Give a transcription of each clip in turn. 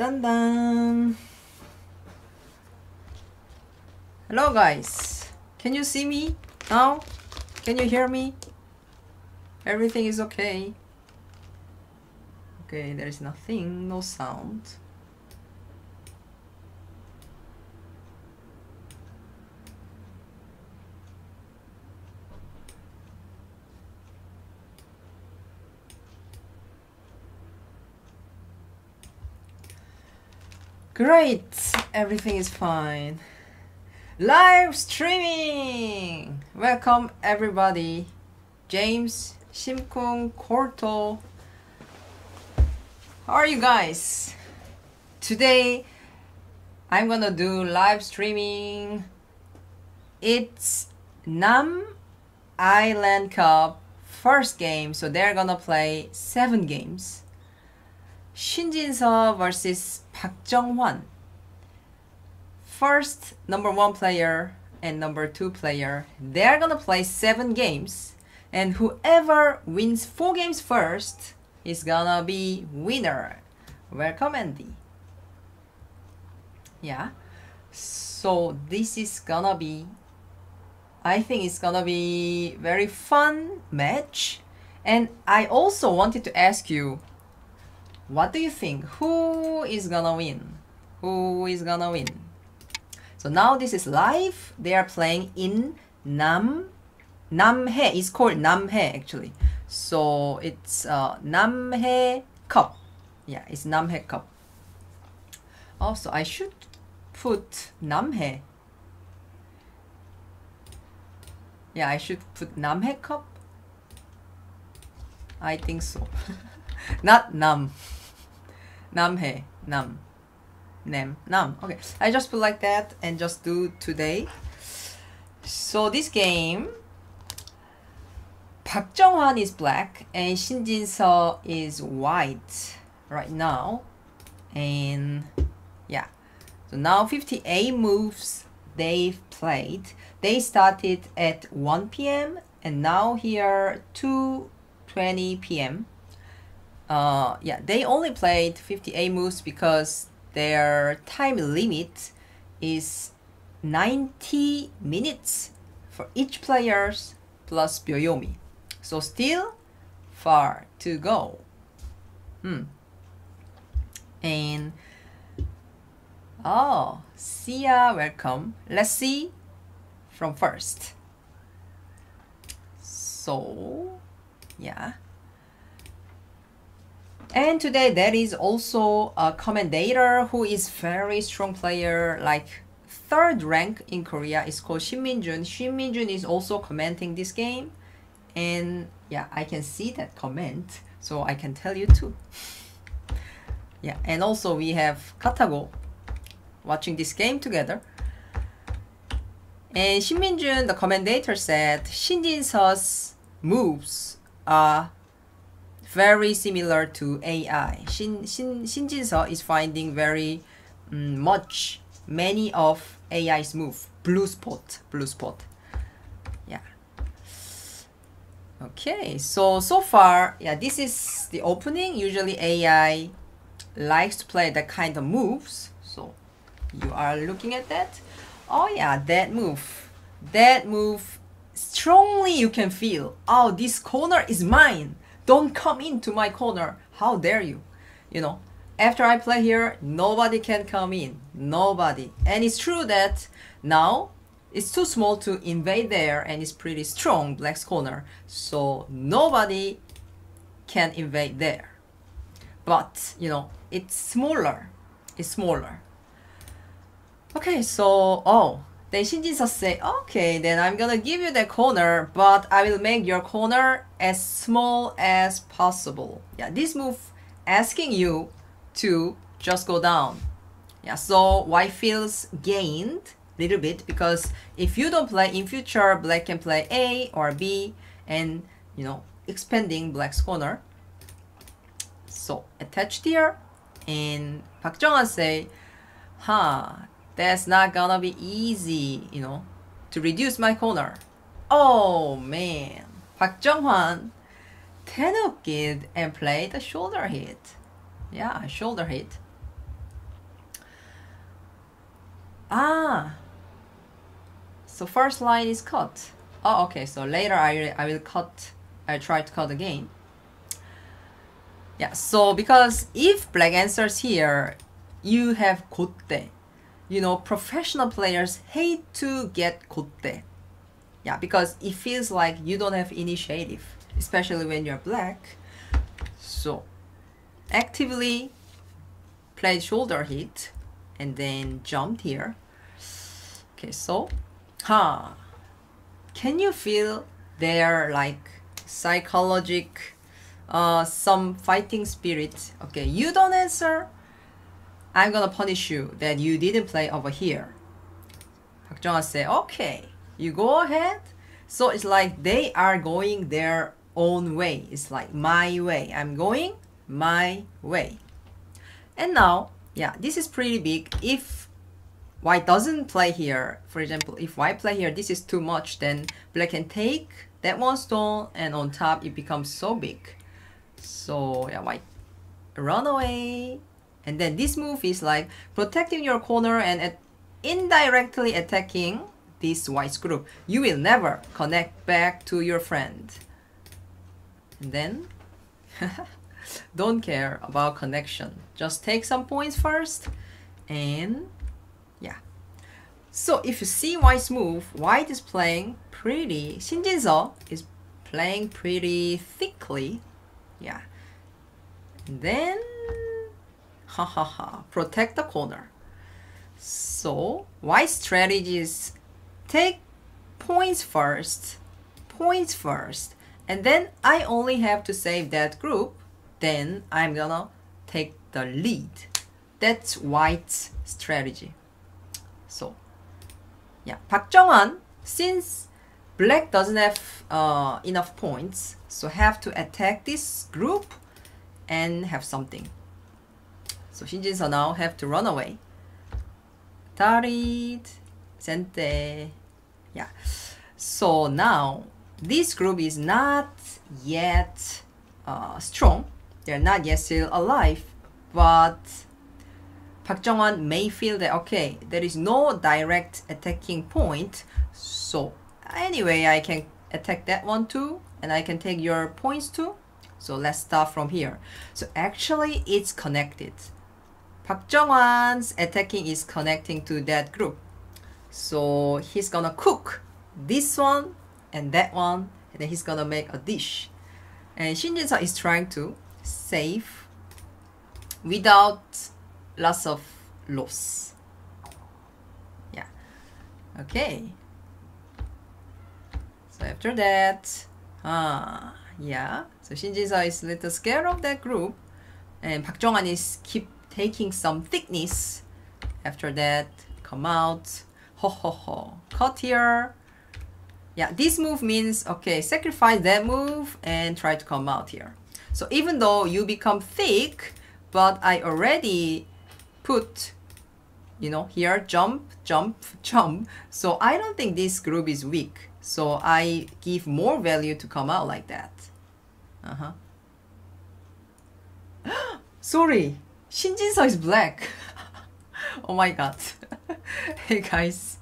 Dun dun. Hello guys. Can you see me now? Can you hear me? Everything is okay. Okay, there is nothing, no sound. Great, everything is fine. Live streaming! Welcome everybody. James, Shimkung, Korto. How are you guys? Today I'm gonna do live streaming. It's Nam Island Cup first game, so they're gonna play seven games. 신진서 versus 박정환. First, number one player and number two player, they're gonna play seven games, and whoever wins four games first is gonna be winner. Welcome, Andy. Yeah. So this is gonna be, I think it's gonna be very fun match, and I also wanted to ask you what do you think? Who is gonna win? Who is gonna win? So now this is live. They are playing in Nam Namhae. It's called Namhae actually. So it's uh, Namhae Cup. Yeah, it's Namhae Cup. Also, I should put Namhae. Yeah, I should put Namhae Cup. I think so. Not Nam. Namhae. Nam. Nam. Nam. Okay. I just put like that and just do today. So this game, Park Jung-hwan is black and Shin Jin-seo is white right now. And yeah. So now 58 moves they've played. They started at 1 p.m. and now here 2:20 p.m uh, yeah, they only played 58 moves because their time limit is 90 minutes for each players plus Byoyomi. So still far to go. Hmm. And oh, Sia, welcome. Let's see from first. So, yeah. And today there is also a commentator who is very strong player, like third rank in Korea. It's called Shin Min-jun. Shin Min-jun is also commenting this game. And yeah, I can see that comment. So I can tell you too. yeah, and also we have KataGo watching this game together. And Shin Min-jun, the commentator said Shin Jin-seo's moves are very similar to AI. Shin, Shin, Shin Jin-seo is finding very um, much, many of AI's move. Blue spot, blue spot. Yeah. Okay, so, so far, yeah, this is the opening. Usually AI likes to play that kind of moves. So you are looking at that. Oh yeah, that move. That move, strongly you can feel, oh, this corner is mine don't come into my corner. How dare you? You know, after I play here, nobody can come in. Nobody. And it's true that now it's too small to invade there and it's pretty strong, Black's corner. So nobody can invade there. But, you know, it's smaller. It's smaller. Okay, so, oh, then Shinjin-seo say, okay, then I'm gonna give you the corner, but I will make your corner as small as possible. Yeah, this move asking you to just go down. Yeah, so white feels gained a little bit because if you don't play in future, black can play A or B and, you know, expanding black's corner. So attached here and Park Jong-hwan say, huh, that's not gonna be easy, you know, to reduce my corner. Oh man, Park Jung-hwan tenukid and played a shoulder hit. Yeah, shoulder hit. Ah. So first line is cut. Oh, okay. So later I, I will cut. I try to cut again. Yeah. So because if black answers here, you have 고때. You know, professional players hate to get 고때. Yeah, because it feels like you don't have initiative, especially when you're black. So actively played shoulder hit and then jumped here. Okay, so, huh. Can you feel their like psychologic, uh, some fighting spirit? Okay, you don't answer. I'm gonna punish you that you didn't play over here. Park jong said, okay, you go ahead. So it's like they are going their own way. It's like my way. I'm going my way. And now, yeah, this is pretty big. If white doesn't play here, for example, if white play here, this is too much, then black can take that one stone and on top it becomes so big. So yeah, white run away and then this move is like protecting your corner and at indirectly attacking this white group. You will never connect back to your friend. And then don't care about connection. Just take some points first and yeah. So if you see White's move, White is playing pretty, Shinjin-seo is playing pretty thickly. Yeah. And then, ha ha ha, protect the corner. So White's strategy is take points first, points first, and then I only have to save that group then I'm gonna take the lead. That's White's strategy. So, yeah, Park Jong-hwan, since Black doesn't have uh, enough points, so have to attack this group and have something. So Shin Jin-seo now have to run away. Tarit, Sente, yeah. So now this group is not yet uh, strong they're not yet still alive, but Park Jong-hwan may feel that okay, there is no direct attacking point, so anyway, I can attack that one too, and I can take your points too. So let's start from here. So actually, it's connected. Park Jong-hwan's attacking is connecting to that group. So he's gonna cook this one and that one, and then he's gonna make a dish. And Shin Jin-seo is trying to save without loss of loss. Yeah. Okay. So after that, ah, yeah. So Shin Jin-seo is a little scared of that group, and Park Jong-hwan is keep taking some thickness. After that, come out. Ho ho ho. Cut here. Yeah, this move means okay, sacrifice that move and try to come out here. So even though you become thick, but I already put, you know, here jump, jump, jump. So I don't think this group is weak. So I give more value to come out like that. Uh-huh. Sorry, Shin Jin-seo is black. oh my god. hey guys.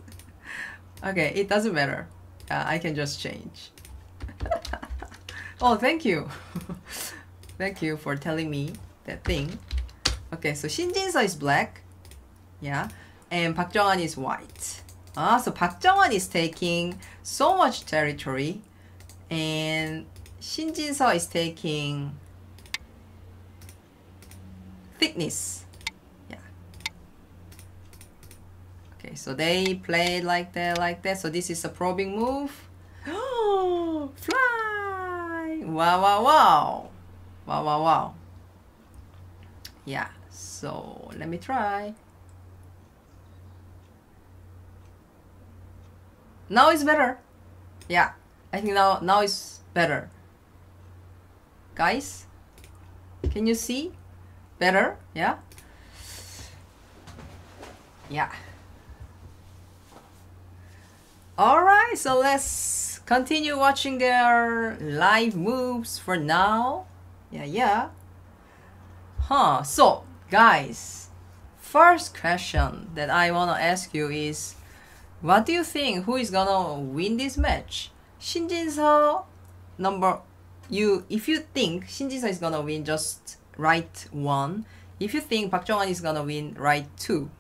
Okay, it doesn't matter. Uh, I can just change. oh, thank you. Thank you for telling me that thing. Okay, so Shin Jin-seo is black. Yeah. And Park Jong-hwan is white. Ah, so Park Jong-hwan is taking so much territory. And Shin Jin-seo is taking thickness. Yeah. Okay, so they played like that, like that. So this is a probing move. Oh, fly! Wow, wow, wow. Wow, wow, wow. Yeah, so let me try. Now it's better. Yeah, I think now, now it's better. Guys, can you see? better yeah? Yeah. All right so let's continue watching their live moves for now. Yeah yeah. Huh so guys first question that i want to ask you is what do you think who is gonna win this match? Shinjin seo number you if you think shinjin seo is gonna win just write one. If you think Park Jung-hwan is gonna win write two.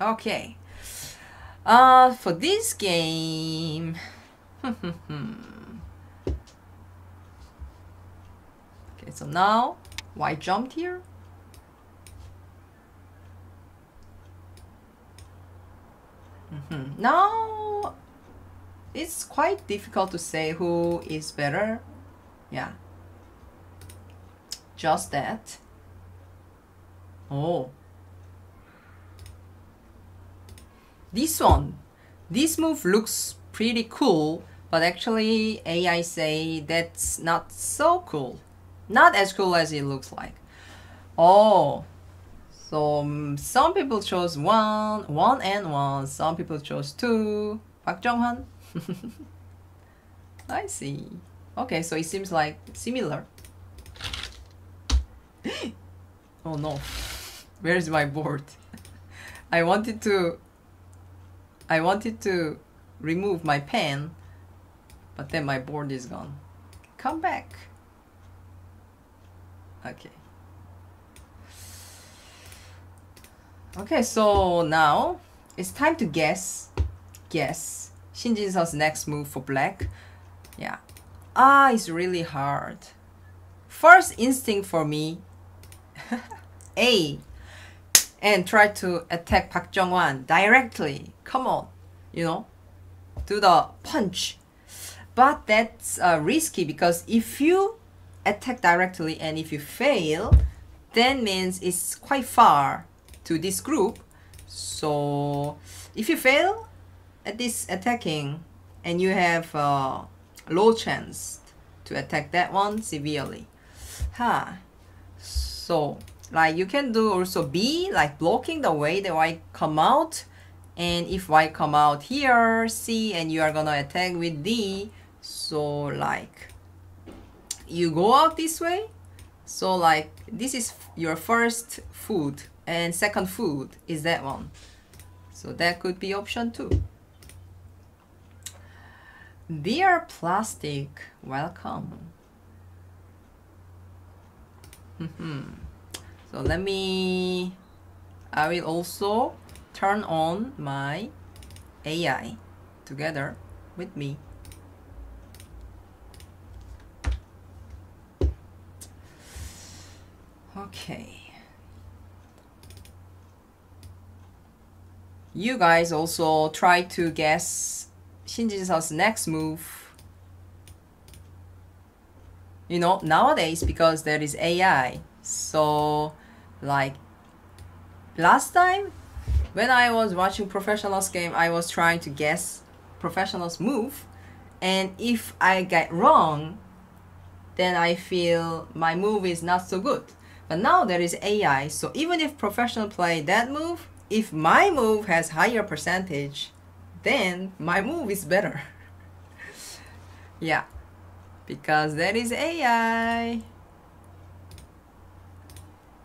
Okay. Uh for this game okay, so now why jumped here? Mm -hmm. Now it's quite difficult to say who is better. Yeah. Just that. Oh. This one. This move looks pretty cool, but actually AI say that's not so cool. Not as cool as it looks like. Oh, so um, some people chose one, one and one. Some people chose two. Park Jung-hwan. I see. Okay, so it seems like similar. Oh no. Where's my board? I wanted to I wanted to remove my pen, but then my board is gone. Come back. Okay. Okay, so now it's time to guess. Guess. Shin Jin-seo's next move for black. Yeah. Ah, it's really hard. First instinct for me, A. And try to attack Park Jung-hwan directly. Come on. You know, do the punch. But that's uh, risky because if you attack directly and if you fail, then means it's quite far to this group. So if you fail at this attacking and you have uh, low chance to attack that one severely. Huh. So like you can do also B like blocking the way that I come out. And if y come out here c and you are gonna attack with d. So like you go out this way. So like this is your first food and second food is that one. So that could be option two. Dear plastic welcome so let me I will also turn on my AI together with me. Okay. You guys also try to guess Shin Jin-seo's next move. You know, nowadays because there is AI, so like last time when I was watching professionals game, I was trying to guess professionals move, and if I get wrong, then I feel my move is not so good. But now there is AI, so even if professional play that move, if my move has higher percentage, then my move is better. yeah, because there is AI.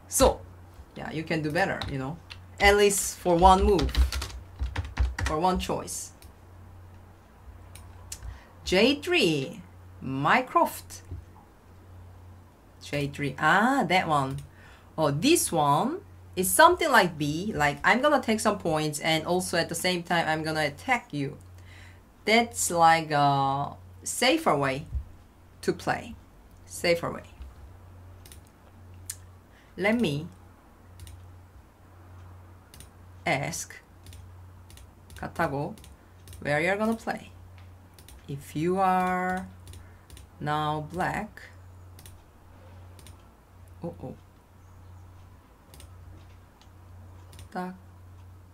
So, yeah, you can do better, you know at least for one move, for one choice. J3, Mycroft. J3, ah, that one. Oh, this one is something like B, like I'm gonna take some points and also at the same time I'm gonna attack you. That's like a safer way to play. Safer way. Let me ask KataGo where you're gonna play. If you are now black, oh oh, duck,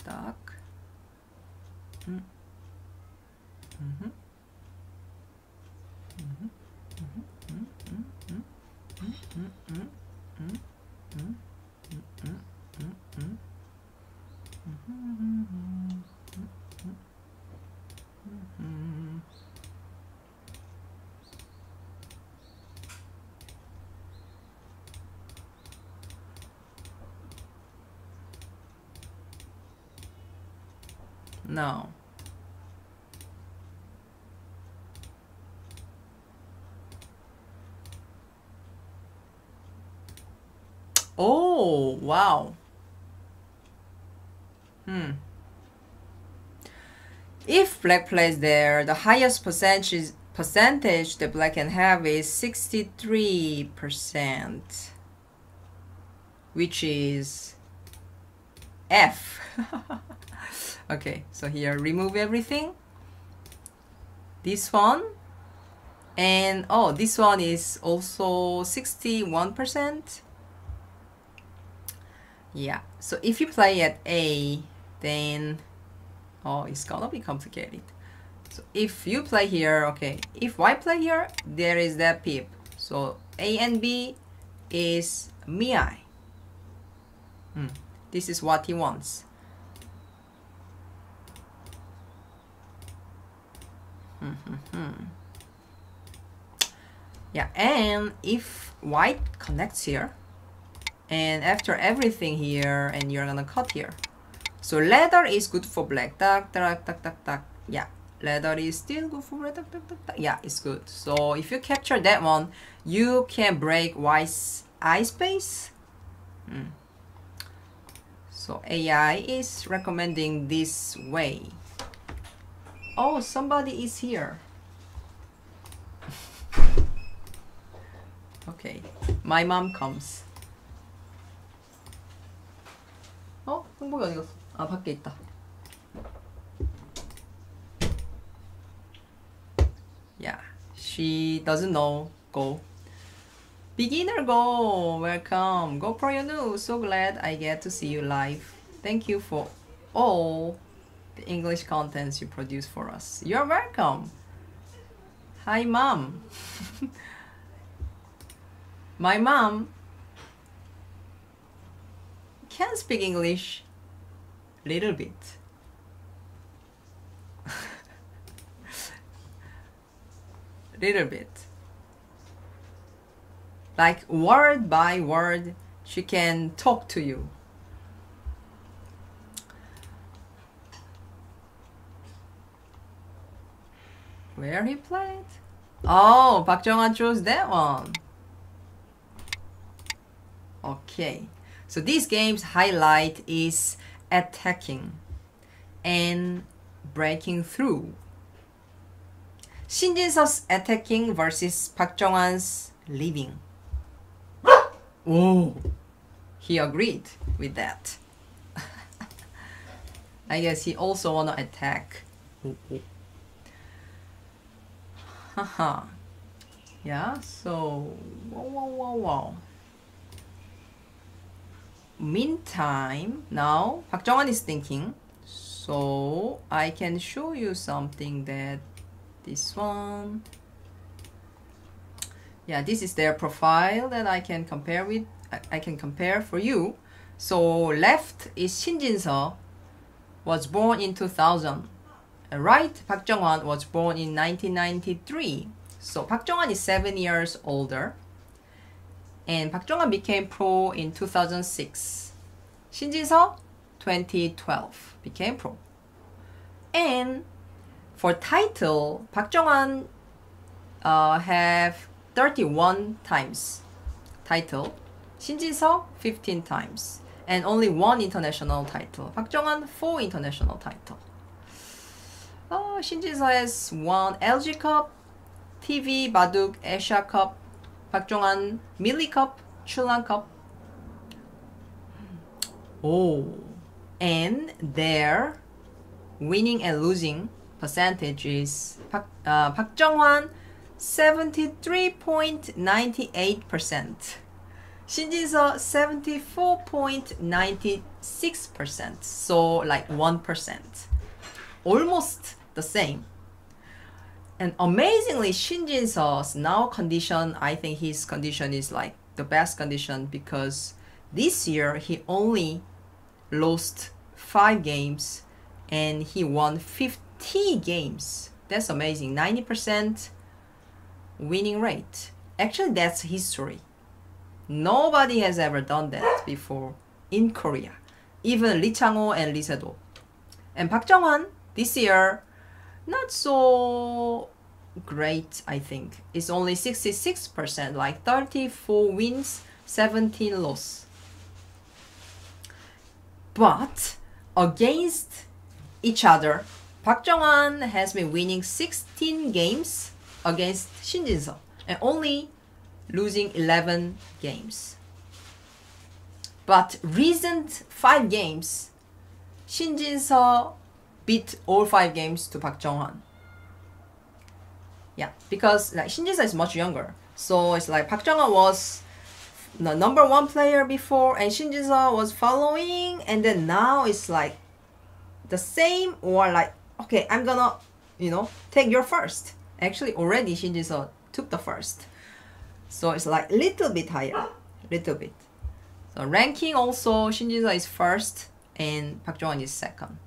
duck, mm. mm-hmm. Mm-hmm. No. Oh, wow. Hmm. If black plays there, the highest percentage percentage the black can have is 63%, which is F. okay, so here remove everything. This one, and oh, this one is also 61%. Yeah, so if you play at A, then oh, it's gonna be complicated. So if you play here, okay, if white play here, there is that peep. So A and B is Miai. Hmm. This is what he wants. Yeah, and if white connects here, and after everything here and you're gonna cut here so ladder is good for black. Tak, tak, tak, tak, tak. Yeah, ladder is still good for black. Tak, tak, tak, tak. Yeah, it's good. So if you capture that one, you can break white's eye space. Mm. So AI is recommending this way. Oh, somebody is here. okay, my mom comes. Oh, 행복이 어디 갔어? 아 밖에 있다. Yeah She doesn't know. Go. Beginner Go. Welcome. Go Pro Yeonwoo So glad I get to see you live. Thank you for all the English contents you produce for us. You're welcome. Hi mom. My mom can speak English little bit. little bit. Like word by word, she can talk to you. Where he played? Oh, Park Jung-hwan chose that one. Okay. So these game's highlight is attacking and breaking through. 신진서's attacking versus 박정환's leaving. Oh, he agreed with that. I guess he also wanna attack. Haha. yeah, so Whoa, whoa, whoa, whoa meantime, now Park Jung-hwan is thinking, so I can show you something that this one, yeah, this is their profile that I can compare with, I, I can compare for you. So left is Shin Jin-seo, was born in 2000. Right, Park Jung-hwan was born in 1993. So Park Jung-hwan is 7 years older and Park Jung-hwan became pro in 2006. Shin Jin-seo, 2012, became pro. And for title, Park Jung-hwan uh, have 31 times title. Shin Jin-seo, 15 times. And only one international title. Park Jung-hwan, four international title. Oh, Shin Jin-seo has won LG Cup, TV Baduk Asia Cup, 박종환 밀리컵, 출란컵. Oh, and their winning and losing percentage is 박, uh, 박정환 73.98%. 신진서 74.96%. So like 1%. Almost the same. And amazingly, Shin Jin-seo's now condition, I think his condition is like the best condition because this year he only lost five games and he won 50 games. That's amazing. 90% winning rate. Actually, that's history. Nobody has ever done that before in Korea. Even Lee Chang-ho and Lee Se-dol. And Park Jong-hwan this year, not so great, I think. It's only 66%, like 34 wins, 17 loss. But against each other, Park Jung-hwan has been winning 16 games against Shin Jin-seo and only losing 11 games. But recent 5 games, Shin Jin-seo beat all 5 games to Park Jung-hwan. Yeah, because like Shin Jin-seo is much younger. So it's like Park Jung-hwan was the number one player before and Shin Jin-seo was following and then now it's like the same or like okay I'm gonna you know take your first actually already Shin Jin-seo took the first so it's like little bit higher little bit so ranking also Shin Jin-seo is first and Park Jung-hwan is second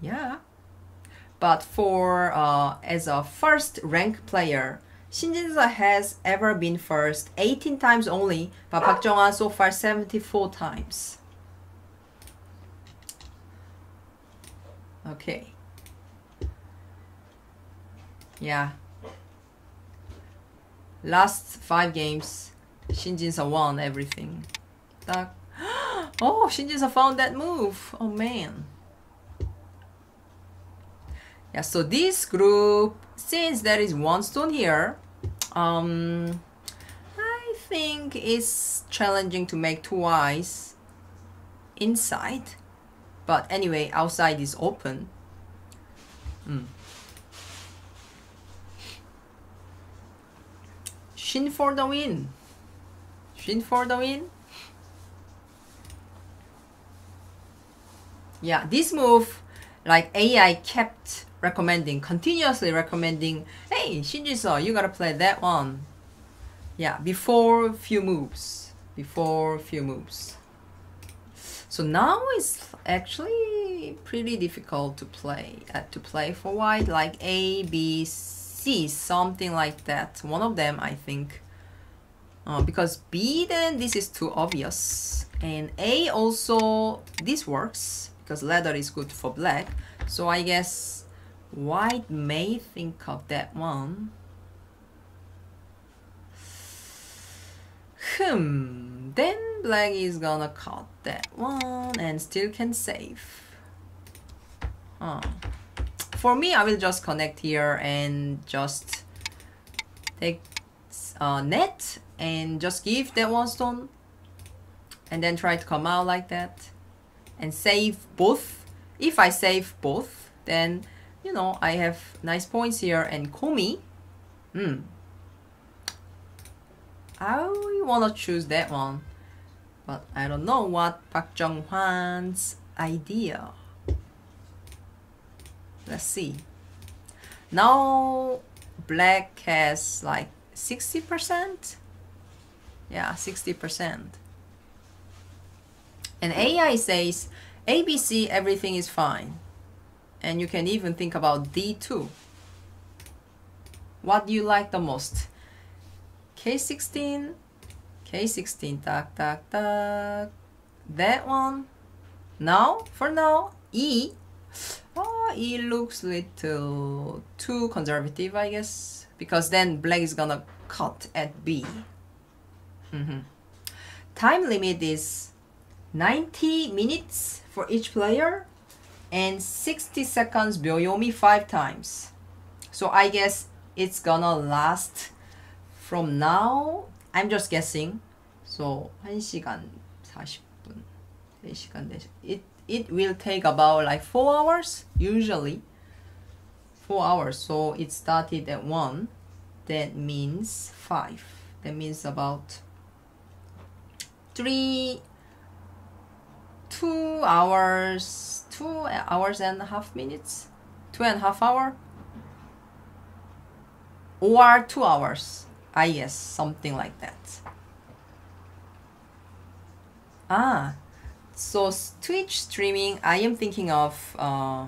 yeah. But for uh, as a first rank player Shin Jin-seo has ever been first 18 times only but Park Jung-hwan so far 74 times. Okay. Yeah. Last five games Shin Jin-seo won everything. Oh Shin Jin-seo found that move. Oh man yeah so this group since there is one stone here um I think it's challenging to make two eyes inside. But anyway outside is open. Mm. Shin for the win. Shin for the win. Yeah this move like AI kept recommending, continuously recommending, hey, Shinjin-seo, you gotta play that one. Yeah, before few moves. Before few moves. So now it's actually pretty difficult to play. Uh, to play for white, like A, B, C, something like that. One of them, I think. Uh, because B, then this is too obvious. And A also, this works because ladder is good for black. So I guess white may think of that one. Hmm, then black is gonna cut that one and still can save. Huh. For me, I will just connect here and just take uh, net and just give that one stone and then try to come out like that and save both. If I save both, then, you know, I have nice points here and Komi. Hmm. I want to choose that one. But I don't know what Park Jong-hwan's idea. Let's see. Now black has like 60%. Yeah, 60%. And AI says, ABC, everything is fine. And you can even think about D2. What do you like the most? K16, K16, tak, tak, tak. That one. Now, for now, E. Oh, E looks a little too conservative, I guess. Because then black is gonna cut at B. Mm -hmm. Time limit is 90 minutes for each player and 60 seconds Byoyomi five times. So I guess it's gonna last from now. I'm just guessing. So 1시간 40분, 3시간 4시간. It it will take about like 4 hours usually. 4 hours. So it started at 1. That means 5. That means about 3 two hours, two hours and a half minutes, two and a half hour, or two hours. Ah, yes, something like that. Ah, so Twitch streaming, I am thinking of uh,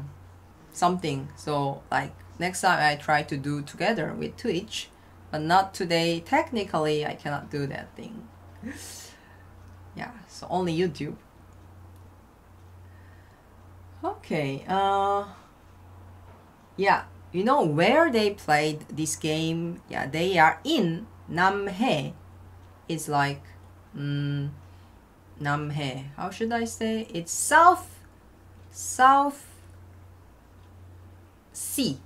something. So like next time I try to do together with Twitch, but not today. Technically, I cannot do that thing. yeah, so only YouTube. Okay. Uh. Yeah. You know where they played this game? Yeah, they are in Namhae. It's like, um, Namhae. How should I say? It's south, south sea.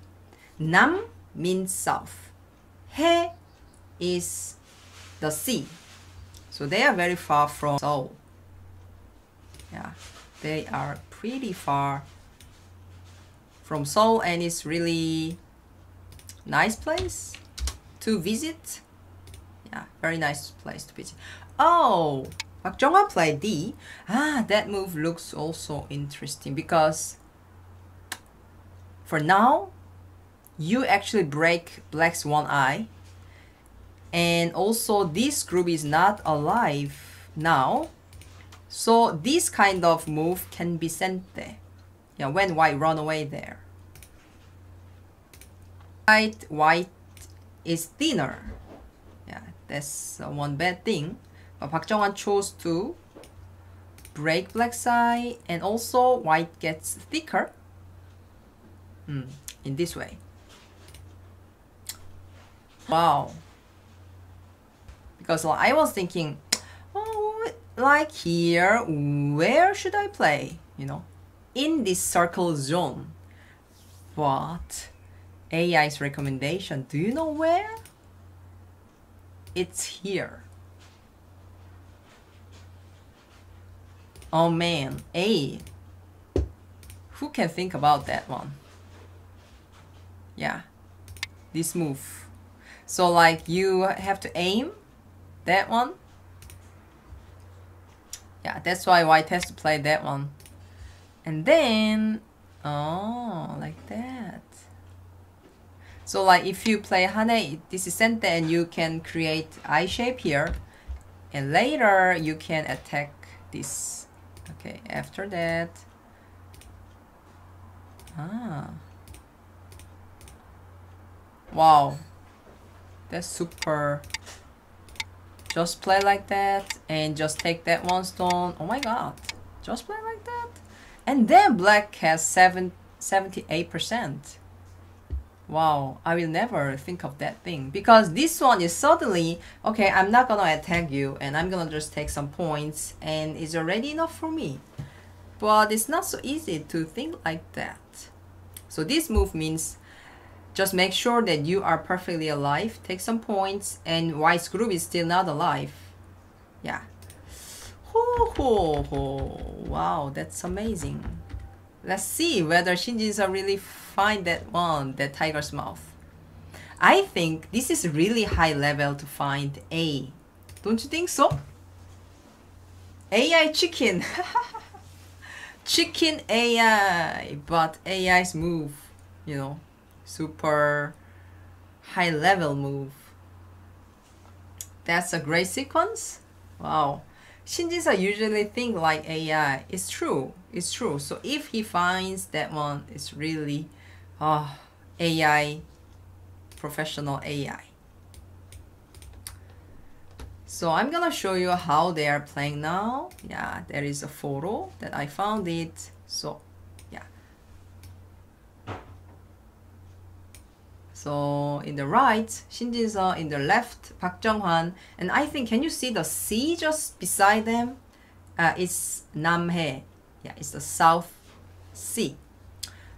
Nam means south. He is the sea. So they are very far from Seoul. Yeah, they are pretty far from Seoul and it's really nice place to visit. Yeah, very nice place to visit. Oh, Park Jong-hwan played D. Ah, that move looks also interesting because for now, you actually break Black's one eye. And also this group is not alive now. So this kind of move can be sent there. Yeah, when white run away there. White, white is thinner. Yeah, that's one bad thing. But Park Jong-hwan chose to break black side and also white gets thicker mm, in this way. Wow. Because I was thinking, like here, where should I play? You know, in this circle zone. But AI's recommendation, do you know where? It's here. Oh man, A. Who can think about that one? Yeah, this move. So like you have to aim that one. Yeah, that's why white has to play that one. And then, oh, like that. So like if you play Hane, this is center and you can create eye shape here. And later you can attack this. Okay, after that. Ah. Wow. That's super. Just play like that and just take that one stone. Oh my god. Just play like that. And then black has 7, 78%. Wow, I will never think of that thing. Because this one is suddenly, okay, I'm not gonna attack you and I'm gonna just take some points and it's already enough for me. But it's not so easy to think like that. So this move means just make sure that you are perfectly alive. Take some points. And White's group is still not alive. Yeah. Ho, ho, ho. Wow, that's amazing. Let's see whether Shinjin-seo really find that one, that tiger's mouth. I think this is really high level to find A. Don't you think so? AI chicken. chicken AI. But AI's move, you know, super high level move. That's a great sequence. Wow. Shinjin-seo usually think like AI. It's true. It's true. So if he finds that one, it's really uh, AI, professional AI. So I'm gonna show you how they are playing now. Yeah, there is a photo that I found it. So So in the right, Shin Jin-seo, in the left, Park Jung-hwan. And I think, can you see the sea just beside them? Uh, it's Namhae. Yeah, it's the South Sea.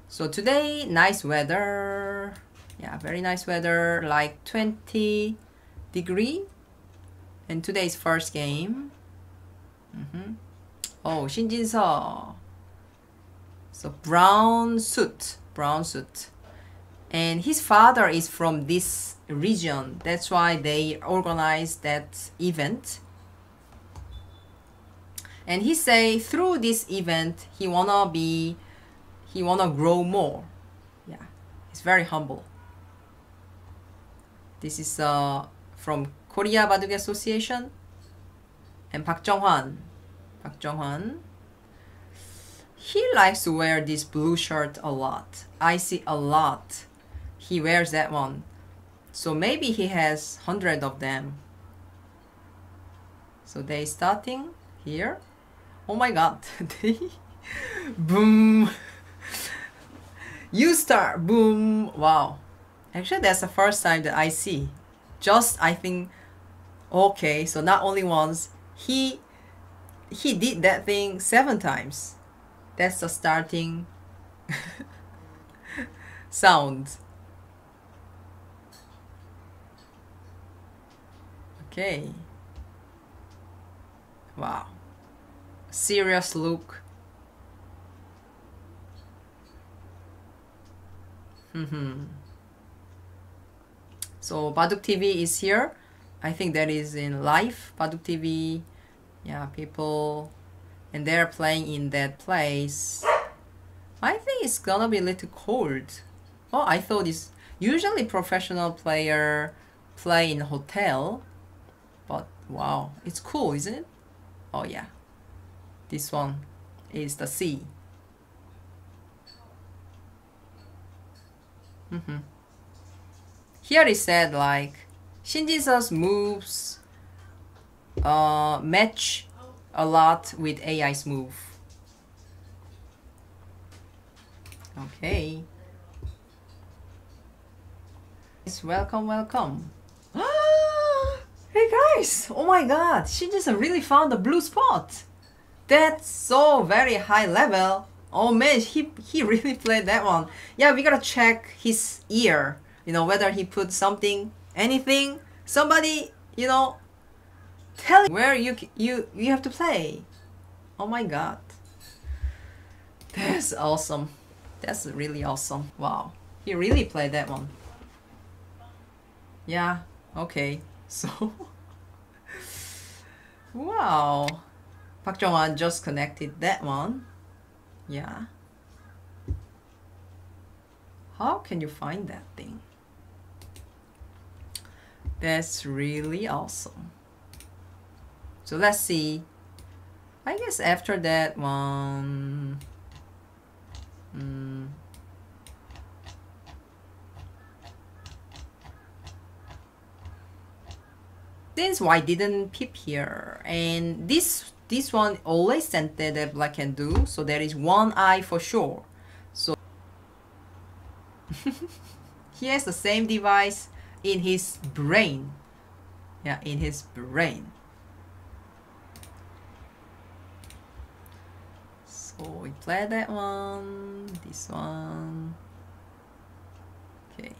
So today, nice weather. Yeah, very nice weather, like 20 degree. And today's first game. Mm -hmm. Oh, Shin Jin-seo. So brown suit, brown suit and his father is from this region. That's why they organized that event. And he say through this event he wanna be he wanna grow more. Yeah he's very humble. This is uh, from korea badugi association and park jung-hwan. Park jong-hwan. He likes to wear this blue shirt a lot. I see a lot he wears that one. So maybe he has hundred of them. So they starting here. Oh my god. boom. You start. Boom. Wow. Actually, that's the first time that I see. Just I think. Okay, so not only once. He he did that thing seven times. That's the starting sound. Okay. Wow. Serious look. Mm-hmm. So Baduk TV is here. I think that is in live Baduk TV. Yeah, people and they're playing in that place. I think it's gonna be a little cold. Oh, I thought it's usually professional player play in hotel, but wow, it's cool, isn't it? Oh yeah, this one is the sea. Mm-hmm. Here it said like Shinjin-seo's moves uh, match a lot with AI's move. Okay. It's welcome, welcome. Hey guys! Oh my god, she just really found a blue spot. That's so very high level. Oh man, he, he really played that one. Yeah, we gotta check his ear. You know, whether he put something, anything. Somebody, you know, tell where you you you have to play. Oh my god. That's awesome. That's really awesome. Wow. He really played that one. Yeah, okay. So Wow. Park Jung-hwan just connected that one. Yeah. How can you find that thing? That's really awesome. So let's see. I guess after that one... Mm, since why didn't peep here? And this this one always sent that black can do so there is one eye for sure. So he has the same device in his brain. Yeah in his brain. So we play that one this one. Okay.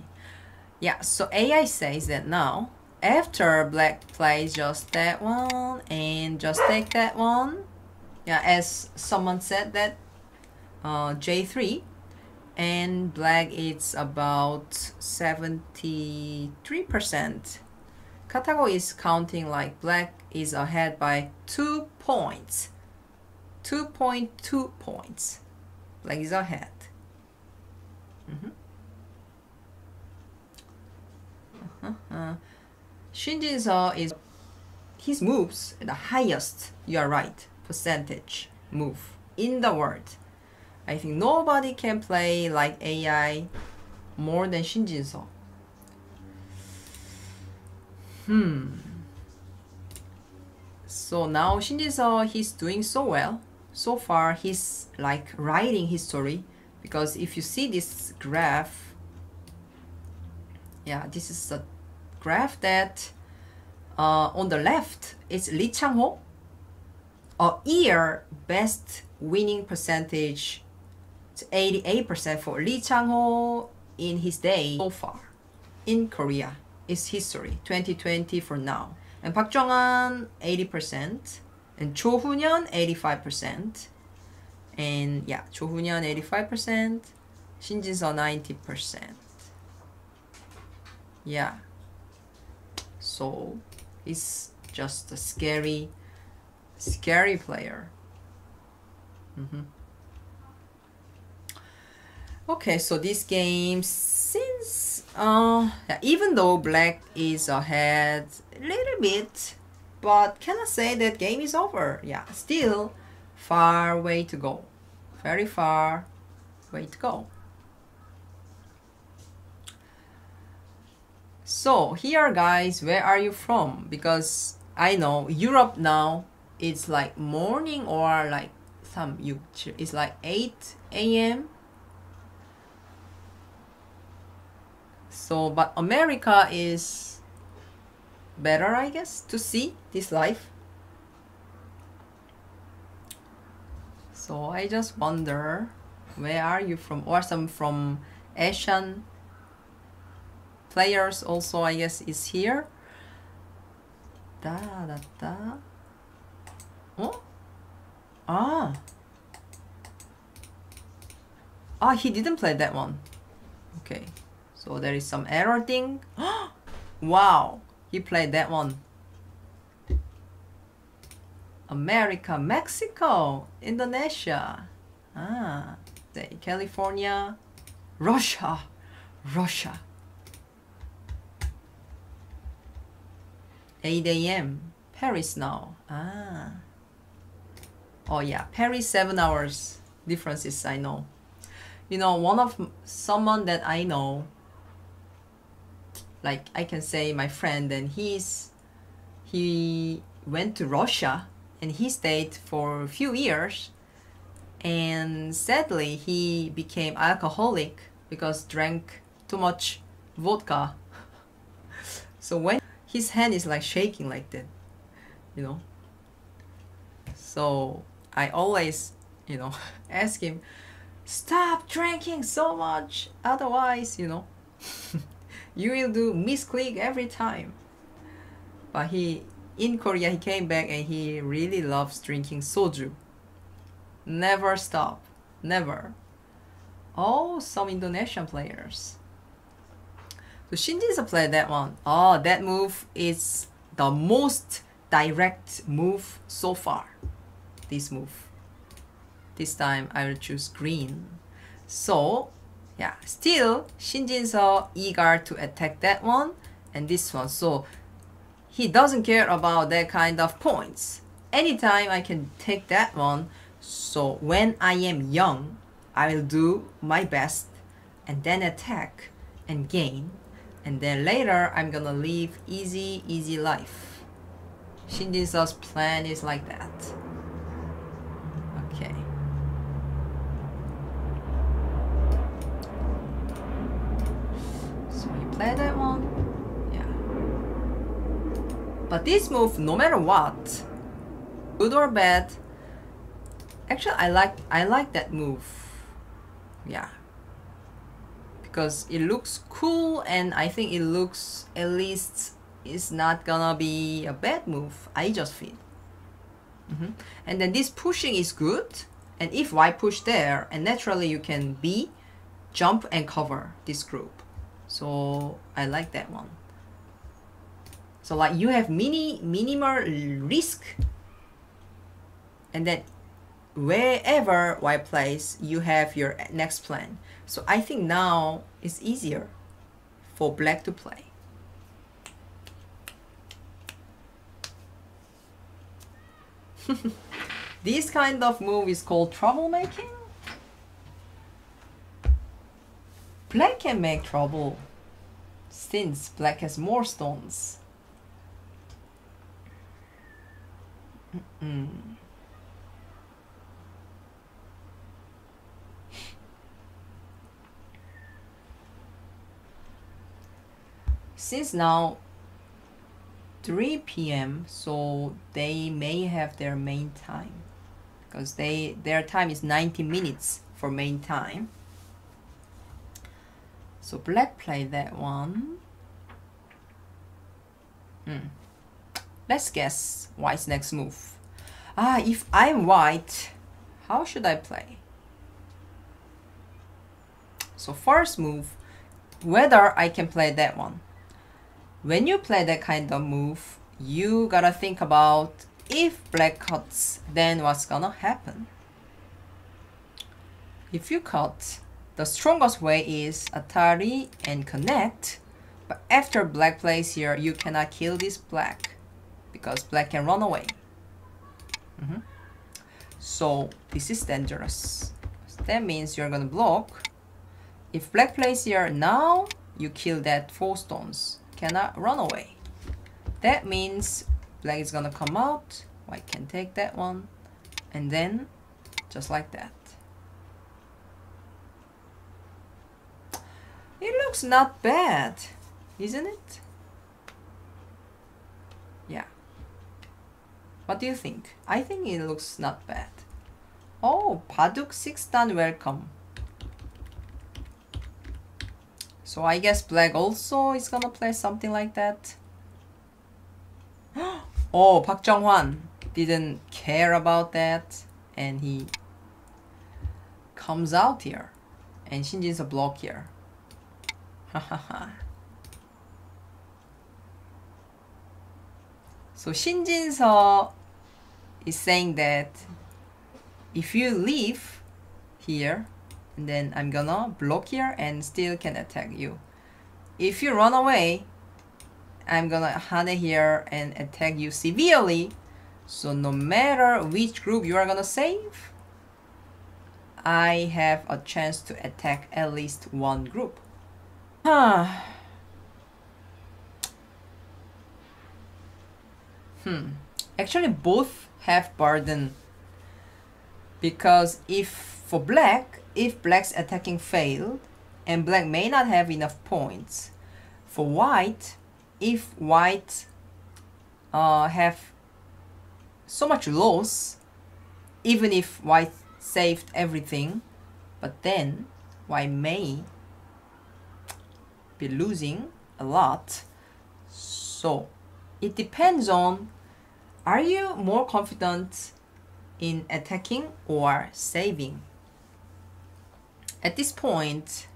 Yeah so AI says that now after black plays just that one and just take that one. Yeah as someone said that uh, J3 and black it's about 73% KataGo is counting like black is ahead by 2 points. 2.2 points. Black is ahead. Mm -hmm. uh -huh. Shinjin is his moves the highest, you are right, percentage move in the world. I think nobody can play like AI more than Shinjin Hmm. So now Shinjin he's doing so well. So far, he's like writing history because if you see this graph, yeah, this is the graph that uh, on the left is Lee Chang-ho, a year best winning percentage, it's 88% for Lee Chang-ho in his day so far in Korea. It's history, 2020 for now. And Park Jung-hwan, 80%, and Cho Hun-hyun, 85%, and yeah, Cho Hun-hyun, 85%, Shin Jin-seo, 90%. Yeah so he's just a scary scary player. Mm -hmm. okay so this game since uh even though black is ahead a little bit but can I say that game is over? Yeah still far way to go. Very far way to go So here guys, where are you from? Because I know Europe now it's like morning or like some it's like 8 a.m. So, but America is better, I guess, to see this life. So I just wonder, where are you from? Or some from Asian players also, I guess, is here. Da da da. Oh? Ah. Ah, he didn't play that one. Okay. So there is some error thing. wow. He played that one. America, Mexico, Indonesia, ah, California, Russia, Russia. 8 a.m. Paris now. Ah. Oh yeah, Paris 7 hours differences I know. You know, one of someone that I know like I can say my friend and he's he went to Russia and he stayed for a few years and sadly he became alcoholic because drank too much vodka so when his hand is like shaking like that you know so i always you know ask him stop drinking so much otherwise you know you will do misclick every time but he in Korea, he came back and he really loves drinking soju. Never stop. Never. Oh, some Indonesian players. So Shinjin's played that one. Oh, that move is the most direct move so far. This move. This time I will choose green. So, yeah, still Shinjin's eager to attack that one and this one. So he doesn't care about that kind of points. Anytime I can take that one, so when I am young, I will do my best and then attack and gain. And then later, I'm gonna live easy, easy life. Shinjin plan is like that. Okay. So you play that one. Yeah. But this move, no matter what, good or bad, actually I like I like that move. Yeah. Because it looks cool and I think it looks at least it's not gonna be a bad move. I just feel. Mm -hmm. And then this pushing is good. And if Y push there, and naturally you can B, jump and cover this group. So I like that one. So like you have mini minimal risk and then wherever white plays, you have your next plan. So I think now it's easier for black to play. this kind of move is called troublemaking. Black can make trouble since black has more stones. Mm. Since now 3 p.m. so they may have their main time because they their time is 90 minutes for main time. So black play that one. Hmm. Let's guess white's next move. Ah, if I'm white, how should I play? So first move, whether I can play that one. When you play that kind of move, you gotta think about if black cuts, then what's gonna happen? If you cut, the strongest way is Atari and connect, but after black plays here, you cannot kill this black because black can run away. Mm -hmm. So this is dangerous. That means you're gonna block. If black plays here now, you kill that four stones. Cannot run away. That means black is gonna come out. White can take that one. And then, just like that. It looks not bad, isn't it? Yeah. What do you think? I think it looks not bad. Oh, Paduk 6 dan welcome. So I guess black also is gonna play something like that. oh, Park Jung-hwan didn't care about that and he comes out here and Shinjin's a block here. so shin Shinjin uh, is saying that if you leave here then I'm gonna block here and still can attack you. If you run away I'm gonna Hane here and attack you severely so no matter which group you are gonna save I have a chance to attack at least one group. Huh. Hmm. Actually, both have burden. Because if for black, if black's attacking failed, and black may not have enough points. For white, if white uh, have so much loss, even if white saved everything, but then white may be losing a lot. So it depends on are you more confident in attacking or saving? At this point,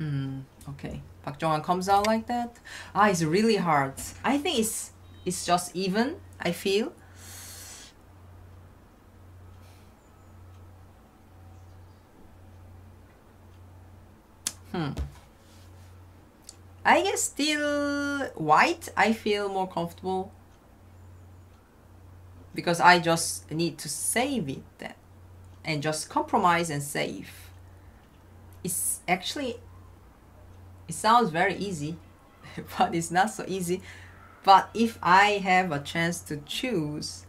mm, okay, Park Jung comes out like that. Ah, it's really hard. I think it's it's just even. I feel Hmm. I guess still white I feel more comfortable because I just need to save it then and just compromise and save. It's actually it sounds very easy but it's not so easy but if I have a chance to choose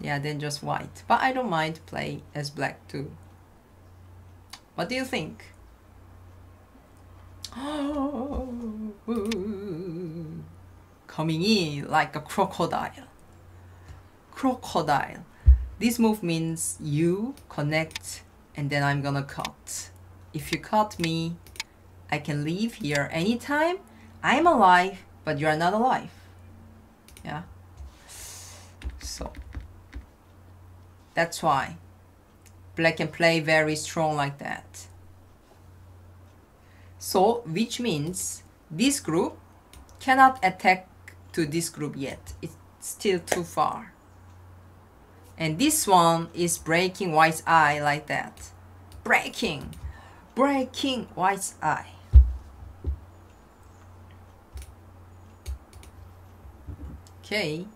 yeah then just white but I don't mind play as black too what do you think coming in like a crocodile. Crocodile. This move means you connect and then I'm gonna cut. If you cut me, I can leave here anytime. I'm alive, but you are not alive. Yeah. So that's why black can play very strong like that. So, which means this group cannot attack to this group yet. It's still too far. And this one is breaking White's eye like that. Breaking! Breaking White's eye. Okay.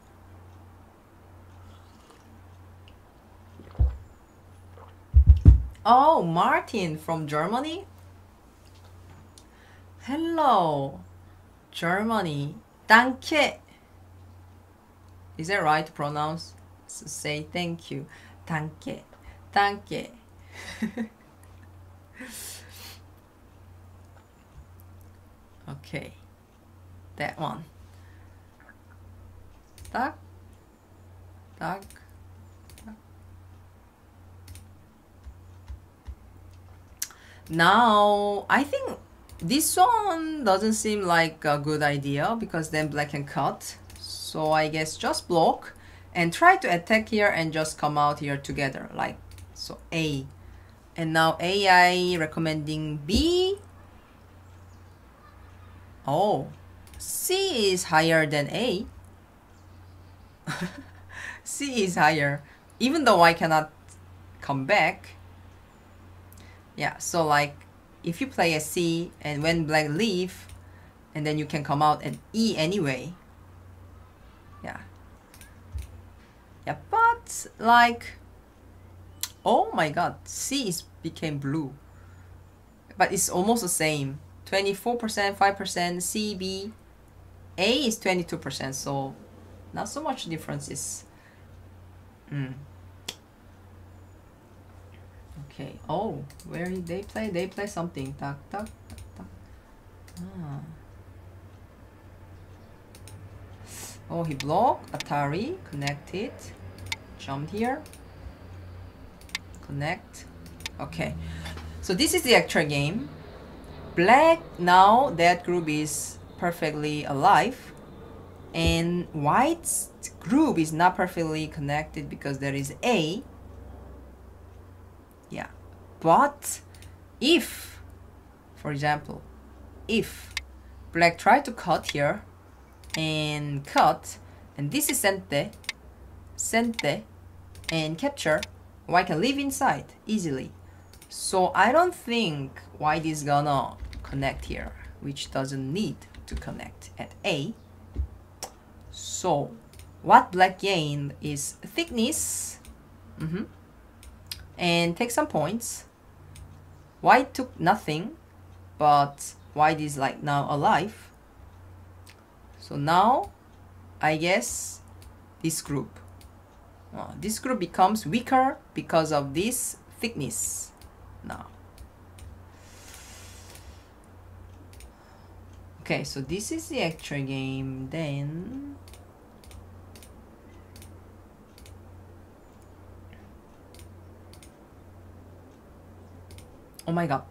Oh, Martin from Germany? Hello, Germany. Danke. Is that right to pronounce? So say thank you. Danke. Danke. okay. That one. Tak. Tak. Now, I think this one doesn't seem like a good idea because then black can cut. So I guess just block and try to attack here and just come out here together like so A. And now AI recommending B. Oh, C is higher than A. C is higher even though I cannot come back. Yeah, so like if you play a C and when black leave, and then you can come out at E anyway. Yeah. Yeah, but like, oh my god, C is became blue. But it's almost the same. 24%, 5%, CB. A is 22%, so not so much differences. Mm. Okay. Oh, where they play? They play something. Tak tak tak. Ah. Oh, he blocked. Atari connected. Jump here. Connect. Okay. So this is the actual game. Black now that group is perfectly alive and white's group is not perfectly connected because there is A. Yeah. But if, for example, if black try to cut here and cut and this is sente, sente and capture, white can live inside easily. So I don't think white is gonna connect here, which doesn't need to connect at A. So what black gained is thickness mm -hmm, and take some points. White took nothing, but white is like now alive. So now, I guess this group. Uh, this group becomes weaker because of this thickness now. Okay, so this is the actual game then. Oh my god.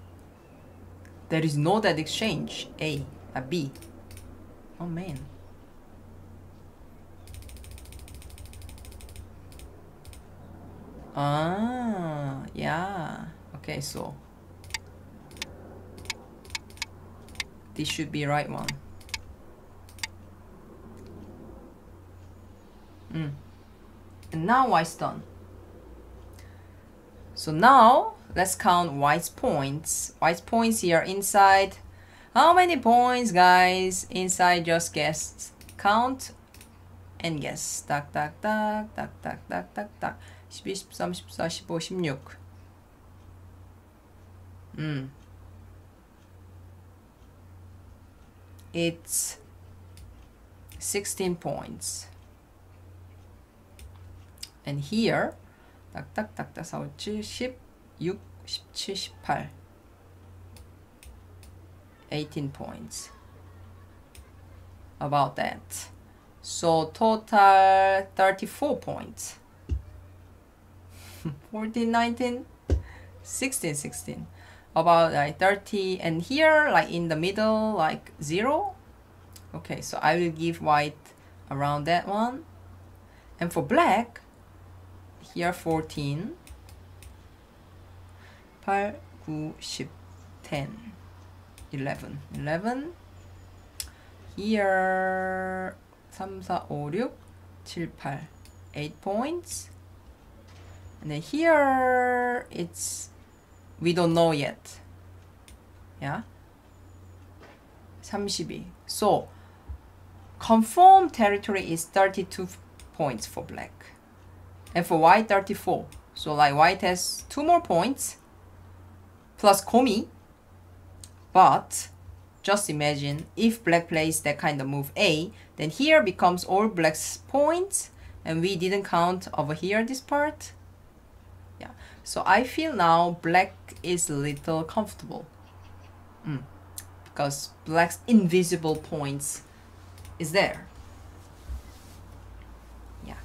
There is no that exchange. A, a B. Oh man. Ah, yeah. Okay, so this should be right one. Mm. And now white's done. So now let's count white's points. White's points here inside. How many points, guys? Inside, just guess. Count and guess. Tak, tak, tak, tak, tak, tak, tak, tak. 12, 13, 14, 15, 16. Mm. It's 16 points. And here, tak, tak, tak, tak, 4, 7, 10, 6, 17, 18. 18 points. About that. So total 34 points. 14, 19, 16, 16. About like 30 and here like in the middle like 0. Okay, so I will give white around that one. And for black, here 14, 8, 9, 10, 10, 11, 11. Here 3, 4, 5, 6, 7, 8, 8 points. And then here it's we don't know yet. Yeah. 32. So confirmed territory is 32 points for black. And for white 34. So like white has two more points plus komi. But just imagine if black plays that kind of move A, then here becomes all black's points and we didn't count over here this part. So I feel now black is a little comfortable. Mm. Because black's invisible points is there. Yeah.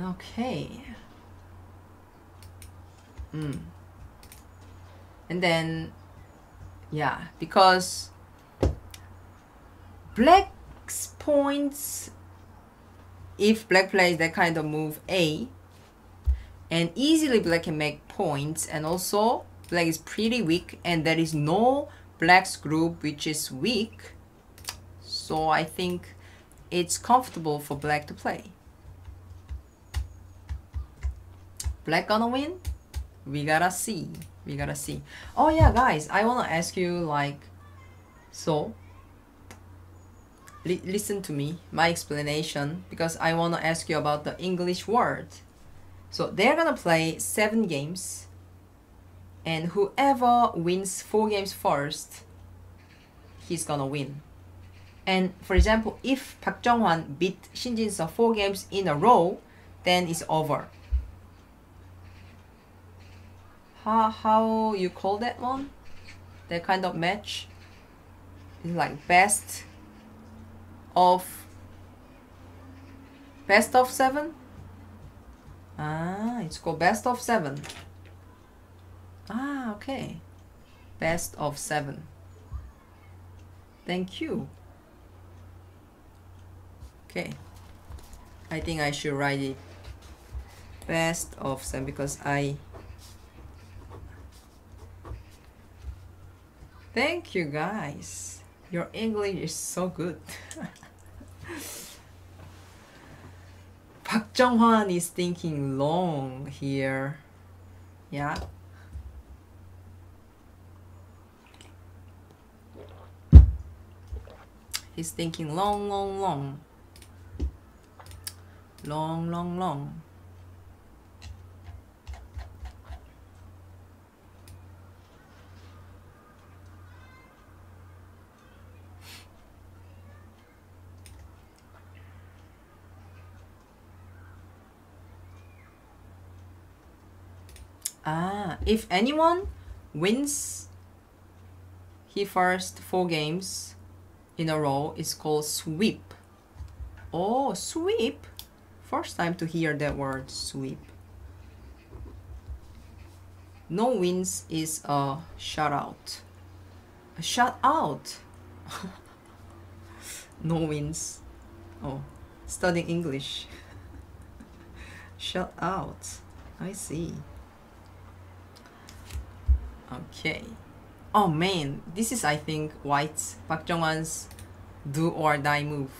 Okay. Mm. And then, yeah, because black's points, if black plays that kind of move A, and easily black can make points, and also black is pretty weak, and there is no black's group which is weak, so I think it's comfortable for black to play. Black gonna win? We gotta see we gotta see oh yeah guys i want to ask you like so li listen to me my explanation because i want to ask you about the english word so they're gonna play seven games and whoever wins four games first he's gonna win and for example if Park Jung-hwan beat Shin Jin-seo four games in a row then it's over how how you call that one? That kind of match? It's like best of best of seven? Ah, it's called best of seven. Ah, okay. Best of seven. Thank you. Okay. I think I should write it best of seven because I Thank you guys. Your English is so good. Park Jung-hwan is thinking long here. Yeah. He's thinking long, long, long. Long, long, long. Ah, if anyone wins he first four games in a row, it's called sweep. Oh, sweep. First time to hear that word, sweep. No wins is a shutout. A shutout. no wins. Oh, studying English. Shut out. I see. Okay. Oh man, this is I think White Park Jung-hwan's do or die move.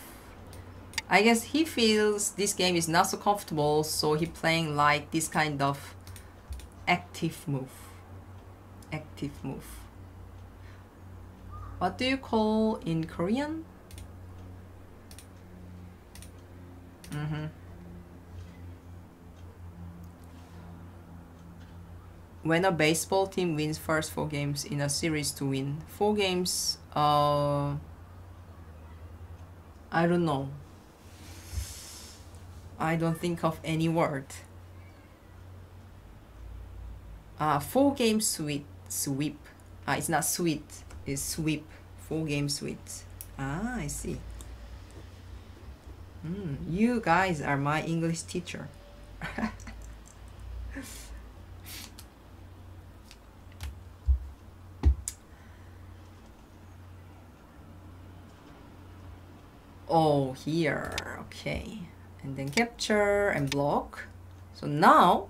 I guess he feels this game is not so comfortable, so he playing like this kind of active move. Active move. What do you call in Korean? Mm-hmm. When a baseball team wins first four games in a series to win four games uh i don't know. I don't think of any word. Uh four game sweep sweep. Uh, it's not sweet. It's sweep. Four game sweep ah i see. Mm, you guys are my english teacher oh here. Okay. And then capture and block. So now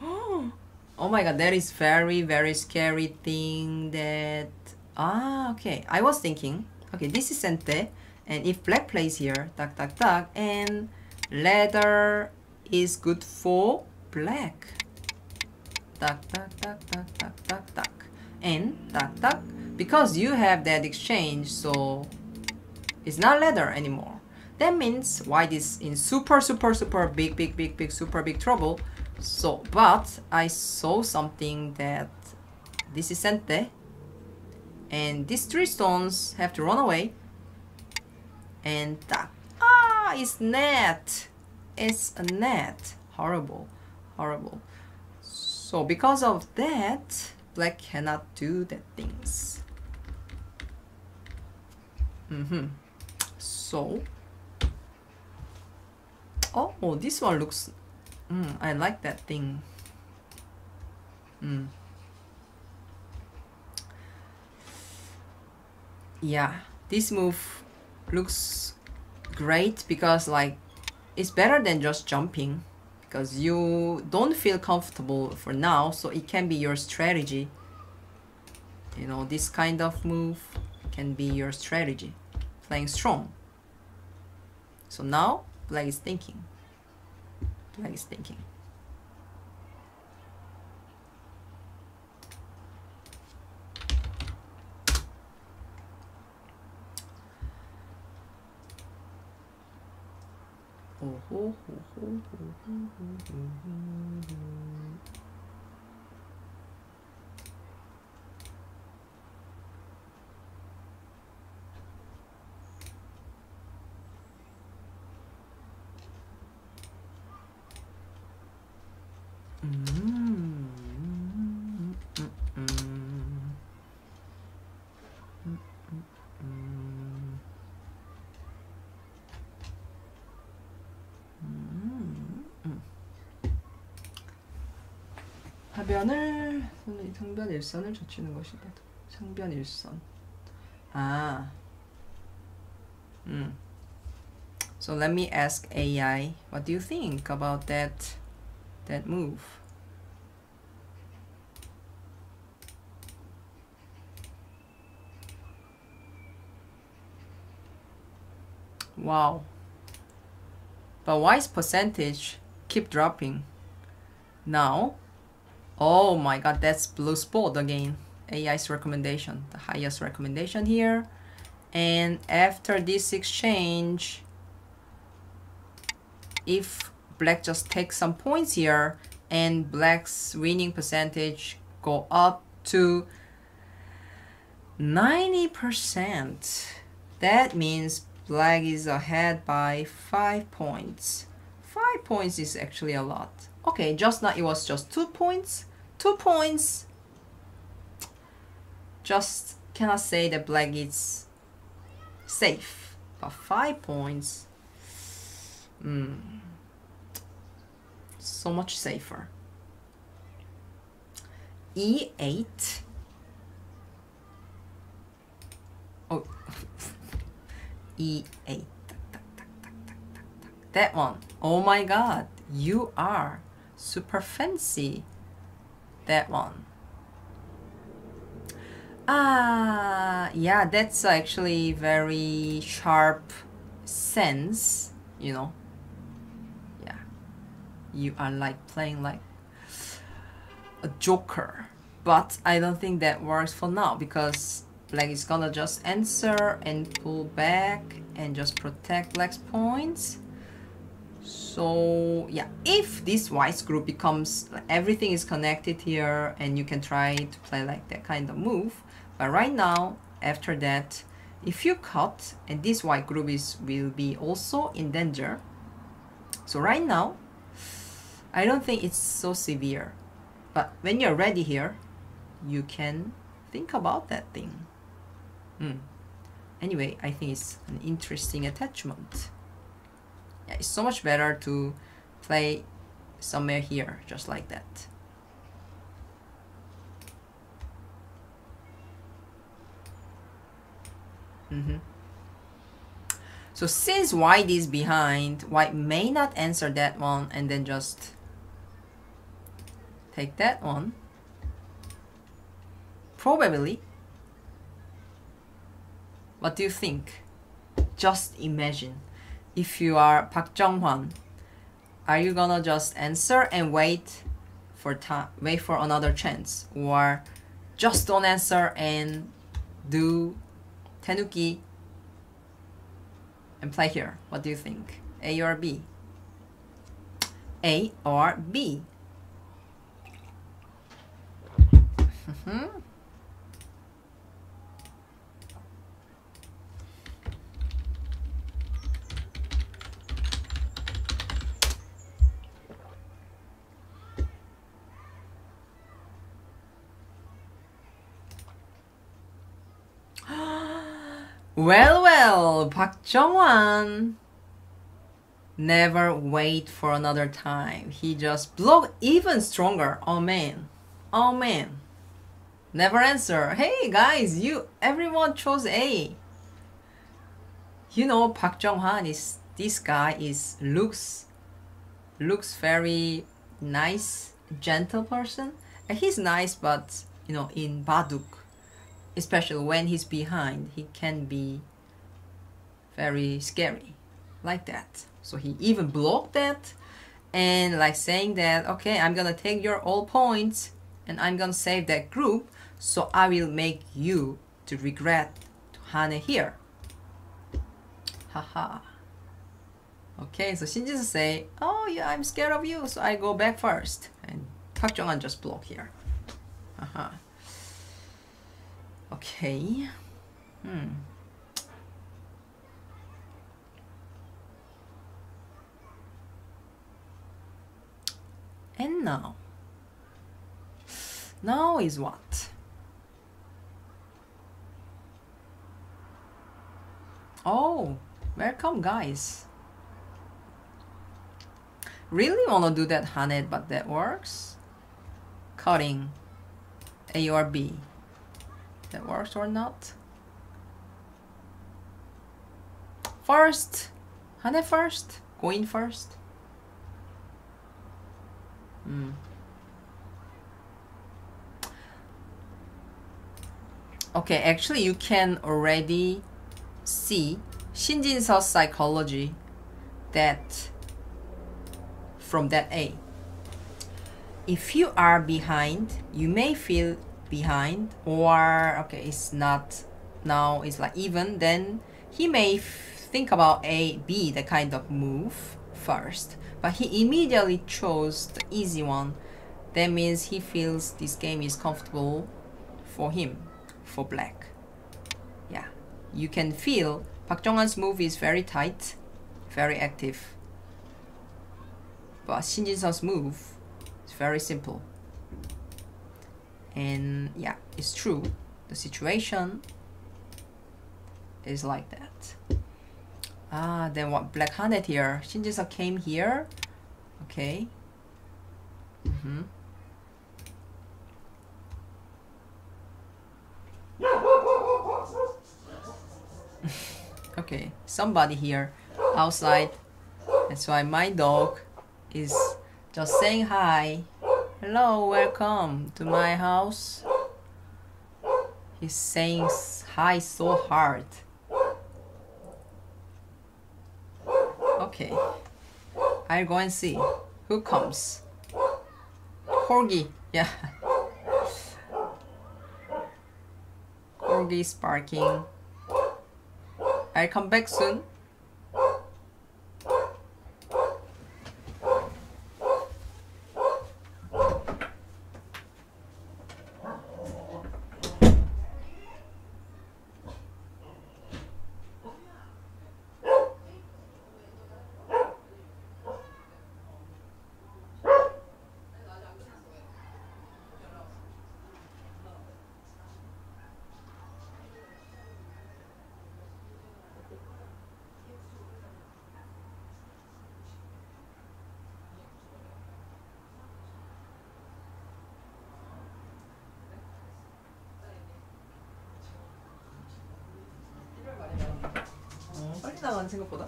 oh my god that is very very scary thing that ah okay. I was thinking okay this is Sente and if black plays here tak tak tak and ladder is good for black. Tak tak tak tak tak tak tak and tak tak because you have that exchange so it's not ladder anymore. That means white is in super super super big big big big super big trouble. So but I saw something that this is Sente and these three stones have to run away and that ah it's net. It's a net. Horrible. Horrible. So because of that black cannot do that things Mm-hmm. So, oh, oh, this one looks, mm, I like that thing. Mm. Yeah, this move looks great because like it's better than just jumping because you don't feel comfortable for now so it can be your strategy you know this kind of move can be your strategy playing strong. So now black is thinking. Black is thinking. Oh, 일선을 젖히는 것이다. 상변 일선. 아. 음. So let me ask AI, what do you think about that that move? Wow. But why is percentage keep dropping? Now, oh my god, that's blue spot again. AI's recommendation, the highest recommendation here. And after this exchange, if black just takes some points here and black's winning percentage go up to 90%, that means black is ahead by 5 points. 5 points is actually a lot. Okay, just now it was just 2 points. 2 points. Just cannot say that black is safe. But 5 points. Mm, so much safer. E8. Oh. E8. That one. Oh my god. You are super fancy. That one. Ah, yeah, that's actually very sharp sense, you know. Yeah. You are like playing like a joker. But I don't think that works for now because black is gonna just answer and pull back and just protect black's points so yeah if this white group becomes everything is connected here and you can try to play like that kind of move but right now after that if you cut and this white group is will be also in danger so right now I don't think it's so severe. But when you're ready here you can think about that thing. Mm. anyway I think it's an interesting attachment it's so much better to play somewhere here just like that. Mm -hmm. so since white is behind white may not answer that one and then just take that one. Probably. What do you think? Just imagine if you are Park Jung-hwan, are you gonna just answer and wait for time, wait for another chance, or just don't answer and do tenuki and play here? What do you think? A or B? A or B? Mm-hmm. Well, well, Park Jung-hwan never wait for another time. He just blow even stronger. Oh man. Oh man. Never answer. Hey guys, you everyone chose A. You know Park Jung-hwan is this guy is looks looks very nice, gentle person. And he's nice but you know in Baduk especially when he's behind, he can be very scary like that. So he even blocked that and like saying that, okay, I'm gonna take your all points and I'm gonna save that group so I will make you to regret to Hane here. Haha. Okay, so Shinjin-seo, oh yeah, I'm scared of you, so I go back first. And Park Jung-hwan just block here. Haha. Okay. Hmm. And now. Now is what? Oh, welcome guys. Really wanna do that Hane, but that works? cutting A or B. That works or not? First, Hane first, going first. Mm. Okay, actually you can already see Shinjin-seo's psychology that from that A. If you are behind, you may feel behind or okay, it's not now it's like even then he may think about A, B, the kind of move first, but he immediately chose the easy one. That means he feels this game is comfortable for him, for black. Yeah, you can feel Park Jung-hwan's move is very tight, very active. But Shin Jin-seo's move is very simple. And yeah, it's true. The situation is like that. Ah, then what? Black Hane here. Shin Jin-seo came here. Okay. Mm -hmm. okay, somebody here outside. That's why my dog is just saying hi. Hello, welcome to my house. He's saying hi so hard. Okay, I'll go and see who comes. Corgi, yeah. Corgi is barking. I'll come back soon. 나가는 생각보다.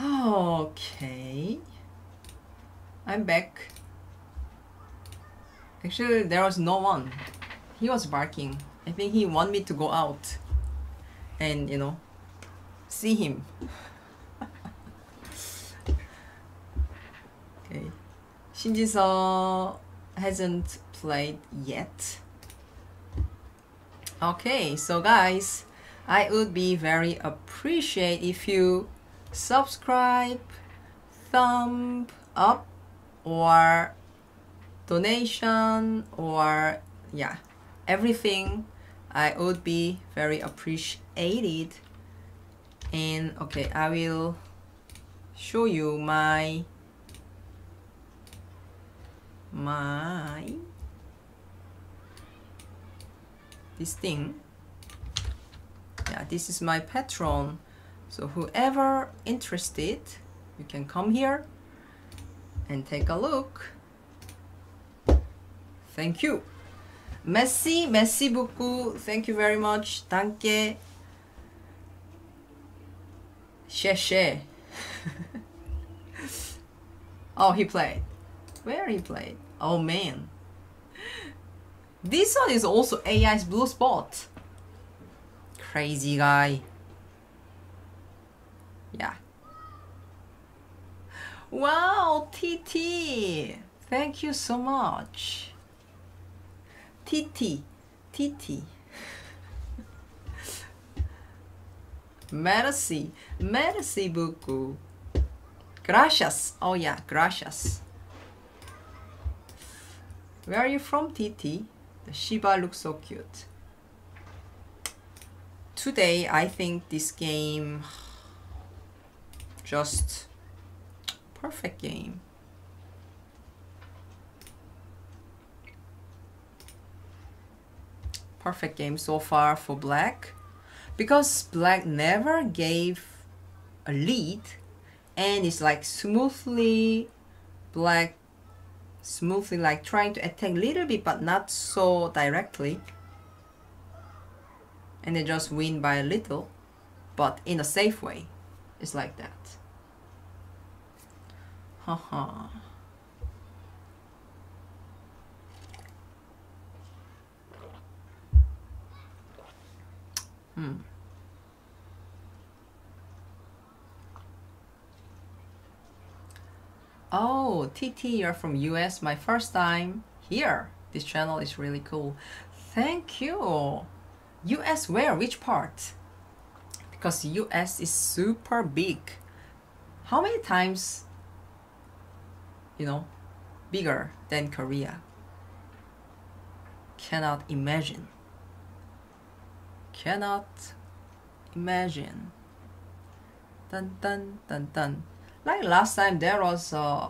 Okay. I'm back. Actually, there was no one. He was barking. I think he wanted me to go out and, you know, see him. okay. Shinjin-seo hasn't played yet. Okay, so guys, I would be very appreciate if you subscribe, thumb up, or donation, or yeah, everything. I would be very appreciated. And okay, I will show you my my this thing. Yeah this is my Patreon so whoever interested you can come here and take a look. Thank you. Merci merci beaucoup. Thank you very much. Danke. Xie. Oh he played. Where he played? Oh man this one is also AI's blue spot. Crazy guy. Yeah. Wow, TT. Thank you so much. TT. TT. Merci. Merci beaucoup. Gracias. Oh yeah, gracias. Where are you from, TT? Shiba looks so cute. Today, I think this game just perfect game. Perfect game so far for black because black never gave a lead and it's like smoothly black smoothly like trying to attack a little bit but not so directly. And they just win by a little but in a safe way. It's like that. Haha. Hmm Oh, TT, you're from US. My first time here. This channel is really cool. Thank you. US where? Which part? Because US is super big. How many times, you know, bigger than Korea? Cannot imagine. Cannot imagine. Dun dun dun dun like last time there was a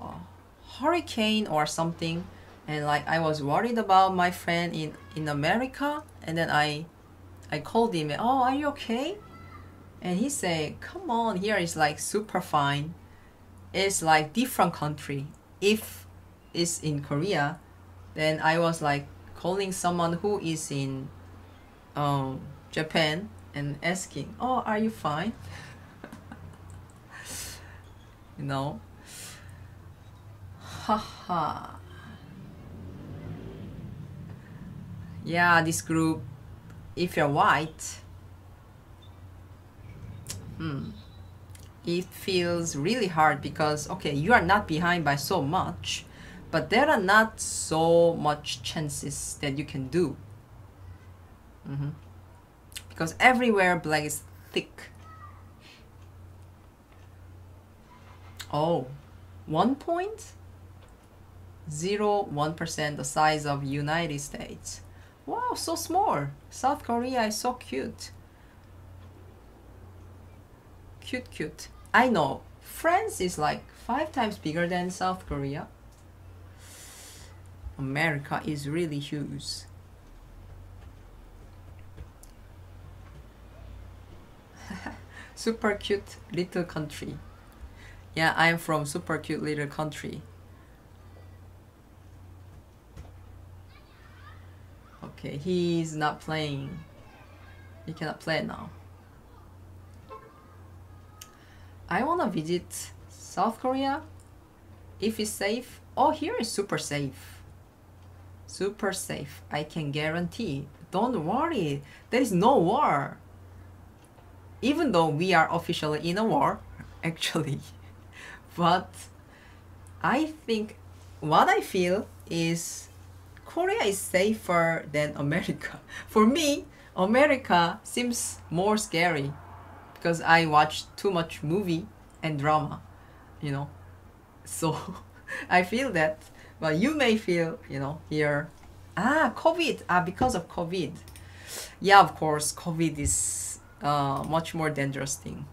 hurricane or something and like I was worried about my friend in in America and then I I called him oh are you okay? And he said come on here is like super fine. It's like different country. If it's in Korea then I was like calling someone who is in um, Japan and asking oh are you fine you know? Haha yeah this group if you're white hmm it feels really hard because okay you are not behind by so much but there are not so much chances that you can do. Mm-hmm. because everywhere black is thick Oh, one point zero one percent the size of United States. Wow, so small. South Korea is so cute. Cute, cute. I know. France is like five times bigger than South Korea. America is really huge. Super cute little country. Yeah, I'm from super cute little country. Okay, he's not playing. He cannot play now. I wanna visit South Korea. If it's safe. Oh, here is super safe. Super safe. I can guarantee. Don't worry. There is no war. Even though we are officially in a war, actually but I think what I feel is Korea is safer than America. For me, America seems more scary because I watch too much movie and drama, you know. So I feel that, but you may feel, you know, here, ah, COVID, ah, because of COVID. Yeah, of course, COVID is uh, much more dangerous thing.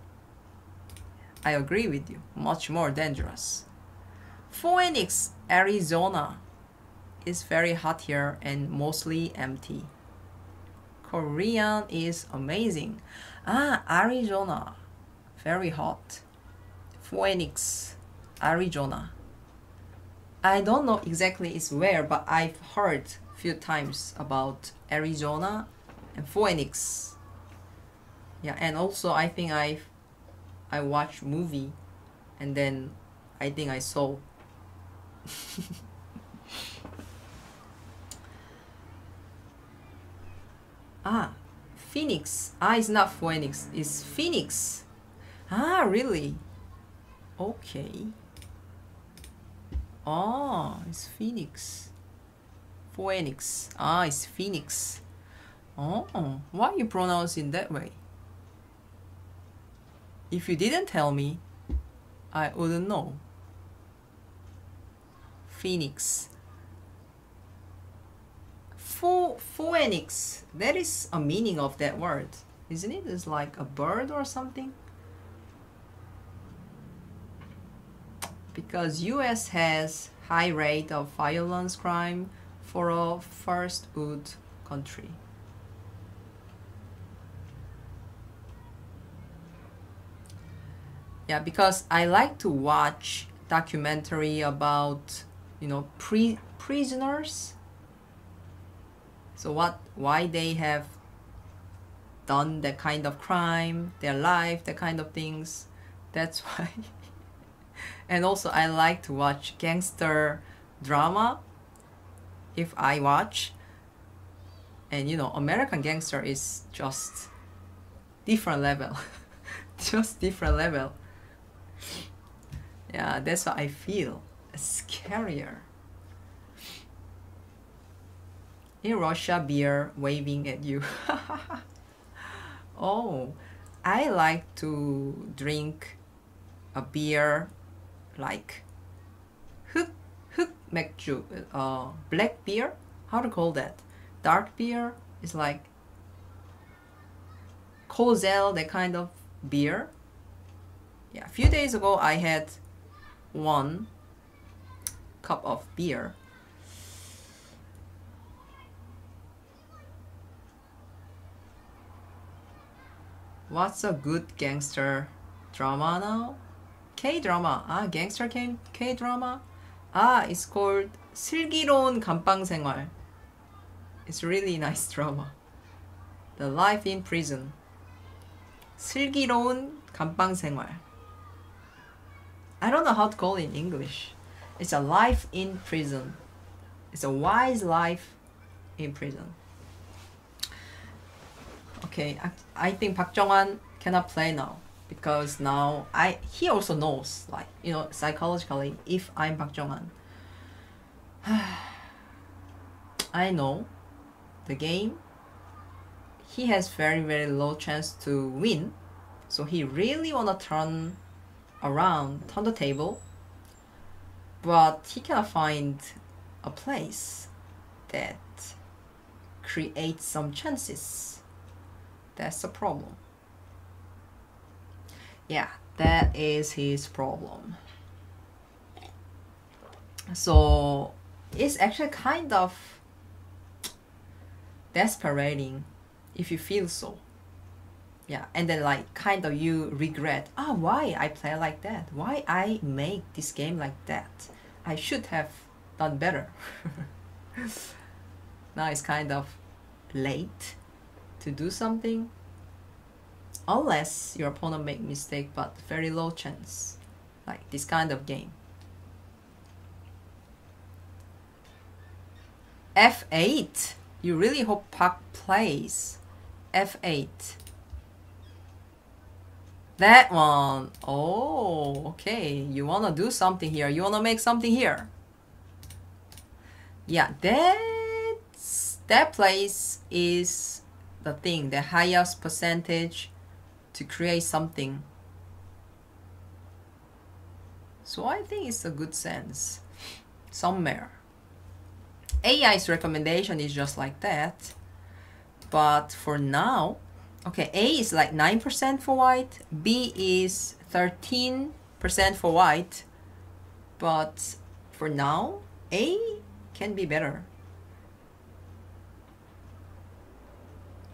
I agree with you. Much more dangerous. Phoenix, Arizona is very hot here and mostly empty. Korean is amazing. Ah, Arizona, very hot. Phoenix, Arizona. I don't know exactly it's where, but I've heard few times about Arizona and Phoenix. Yeah, and also I think I've I watch movie and then I think I saw ah Phoenix. Ah it's not Phoenix. It's Phoenix. Ah really? Okay. Oh it's Phoenix. Phoenix. Ah it's Phoenix. Oh why you pronounce it that way if you didn't tell me, I wouldn't know. Phoenix. Pho phoenix. That is a meaning of that word, isn't it? It's like a bird or something. Because US has high rate of violence crime for a first world country. Yeah, because I like to watch documentary about you know pre prisoners. So what why they have done that kind of crime, their life, that kind of things. That's why. and also I like to watch gangster drama if I watch. And you know, American Gangster is just different level. just different level. Yeah, that's what I feel. Scarier. In Russia, beer waving at you. oh, I like to drink a beer like hook hook 맥주, uh, black beer. How to call that? Dark beer is like Kozel, that kind of beer. Yeah, a few days ago I had one cup of beer. What's a good gangster drama now? K drama. Ah, gangster K K drama. Ah, it's called 슬기로운 감방 생활. It's really nice drama. The life in prison. 슬기로운 감방 생활. I don't know how to call it in English. It's a life in prison. It's a wise life in prison. Okay, I, I think Park Jung-hwan cannot play now because now I he also knows like you know psychologically if I'm Park Jung-hwan. I know the game. He has very very low chance to win, so he really wanna turn around, turn the table, but he cannot find a place that creates some chances. That's the problem. Yeah, that is his problem. So it's actually kind of desperating if you feel so yeah and then like kind of you regret ah oh, why i play like that? Why i make this game like that? I should have done better. Now it's kind of late to do something unless your opponent make mistake but very low chance. Like this kind of game. F8 you really hope Park plays f8 that one. Oh, okay. You want to do something here. You want to make something here. Yeah, that's, that place is the thing, the highest percentage to create something. So I think it's a good sense somewhere. AI's recommendation is just like that. But for now, Okay, A is like 9% for white, B is 13% for white, but for now, A can be better.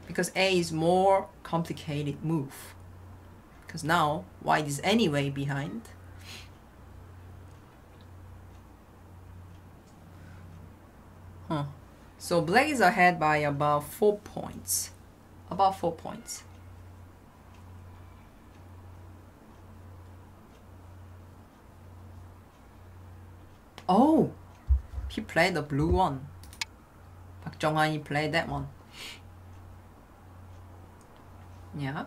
Because A is more complicated move. Because now, white is anyway behind. Huh. So black is ahead by about 4 points about four points. Oh, he played the blue one. Park Jung-hwan, he played that one. Yeah.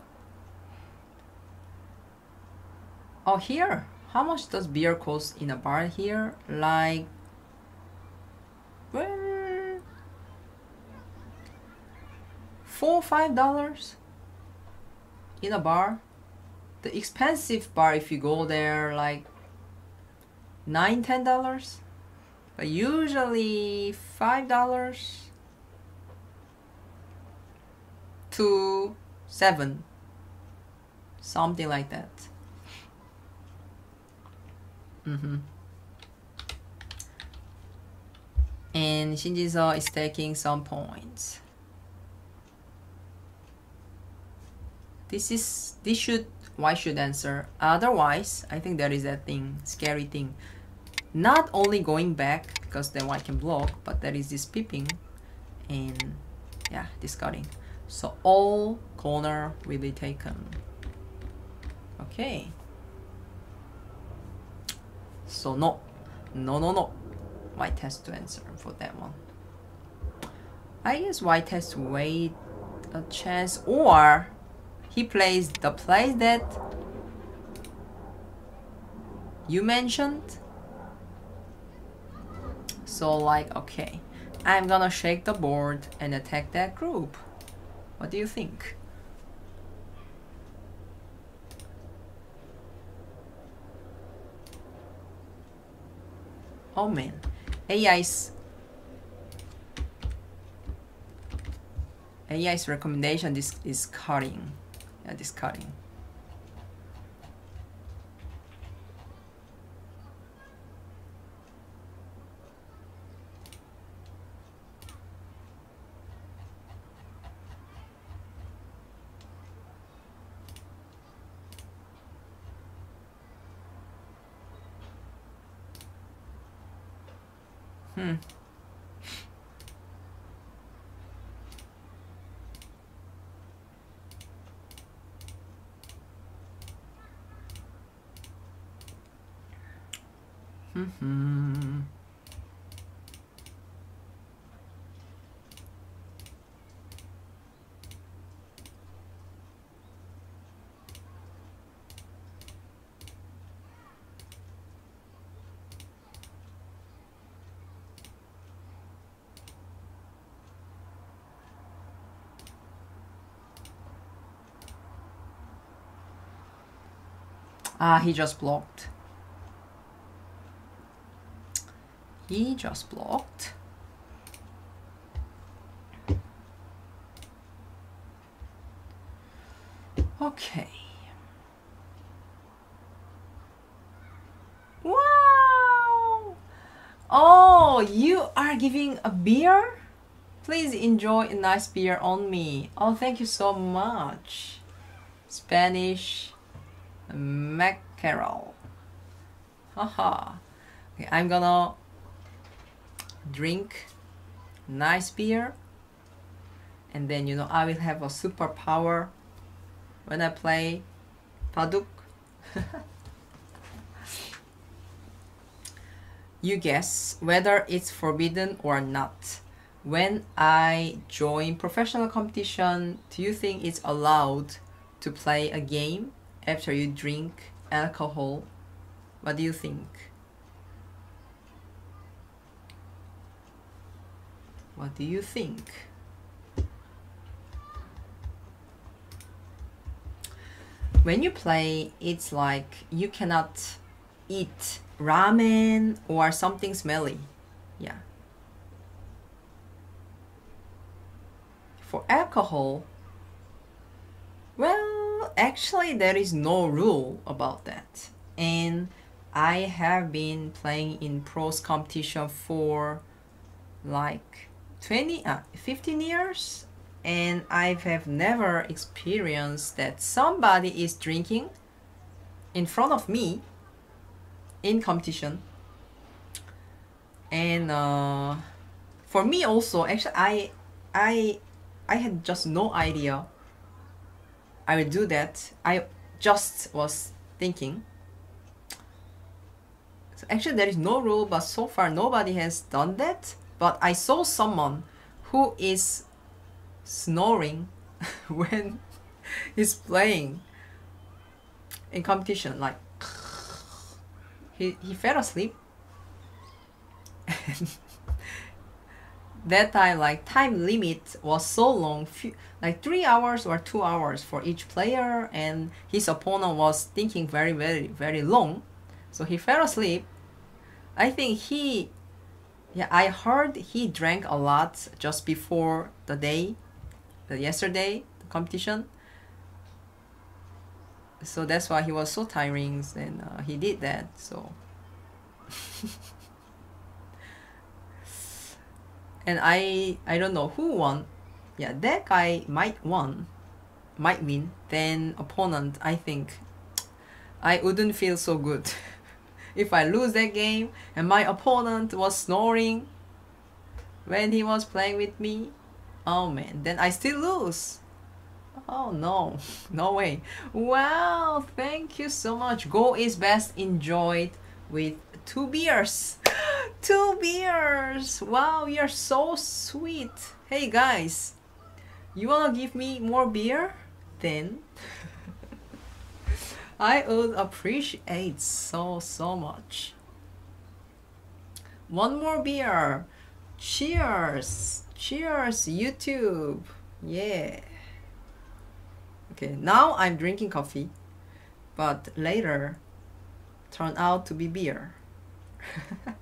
Oh, here. How much does beer cost in a bar here? Like, well, four or five dollars in a bar. The expensive bar if you go there like nine ten dollars. But usually five dollars to seven something like that. Mm-hmm. and Shin Jin-seo is taking some points This is this should why should answer. Otherwise, I think there is that thing, scary thing. Not only going back, because then white can block, but there is this peeping and yeah, discarding. So all corner will be taken. Okay. So no, no, no, no. White has to answer for that one. I guess white has to wait a chance or he plays the play that you mentioned. So like, okay, I'm gonna shake the board and attack that group. What do you think? Oh man, AI's AI's recommendation is, is cutting. Yeah, this cutting. Hmm. Hmm. Ah, he just blocked. He just blocked. Okay. Wow! Oh, you are giving a beer? Please enjoy a nice beer on me. Oh, thank you so much. Spanish mackerel. Haha. Okay, I'm gonna drink nice beer and then you know I will have a superpower when I play Paduk. you guess whether it's forbidden or not. When I join professional competition, do you think it's allowed to play a game after you drink alcohol? What do you think? What do you think? When you play, it's like you cannot eat ramen or something smelly. Yeah. For alcohol, well, actually, there is no rule about that. And I have been playing in pros competition for like 20 uh, 15 years and I have never experienced that somebody is drinking in front of me in competition. And uh, for me also actually I I I had just no idea I would do that. I just was thinking. So actually there is no rule but so far nobody has done that but I saw someone who is snoring when he's playing in competition like he, he fell asleep. That time like time limit was so long few, like three hours or two hours for each player and his opponent was thinking very very very long. So he fell asleep. I think he yeah, I heard he drank a lot just before the day, the yesterday, the competition. So that's why he was so tiring and uh, he did that. So. and I I don't know who won. Yeah, that guy might won. might win, then opponent, I think I wouldn't feel so good. if I lose that game and my opponent was snoring when he was playing with me, oh man, then I still lose. Oh no, no way. Wow, thank you so much. Go is best enjoyed with two beers. two beers. Wow, you're so sweet. Hey guys, you wanna give me more beer? Then I would appreciate so so much. One more beer. Cheers. Cheers, YouTube. Yeah. Okay, now I'm drinking coffee, but later turn out to be beer.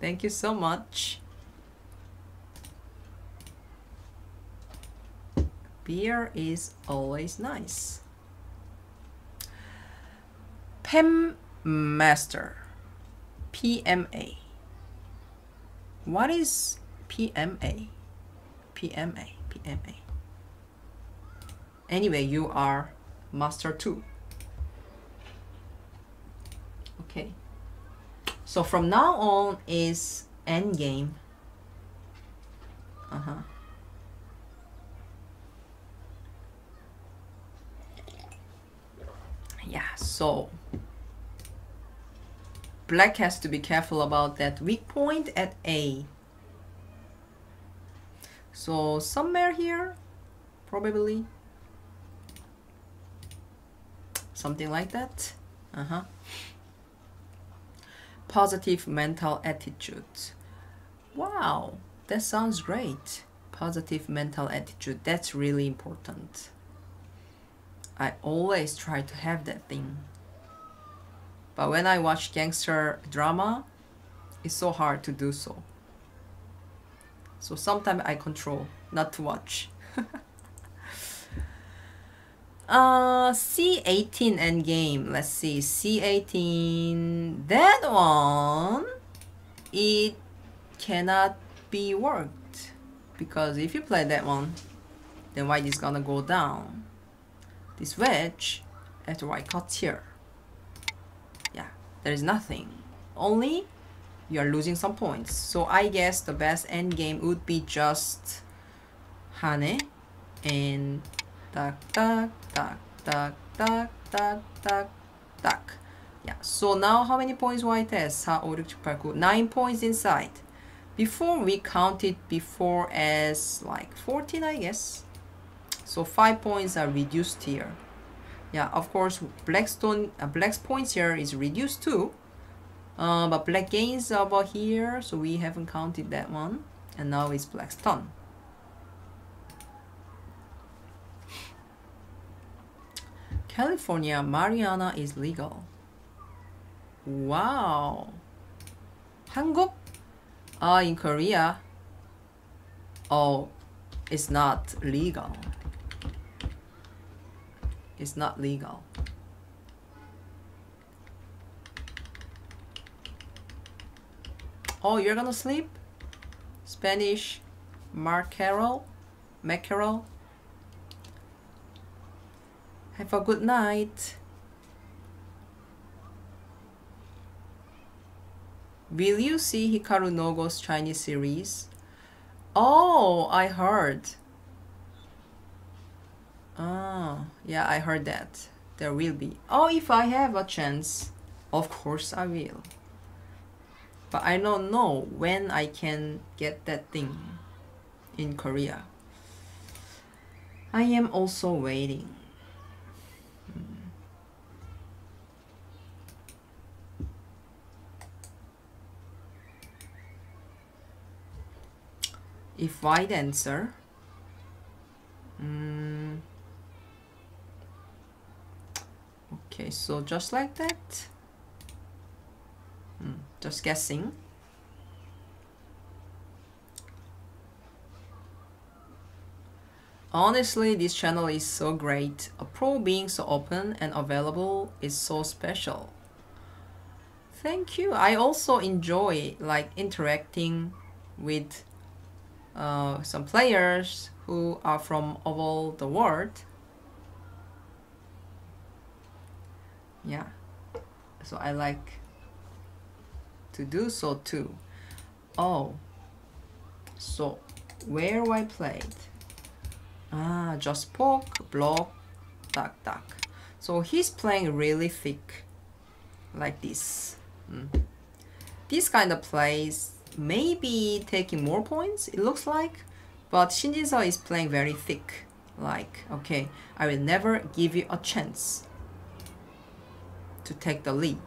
Thank you so much. Beer is always nice. PEM Master. PMA. What is PMA? PMA. PMA. Anyway, you are Master 2. Okay. So from now on is endgame. Uh-huh. Yeah, so black has to be careful about that weak point at A. So somewhere here, probably. Something like that. Uh-huh positive mental attitude. Wow, that sounds great. Positive mental attitude, that's really important. I always try to have that thing. But when I watch gangster drama, it's so hard to do so. So sometimes I control not to watch. Uh, C18 endgame. Let's see. C18. That one, it cannot be worked. Because if you play that one, then white is gonna go down. This wedge, after white cuts here. There is nothing. Only you are losing some points. So I guess the best endgame would be just Hane and tak, tak, tak, tak, tak, tak, tak, tak. Yeah, so now how many points white has? 4, 5, 6, 8, 9. 9 points inside. Before we counted before as like 14, I guess. So 5 points are reduced here. Yeah, of course, Blackstone, uh, Black's points here is reduced too. Uh, but Black gains over here, so we haven't counted that one. And now it's Black's turn. California, marijuana is legal. Wow. 한국? Ah, in Korea. Oh, it's not legal. It's not legal. Oh, you're gonna sleep? Spanish, mackerel, mackerel. Have a good night. Will you see Hikaru no Go's Chinese series? Oh, I heard. Oh, yeah, I heard that. There will be. Oh, if I have a chance, of course I will. But I don't know when I can get that thing in Korea. I am also waiting. if white answer mm, okay so just like that mm, just guessing Honestly, this channel is so great. A pro being so open and available is so special. Thank you. I also enjoy like interacting with uh, some players who are from all the world. Yeah, so I like to do so too. Oh, so where I played? Ah, just poke, block, duck, duck. So he's playing really thick, like this. Mm. This kind of plays maybe taking more points, it looks like. But Shinjin-seo is playing very thick. Like, okay, I will never give you a chance to take the lead.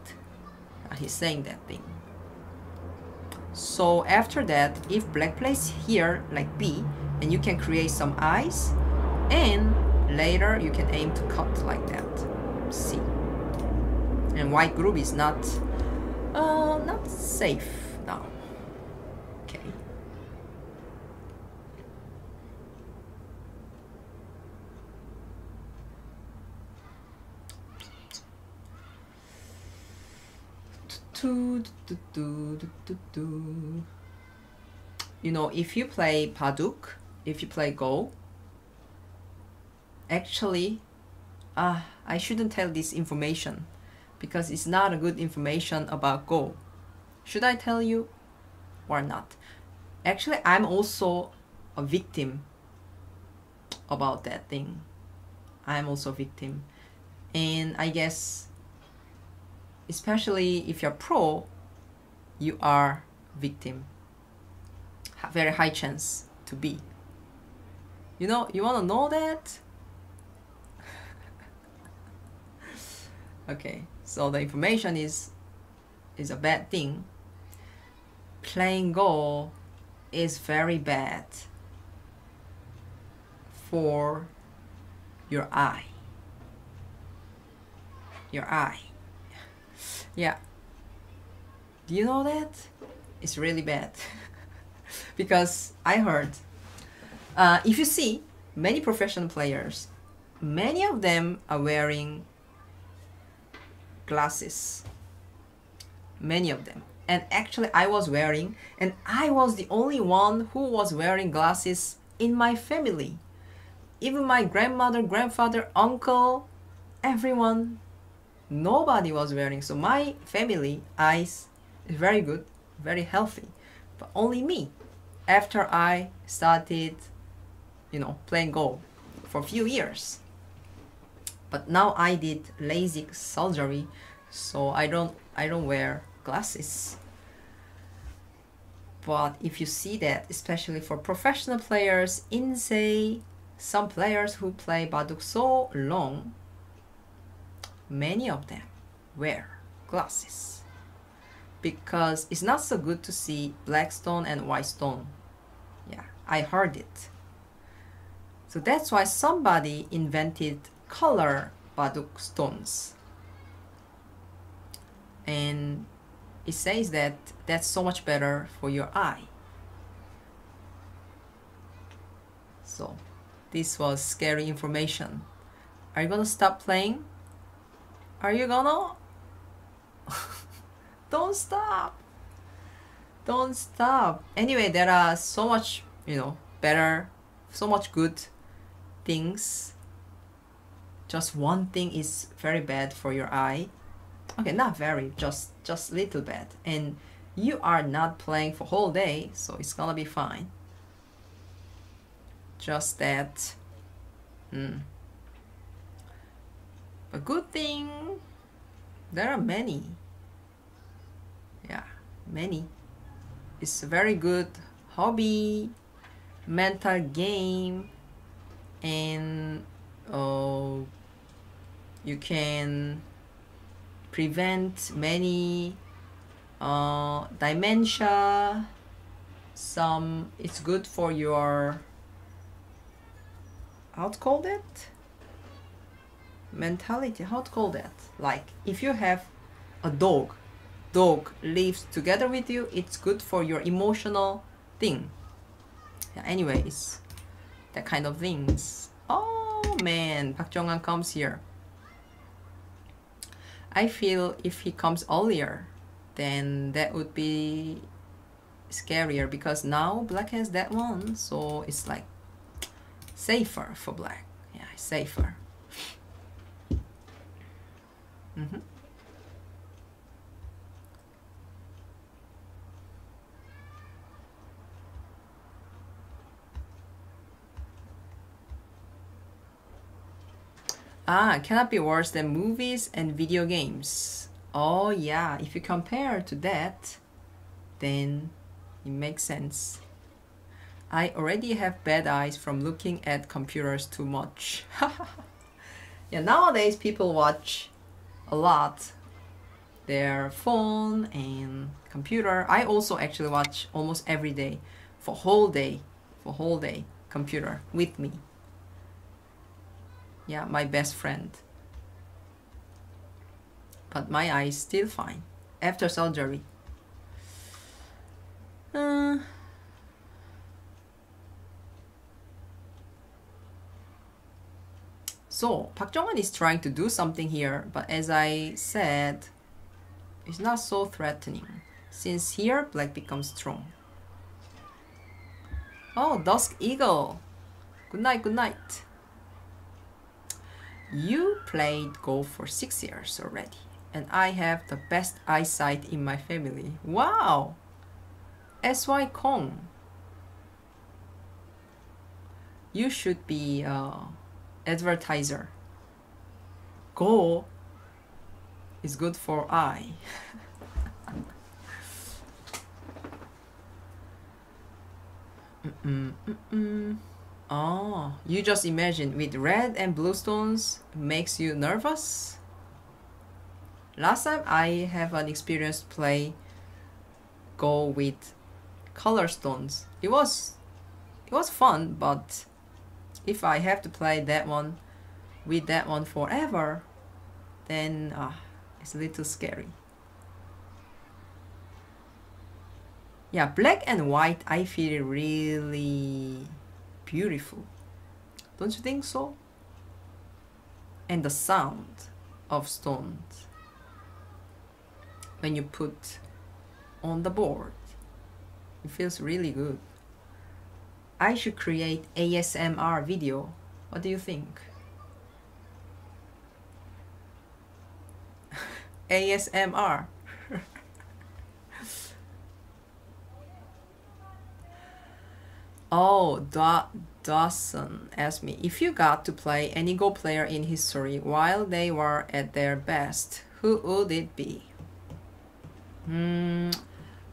Uh, he's saying that thing. So after that, if black plays here, like B, and you can create some eyes, and later you can aim to cut like that. C. And white group is not, uh, not safe now. Okay. You know, if you play Paduk, if you play Go, actually, uh, I shouldn't tell this information because it's not a good information about Go. Should I tell you or not? Actually, I'm also a victim about that thing. I'm also a victim. And I guess especially if you're pro, you are victim. Very high chance to be. You know, you want to know that? okay, so the information is is a bad thing. Playing Go is very bad for your eye. Your eye. Yeah. Do you know that? It's really bad. because I heard uh, if you see many professional players, many of them are wearing glasses. Many of them. And actually, I was wearing, and I was the only one who was wearing glasses in my family. Even my grandmother, grandfather, uncle, everyone nobody was wearing so my family eyes is very good very healthy. But only me after i started you know playing golf for a few years. But now i did LASIK surgery so i don't i don't wear glasses. But if you see that especially for professional players in say some players who play baduk so long many of them wear glasses because it's not so good to see black stone and white stone. Yeah, I heard it. So that's why somebody invented color Baduk stones. And it says that that's so much better for your eye. So this was scary information. Are you gonna stop playing? Are you gonna? Don't stop. Don't stop. Anyway, there are so much, you know, better, so much good things. Just one thing is very bad for your eye. Okay, not very, just just little bad. And you are not playing for whole day, so it's gonna be fine. Just that. Hmm. A good thing, there are many. Yeah, many. It's a very good hobby, mental game, and uh, you can prevent many uh, dementia. Some it's good for your how to call that mentality how to call that like if you have a dog dog lives together with you it's good for your emotional thing yeah, anyway it's that kind of things oh man Park Jung-hwan comes here I feel if he comes earlier then that would be scarier because now black has that one so it's like Safer for black. Yeah, safer. Mm -hmm. Ah, cannot be worse than movies and video games. Oh yeah, if you compare to that, then it makes sense. I already have bad eyes from looking at computers too much. yeah, nowadays people watch a lot. Their phone and computer. I also actually watch almost every day for whole day, for whole day computer with me. Yeah my best friend. But my eye is still fine. After surgery. Uh, so Park Jung-hwan is trying to do something here but as I said it's not so threatening since here black becomes strong oh dusk eagle good night good night you played golf for six years already, and I have the best eyesight in my family. Wow! SY Kong. You should be a advertiser. Go is good for eye. mm -mm, mm Oh, you just imagine with red and blue stones makes you nervous? Last time I have an experience play go with color stones. It was it was fun, but if I have to play that one with that one forever, then uh, it's a little scary. Yeah, black and white I feel really beautiful. Don't you think so? And the sound of stones when you put on the board, it feels really good. I should create ASMR video. What do you think? ASMR. Oh, da Dawson asked me if you got to play any Go player in history while they were at their best, who would it be? Hmm,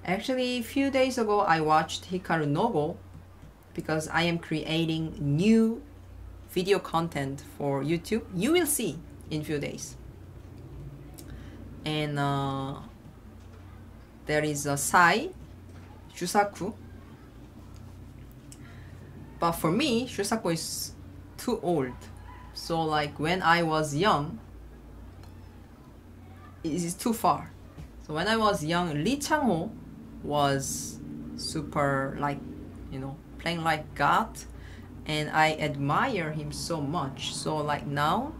actually, a few days ago I watched Hikaru no Go because I am creating new video content for YouTube. You will see in few days. And uh, there is a Sai Shusaku but for me, Shusaku is too old. So like when I was young, it is too far. So when I was young, Lee Chang-ho was super like, you know, playing like God and I admire him so much. So like now,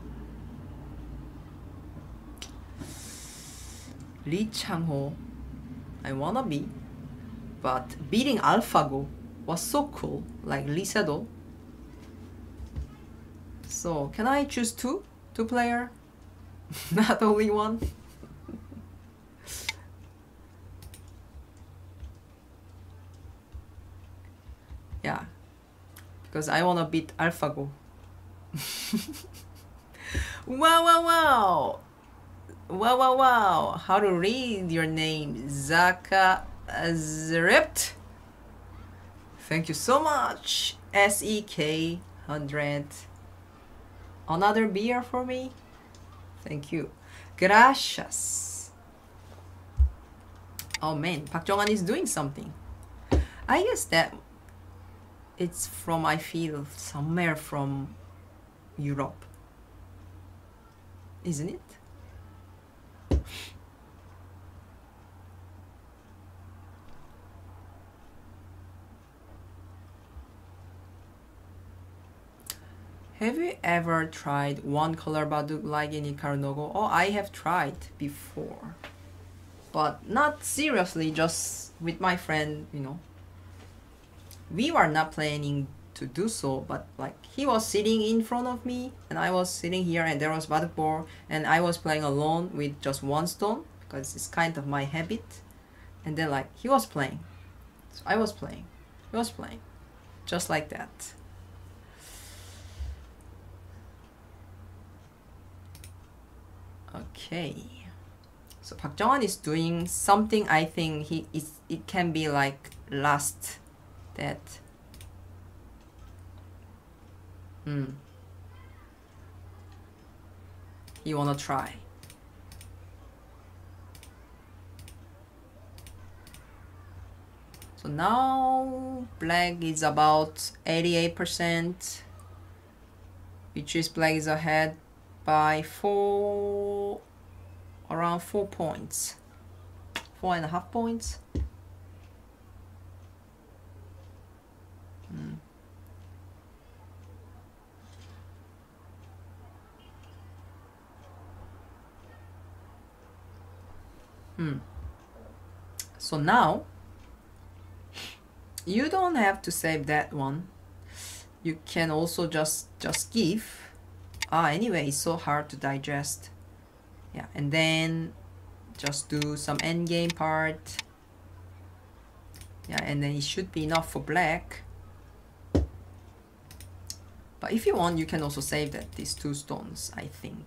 Lee Chang-ho, I wanna be, but beating AlphaGo was so cool, like Lee Se-dol. So can I choose two? Two player? Not only one? Yeah. Because I wanna beat AlphaGo. wow wow wow! Wow wow wow! How to read your name? Zaka Zript? Thank you so much, SEK 100. Another beer for me? Thank you. Gracias. Oh man, Park Jung-hwan is doing something. I guess that it's from, I feel, somewhere from Europe. Isn't it? Have you ever tried one color baduk like in Hikaru no Go? Oh, I have tried before. But not seriously, just with my friend, you know. We were not planning to do so, but like he was sitting in front of me and I was sitting here and there was bad board and I was playing alone with just one stone because it's kind of my habit. And then like he was playing. So I was playing. He was playing. Just like that. Okay. So Park Jung is doing something I think he is it can be like last that Hmm. You wanna try. So now black is about 88%, which is black is ahead by four, around four points, four and a half points. Hmm. So now, you don't have to save that one. You can also just just give. Ah, anyway, it's so hard to digest. Yeah, and then just do some endgame part. Yeah, and then it should be enough for black. But if you want, you can also save that, these two stones, I think.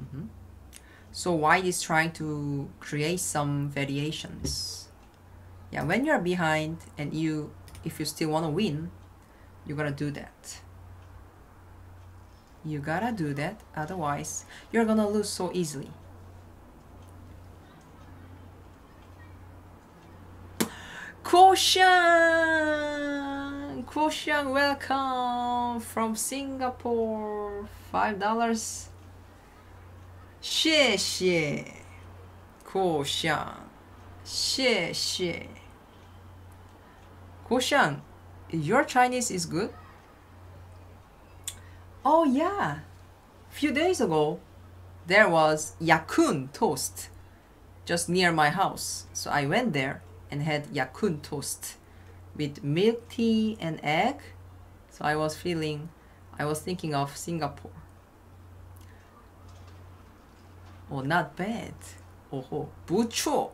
Mm -hmm. So white is trying to create some variations. Yeah, when you're behind and you, if you still want to win, you gotta do that. You gotta do that, otherwise you're gonna lose so easily. Quotient! Quotient, welcome from Singapore. Five dollars. 谢谢，故乡，谢谢。Kushan, your Chinese is good? Oh yeah. Few days ago, there was Ya Kun toast just near my house. So I went there and had Ya Kun toast with milk tea and egg. So I was feeling I was thinking of Singapore. Oh, not bad. Oh, 不错.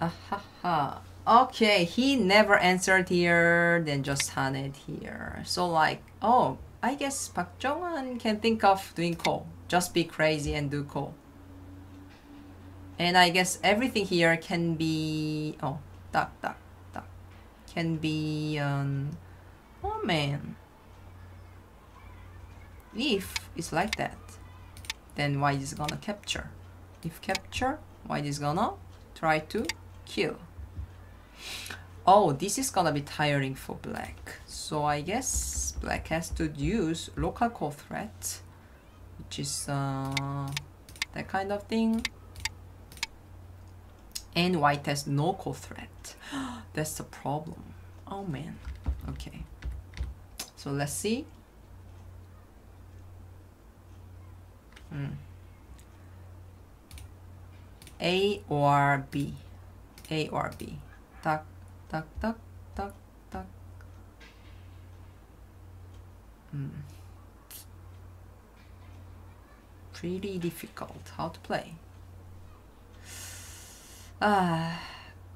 Ahaha. Okay, he never answered here, then just Hanet here. So like, oh, I guess Park Jung-hwan can think of doing ko. Just be crazy and do ko. And I guess everything here can be, oh, duck, duck, duck. Can be, um, oh man if it's like that then white is gonna capture? If capture white is gonna try to kill? Oh this is gonna be tiring for black. So I guess black has to use local ko threat which is uh, that kind of thing. And white has no ko threat. That's the problem. Oh man. Okay. So let's see Mm. A or B. A or B. Tuck, tuck, tuck, tuck, tuck. Mm. Pretty difficult. How to play? Uh,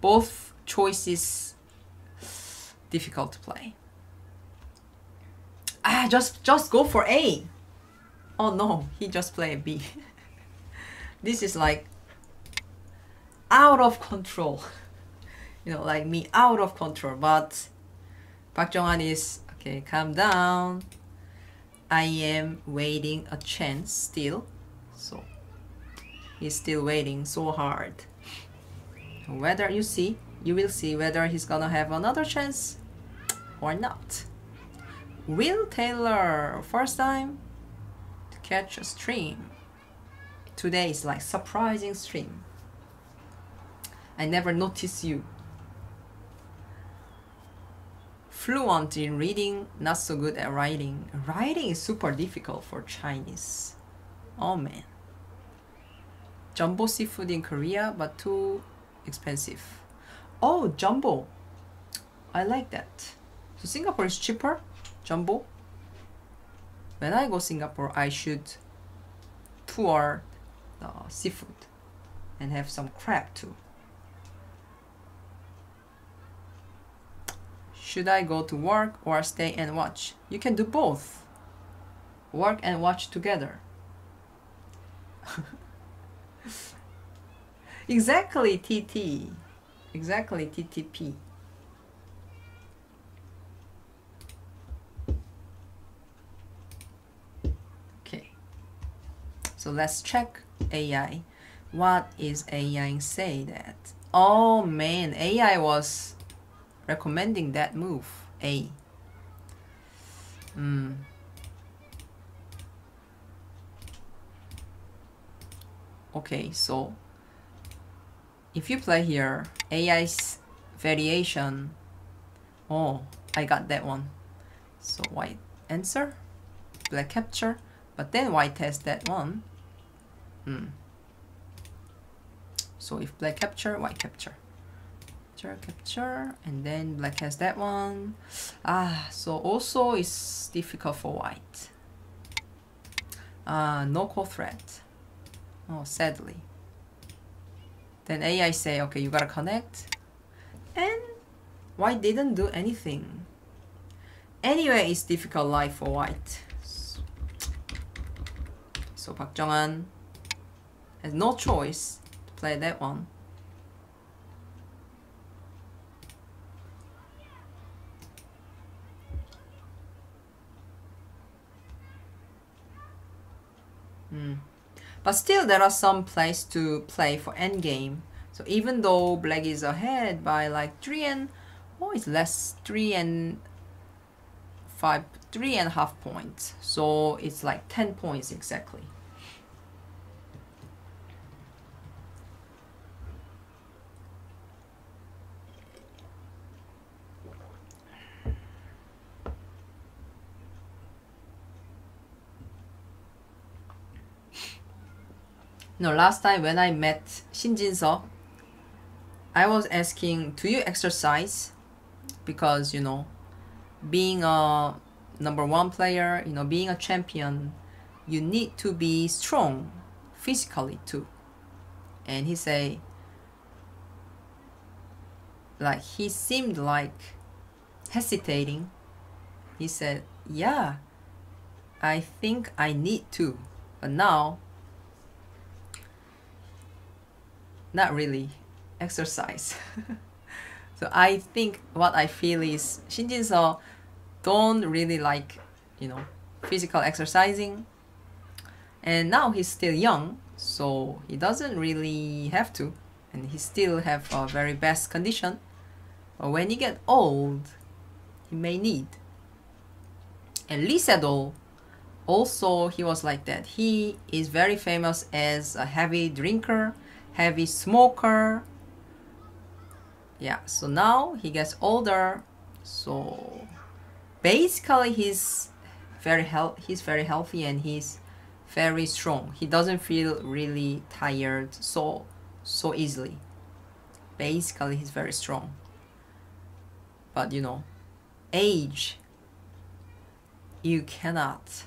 both choices difficult to play. Ah, just just go for A. Oh no, he just played B. this is like out of control. you know, like me out of control. But Park Jung-hwan is, okay, calm down. I am waiting a chance still. So he's still waiting so hard. Whether you see, you will see whether he's gonna have another chance or not. Will Taylor, first time catch a stream. Today is like surprising stream. I never notice you. Fluent in reading, not so good at writing. Writing is super difficult for Chinese. Oh man. jumbo seafood in Korea, but too expensive. Oh, jumbo. I like that. So Singapore is cheaper, jumbo. When I go Singapore, I should tour the seafood and have some crab too. Should I go to work or stay and watch? You can do both. Work and watch together. exactly, TT. Exactly, TTP. Okay. So let's check AI. What is AI say that? Oh man, AI was recommending that move. A. Hmm. Okay, so if you play here, AI's variation. Oh, I got that one. So white answer, black capture, but then white test that one. Hmm. So if black capture, white capture. Capture, capture, and then black has that one. Ah, so also it's difficult for white. Ah, no ko threat. Oh, sadly. Then AI say, okay, you gotta connect. And white didn't do anything. Anyway, it's difficult life for white. So Park Jung-hwan has no choice to play that one. Hmm. But still, there are some plays to play for endgame. So even though black is ahead by like 3 and... Oh, it's less 3 and 5, 3 and a half points. So it's like 10 points exactly. No, last time when I met Shin Jin-seo, I was asking, do you exercise? Because, you know, being a number one player, you know, being a champion, you need to be strong physically too. And he say, like he seemed like hesitating. He said, yeah, I think I need to. But now not really exercise. so I think what I feel is Shin Jin-seo don't really like, you know, physical exercising. And now he's still young, so he doesn't really have to. And he still have a very best condition. But when he get old, he may need. And Lee Sedol, also he was like that. He is very famous as a heavy drinker heavy smoker. Yeah so now he gets older. So basically he's very health he's very healthy and he's very strong. He doesn't feel really tired so so easily. Basically he's very strong. But you know age you cannot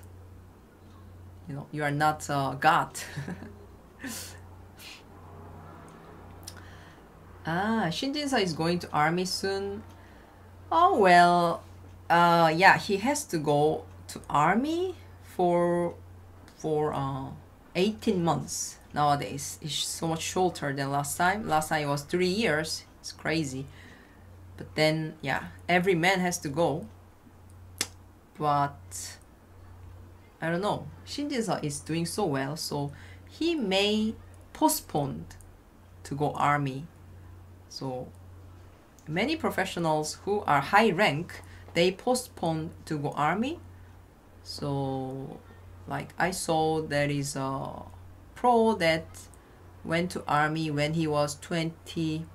you know you are not a god Ah, Shin Jin-seo is going to army soon. Oh well, uh, yeah, he has to go to army for for uh, 18 months nowadays. It's so much shorter than last time. Last time it was three years. It's crazy. But then, yeah, every man has to go. But I don't know. Shin Jin-seo is doing so well, so he may postpone to go army so many professionals who are high rank, they postpone to go army. So like I saw there is a pro that went to army when he was 20,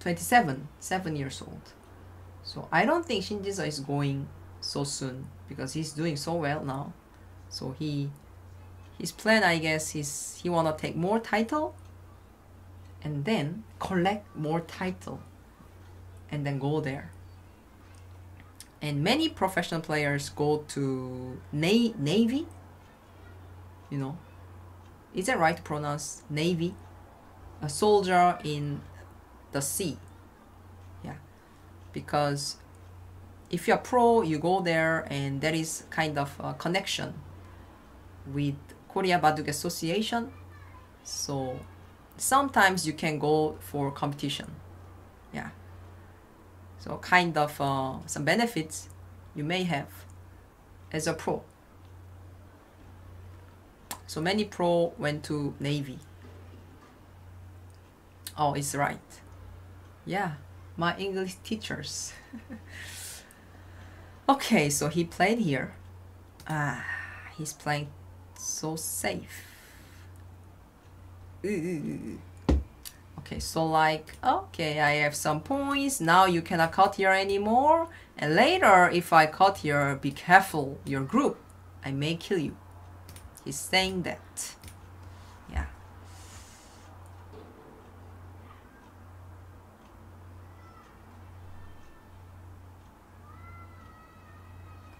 27, 7 years old. So I don't think Shin Jin-seo is going so soon because he's doing so well now. So he his plan I guess is he wanna take more title and then collect more title and then go there. And many professional players go to Na- Navy. You know, is that right to pronounce Navy? A soldier in the sea. Yeah, because if you're pro, you go there, and there is kind of a connection with Korea Baduk Association. So sometimes you can go for competition. Yeah. So kind of uh, some benefits you may have as a pro. So many pro went to Navy. Oh, it's right. Yeah, my English teachers. okay, so he played here. Ah, he's playing so safe. Okay, so like, okay, I have some points. Now you cannot cut here anymore. And later, if I cut here, be careful, your group, I may kill you. He's saying that. Yeah.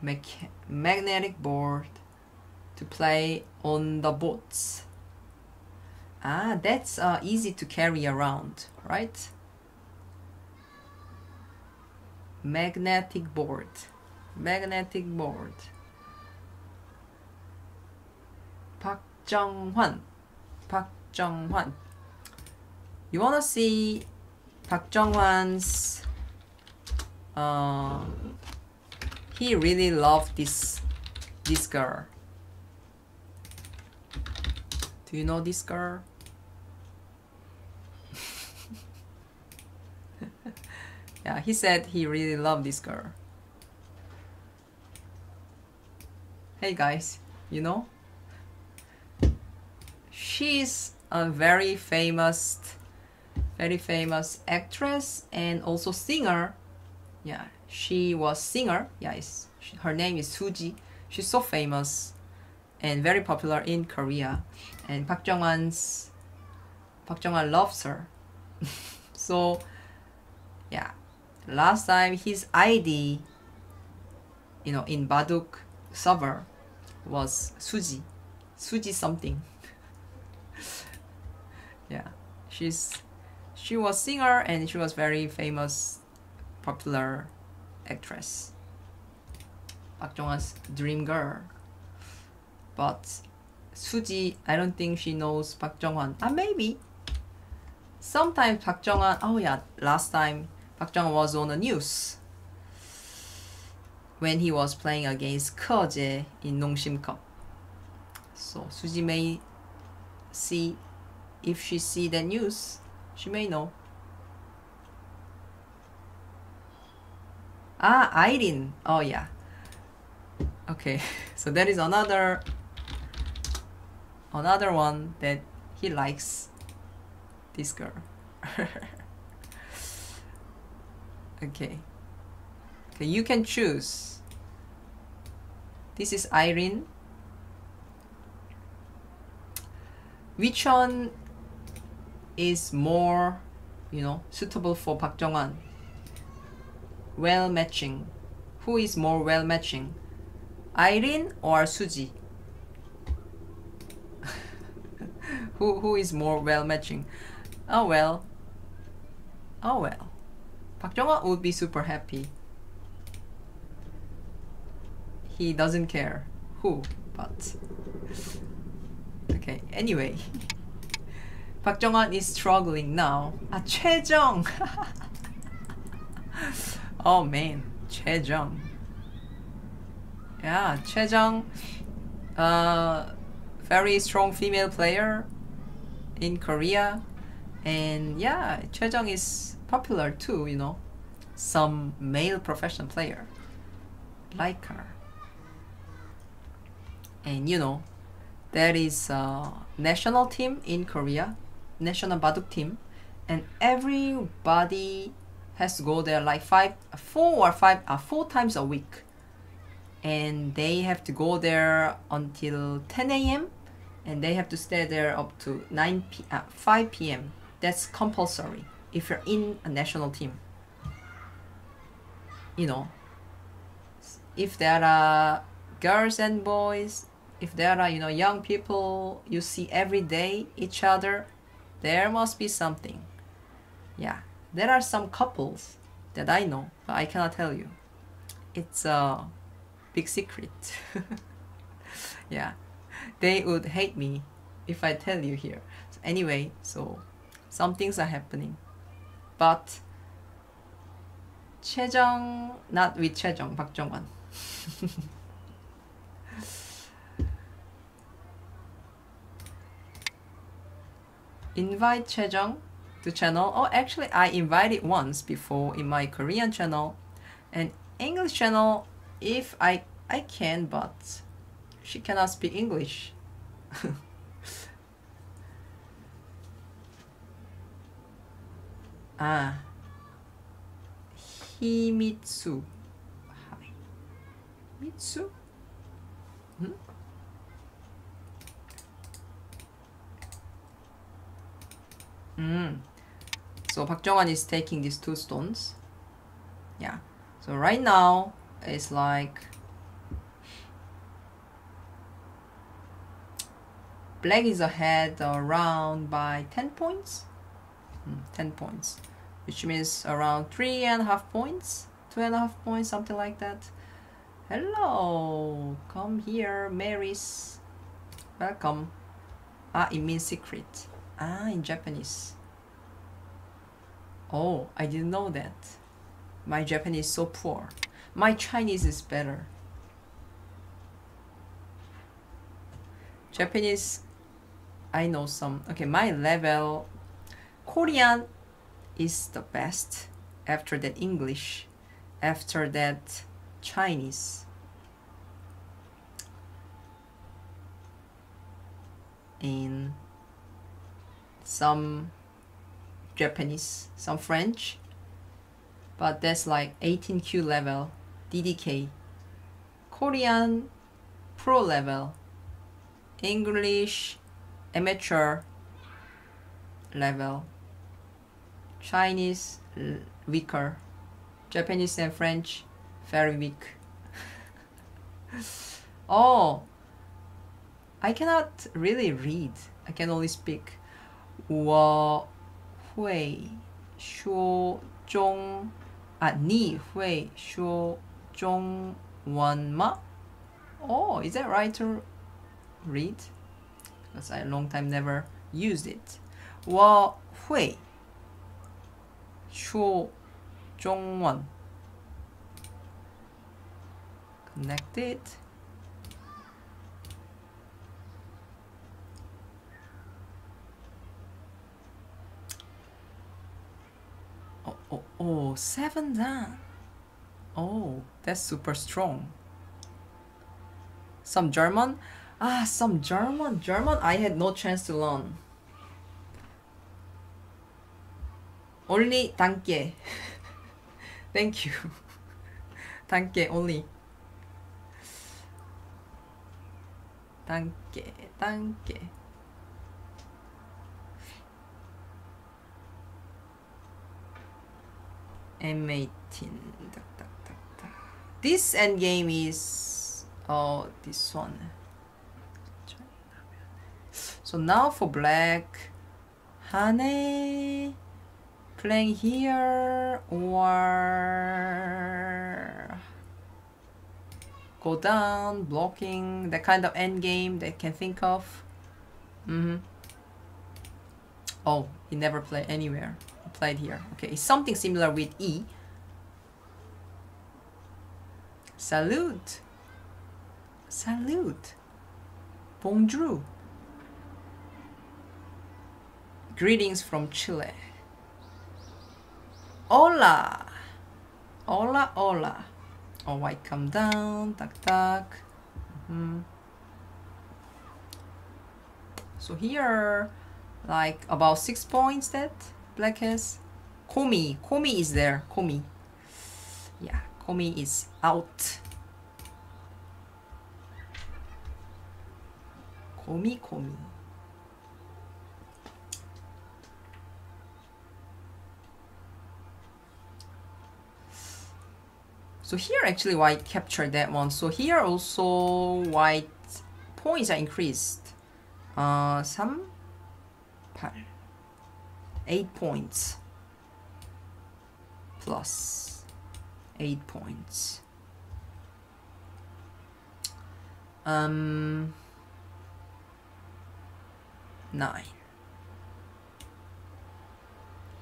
Mech magnetic board to play on the boats. Ah, that's uh, easy to carry around, right? Magnetic board. Magnetic board. Park Jung-hwan. Park Jung-hwan. You wanna see Park Jung-hwan's uh, he really loved this this girl. Do you know this girl? Yeah, he said he really loved this girl. Hey guys, you know? She's a very famous, very famous actress and also singer. Yeah, she was singer. Yeah, her name is Suji. She's so famous and very popular in Korea. And Park Jung-hwan's Park Jung-hwan loves her. so yeah. Last time his ID you know in Baduk server was Suji. Suji something. yeah. She's she was singer and she was very famous popular actress. Park Jung-hwan's dream girl. But Suji, I don't think she knows Park Jung-hwan. Ah, maybe. Sometimes Park Jung-hwan, oh yeah, last time Park Jung-hwan was on the news when he was playing against Ke Jie in Nongshim Cup. So Suji may see, if she see the news, she may know. Ah, Irene. Oh yeah. Okay, so that is another another one that he likes this girl okay. Okay you can choose. This is Irene. Which one is more you know suitable for Park Jung-hwan well matching. Who is more well matching? Irene or Suji? Who who is more well matching? Oh well. Oh well Park Jung would be super happy. He doesn't care who but okay anyway. Park Jung is struggling now. Ah Choi-jung oh man. Choi-jung yeah Choi-jung uh very strong female player in Korea. And yeah, Choi-jung is popular too, you know. Some male professional player like her. And you know, there is a national team in Korea, national baduk team, and everybody has to go there like five, four or five, uh, four times a week, and they have to go there until 10 a.m and they have to stay there up to 9 p- uh, 5 p.m. That's compulsory if you're in a national team. You know, if there are girls and boys, if there are you know young people you see every day each other, there must be something. Yeah, there are some couples that I know, but I cannot tell you. It's a big secret. yeah, they would hate me if I tell you here. So anyway, so some things are happening, but Chejong, not with Chejong, Park Jung-hwan. invite Chejong to channel. Oh, actually, I invited once before in my Korean channel. And English channel, if I, I can, but she cannot speak English. ah, Himitsu. Mitsu. Hmm? Mm. So Park Jung-hwan is taking these two stones. Yeah. So right now it's like black is ahead around by 10 points. Mm, 10 points. Which means around three and a half points, two and a half points, something like that. Hello, come here, Marys. Welcome. Ah, it means secret. Ah, in Japanese. Oh, I didn't know that. My Japanese is so poor. My Chinese is better. Japanese, I know some. Okay, my level, Korean is the best. After that, English. After that, Chinese. In some Japanese, some French, but that's like 18Q level, DDK. Korean pro level, English amateur level, Chinese weaker, Japanese and French very weak. oh, I cannot really read. I can only speak. 我会说中啊，你会说中文吗? Oh, is that right to read? Because I a long time never used it. 我会 show 中文 connect it oh, oh, oh seven done oh that's super strong. Some German? Ah some German. German I had no chance to learn. Only danke. Thank you. danke only. Danke, danke. M18. Duck, duck, duck, duck. Is oh this one. So now for black, Hane playing here or go down, blocking, that kind of end game they can think of. Mm-hmm. Oh, he never played anywhere. He played here. Okay, it's something similar with E. Salute. Salute. Bonjour. Greetings from Chile. Hola. Hola, hola. Oh, I come down. Tuck, tuck. Mm. So here, like about six points that black has. Komi. Komi is there. Komi. Yeah, Komi is out. Komi Komi. So here actually white captured that one. So here also white points are increased. Uh, some 8 points plus 8 points. Um, 9.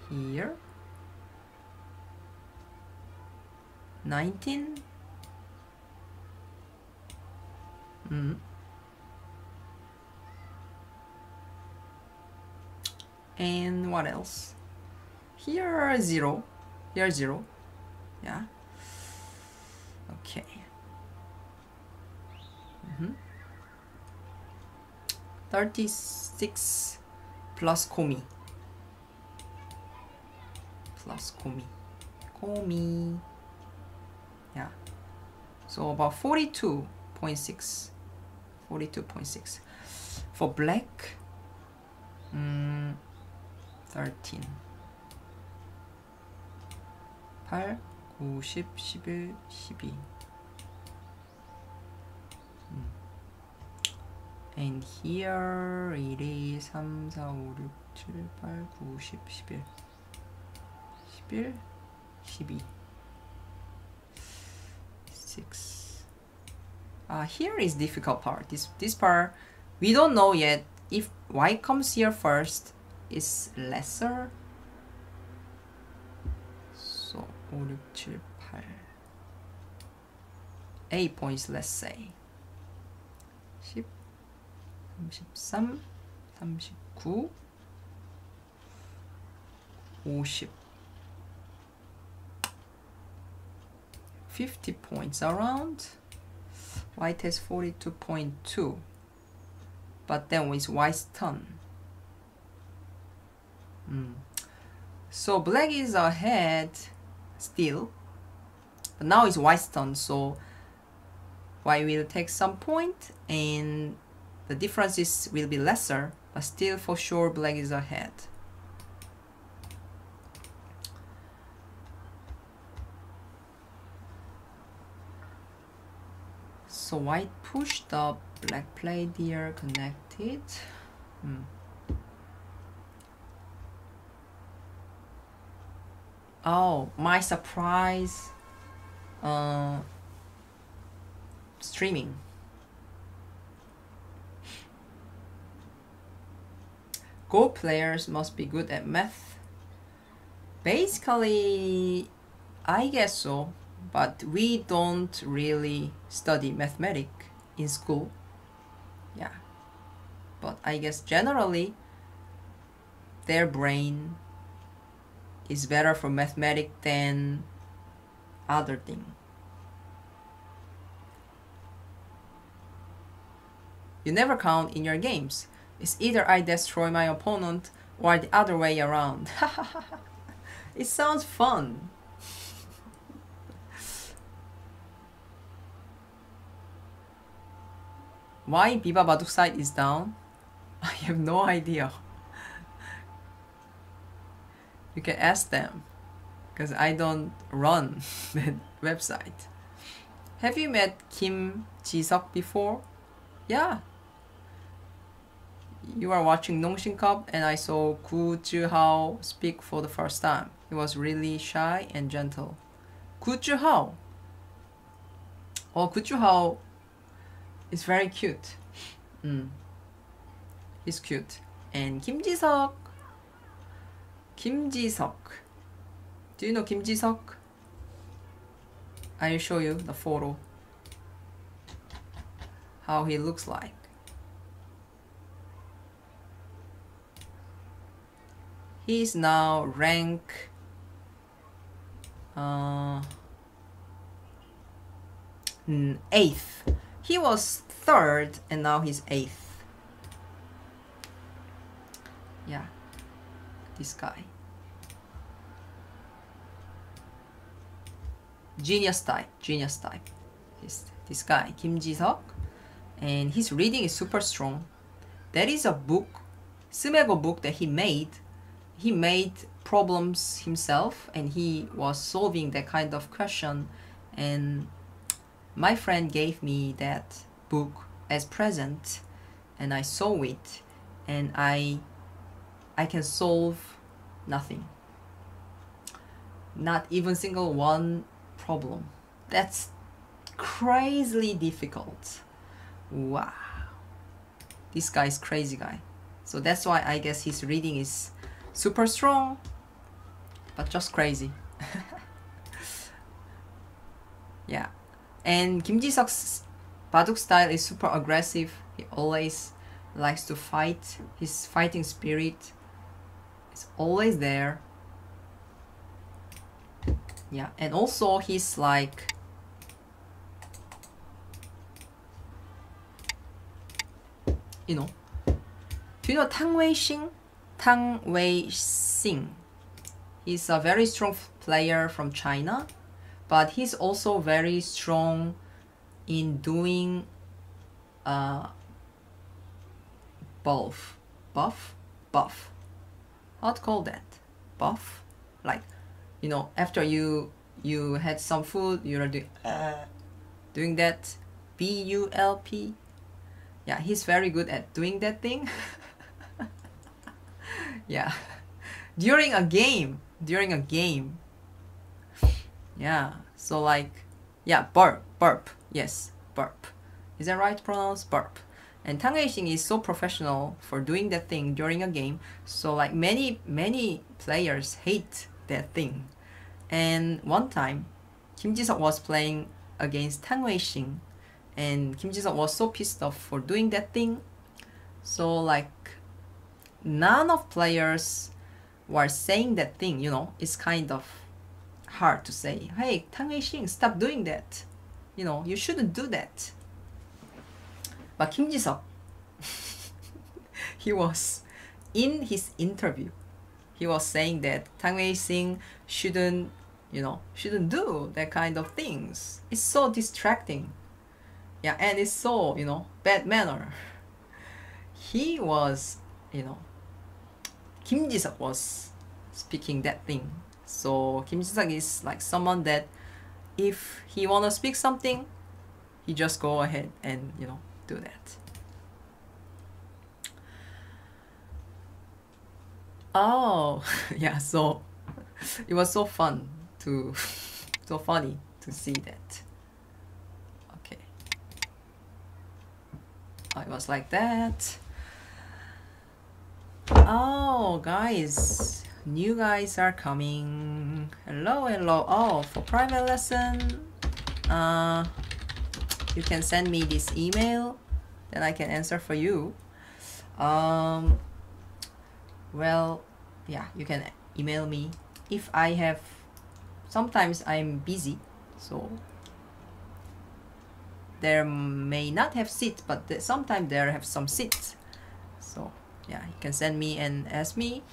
Here 19 mm. and what else? Here are zero. Here are zero. Yeah. Okay. Mm -hmm. 36 plus komi. Plus komi. Komi so about 42.6 42.6 for black mm, 13 8 9 10 11 12 and here it is 3 4 5 6 7 8 9 10 11 11 12 6 uh, here is difficult part. This this part we don't know yet if y comes here first is lesser. So 5 6 7 8 8 points let's say. 10 33 39 50 50 points around. White has 42.2 but then with white's turn. Mm. so black is ahead still. But now it's white's turn so white will take some point and the differences will be lesser but still for sure black is ahead So white pushed the black played here, connected. Hmm. Oh, my surprise uh, streaming. Go players must be good at math. Basically, I guess so but we don't really study mathematics in school. Yeah. But I guess generally their brain is better for mathematics than other thing. You never count in your games. It's either I destroy my opponent or the other way around. it sounds fun. Why Biba Baduk site is down? I have no idea. You can ask them because I don't run that website. Have you met Kim Ji-seok before? Yeah. You are watching Nongshim Cup and I saw Gu Zhihao speak for the first time. He was really shy and gentle. Gu Zhihao. Oh, Gu Zhihao it's very cute. Mm. He's cute. And Kim Ji-seok. Kim Ji-seok. Do you know Kim Ji-seok? I'll show you the photo. How he looks like. He's now rank uh, 8th he was third and now he's eighth. Yeah, this guy. Genius type, genius type. This, this guy, Kim Ji-seok. And his reading is super strong. That is a book, Tsumego book that he made. He made problems himself and he was solving that kind of question and my friend gave me that book as present and I saw it and I I can solve nothing. Not even single one problem. That's crazily difficult. Wow. This guy is crazy guy. So that's why I guess his reading is super strong, but just crazy. yeah. And Kim Ji-seok's Baduk style is super aggressive. He always likes to fight. His fighting spirit is always there. Yeah, and also he's like you know. Do you know Tang Wei Xing? Tang Wei Xing. He's a very strong player from China, but he's also very strong in doing uh, both. Buff? Buff. How to call that? Buff? Like, you know, after you you had some food, you're doing, uh, doing that B-U-L-P yeah he's very good at doing that thing yeah during a game during a game yeah so like yeah burp burp yes burp. Is that right pronounced burp. And Tang Xing is so professional for doing that thing during a game so like many many players hate that thing. And one time Kim Ji-seok was playing against Tang Wei Xing and Kim Ji-seok was so pissed off for doing that thing. So like none of players were saying that thing, you know, it's kind of hard to say, hey, Tang Wei Xing, stop doing that. You know, you shouldn't do that. But Kim Ji-seok, he was in his interview, he was saying that Tang Wei Xing shouldn't, you know, shouldn't do that kind of things. It's so distracting yeah and it's so you know bad manner he was you know kim ji-seok was speaking that thing so kim ji-seok is like someone that if he wanna speak something he just go ahead and you know do that. Oh yeah so it was so fun to so funny to see that. Okay. Oh, it was like that. Oh guys new guys are coming. Hello hello. Oh for private lesson uh you can send me this email then I can answer for you. Um well yeah you can email me. If I have sometimes I'm busy so there may not have seats but sometimes there have some seats. So yeah you can send me and ask me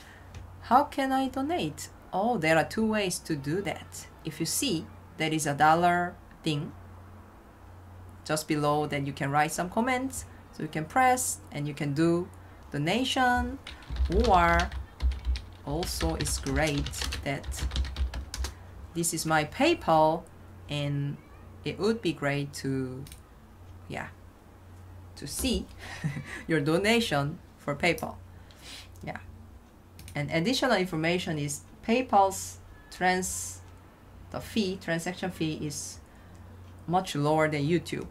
how can I donate? Oh there are two ways to do that. If you see there is a dollar thing just below then you can write some comments. So you can press and you can do donation or also it's great that this is my PayPal and it would be great to yeah to see your donation for PayPal and additional information is PayPal's trans the fee transaction fee is much lower than YouTube.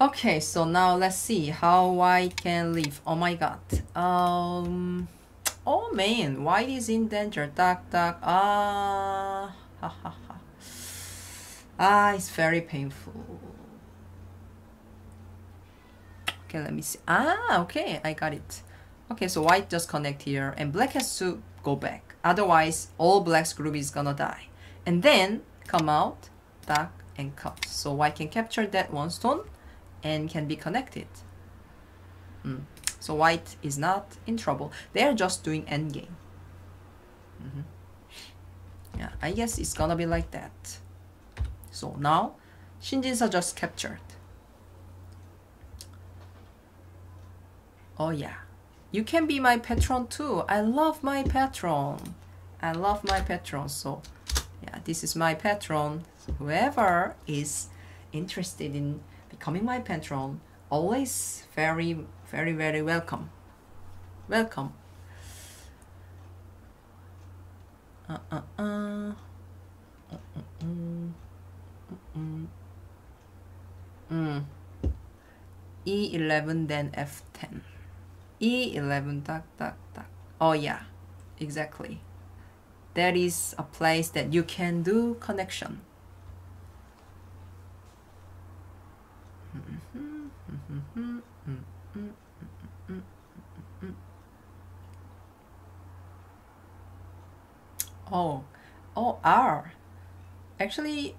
Okay so now let's see how I can live. Oh my god. Um oh man why is in danger? Duck duck ah ha ha ha. Ah it's very painful okay let me see. Ah okay I got it. Okay so white just connect here and black has to go back. Otherwise all black's group is gonna die. And then come out back and cut. So white can capture that one stone and can be connected. Mm. so white is not in trouble. They're just doing endgame. Mm -hmm. yeah I guess it's gonna be like that. So now Shinjin-seo just captured. Oh yeah. You can be my patron too. I love my patron. I love my patron. So yeah, this is my patron. Whoever is interested in becoming my patron, always very, very, very welcome. Welcome. Uh, uh, uh. Uh, uh, uh. Mm. E11 then F10. E11 duck duck duck. Oh yeah, exactly. That is a place that you can do connection. Oh, oh R. Actually,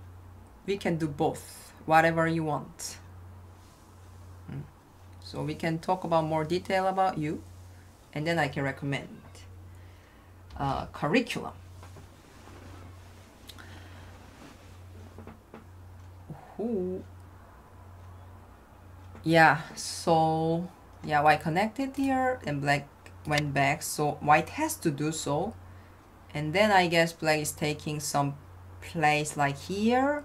we can do both, whatever you want. So we can talk about more detail about you and then I can recommend uh, curriculum. Who? Yeah, so yeah, white connected here and black went back. So white has to do so. And then I guess black is taking some place like here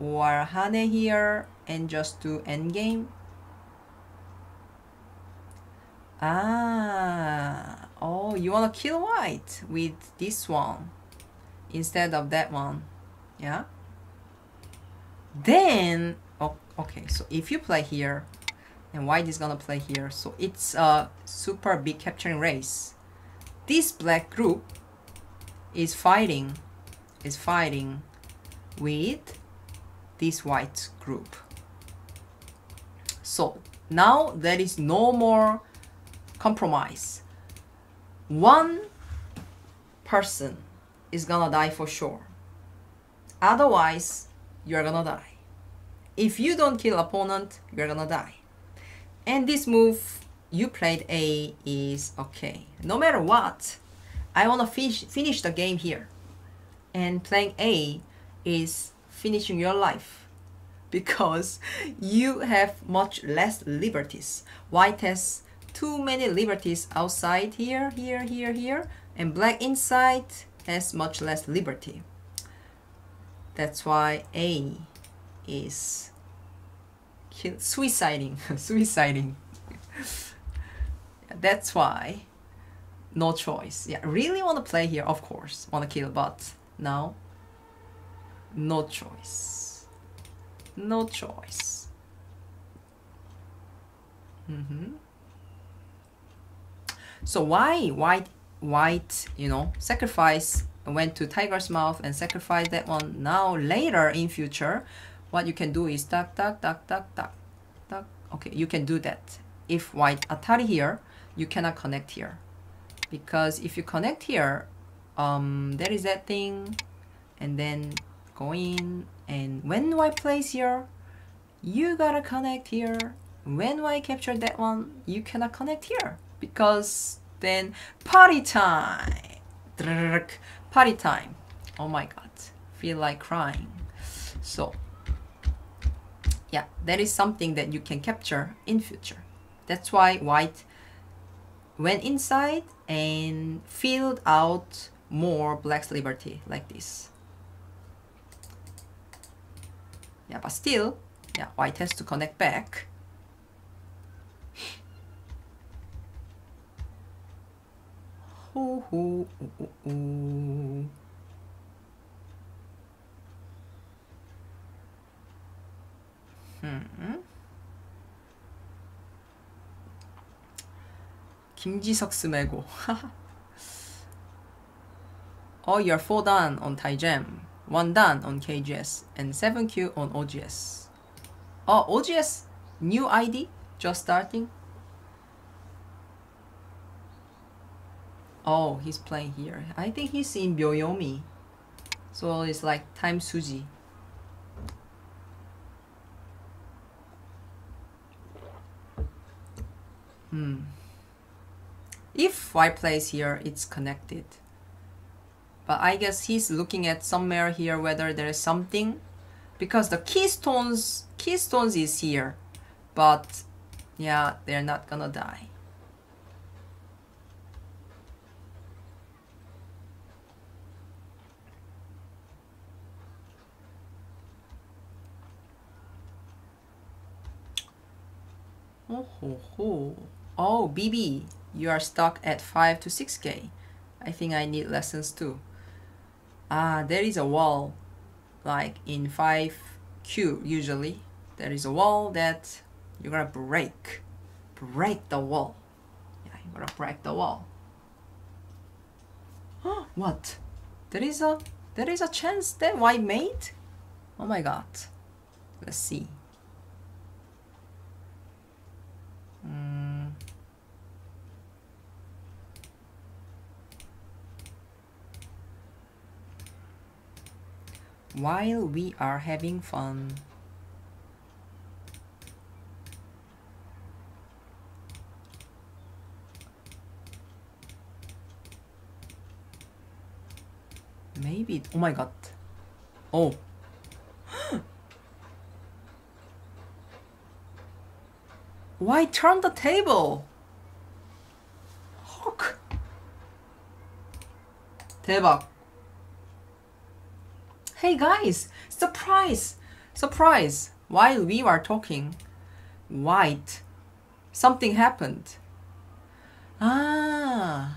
or Hane here and just do endgame Ah, oh, you want to kill white with this one instead of that one. Yeah? Then, oh, okay, so if you play here, and white is gonna play here, so it's a super big capturing race. This black group is fighting, is fighting with this white group. So now there is no more compromise. One person is gonna die for sure. Otherwise, you're gonna die. If you don't kill opponent, you're gonna die. And this move you played A is okay. No matter what, I wanna finish finish the game here. And playing A is finishing your life because you have much less liberties. White has too many liberties outside here, here, here, here, and black inside has much less liberty. That's why A is kill, suiciding, suiciding. That's why no choice. Yeah, really want to play here, of course, want to kill, but now no choice. No choice. Mm-hmm. So why white white you know sacrifice went to tiger's mouth and sacrifice that one now later in future what you can do is duck duck duck duck duck duck okay you can do that. If white atari here you cannot connect here. Because if you connect here um there is that thing and then go in and when white plays here you gotta connect here. When white capture that one you cannot connect here because then party time. Party time. Oh my god. Feel like crying. So yeah, that is something that you can capture in future. That's why white went inside and filled out more black's liberty like this. Yeah, but still, yeah, white has to connect back Ooh, ooh, ooh, ooh. Hmm. Ji Seok's mego. All your 4 dan on Tai Tygem, 1 dan on KGS, and 7Q on OGS. Oh, OGS, new ID, just starting. Oh, he's playing here. I think he's in Byoyomi. So it's like time Suji. Hmm. If white plays here, it's connected. But I guess he's looking at somewhere here whether there is something. Because the keystones, keystones is here. But yeah, they're not gonna die. Oh, ho, ho. oh, BB, you are stuck at 5 to 6k. I think I need lessons too. Ah, there is a wall, like in 5Q usually. There is a wall that you're gonna break. Break the wall. Yeah, you're gonna break the wall. what? There is a there is a chance that white mate? Oh my god. Let's see. While we are having fun, maybe, oh my god. Oh. Why turn the table? Hook. 대박. Hey guys, surprise! Surprise! While we were talking, white, something happened. Ah.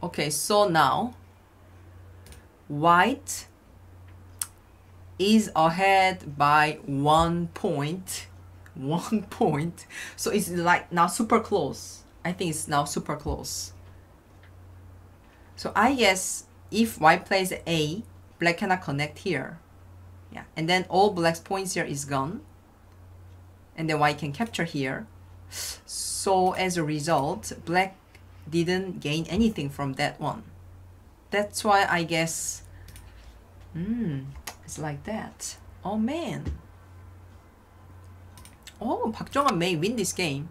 Okay, so now white is ahead by one point one point so it's like now super close i think it's now super close so i guess if white plays a black cannot connect here. Yeah and then all black's points here is gone. And then white can capture here. So as a result black didn't gain anything from that one. That's why I guess hmm it's like that. Oh man. Oh Park may win this game.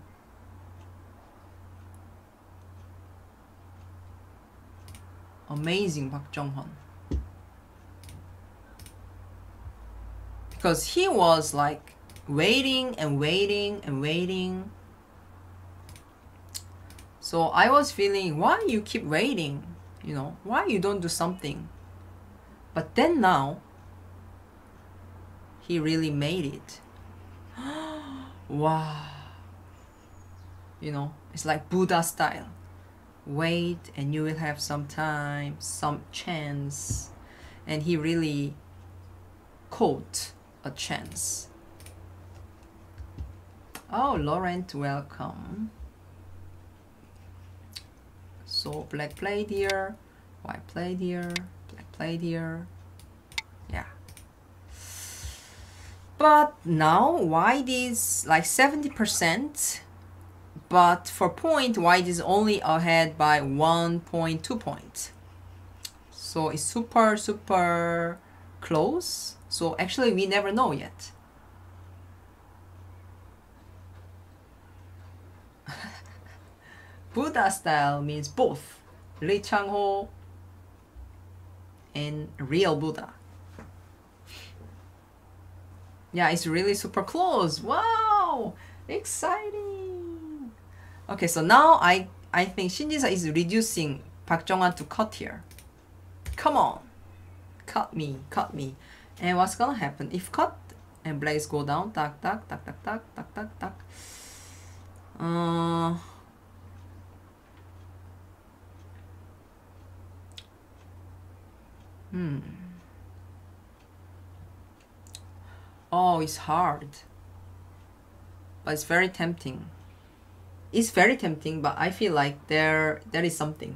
Amazing Park Jung because he was like waiting and waiting and waiting. So I was feeling why you keep waiting? You know why you don't do something? But then now he really made it. Wow. You know it's like buddha style. Wait and you will have some time some chance. And he really caught a chance oh laurent welcome so black played here, white played here, black played here. Yeah. But now white is like 70%, but for point, white is only ahead by 1.2 points. So it's super, super close. So actually we never know yet. Buddha style means both Lee Chang-ho and real Buddha. Yeah, it's really super close. Wow, exciting. Okay, so now I I think Shinjin-seo is reducing Park Jung-hwan to cut here. Come on, cut me, cut me. And what's gonna happen if cut and blades go down? Tak tak tak tak tak tak tak tak. Uh, Hmm. Oh, it's hard. But it's very tempting. It's very tempting, but I feel like there there is something.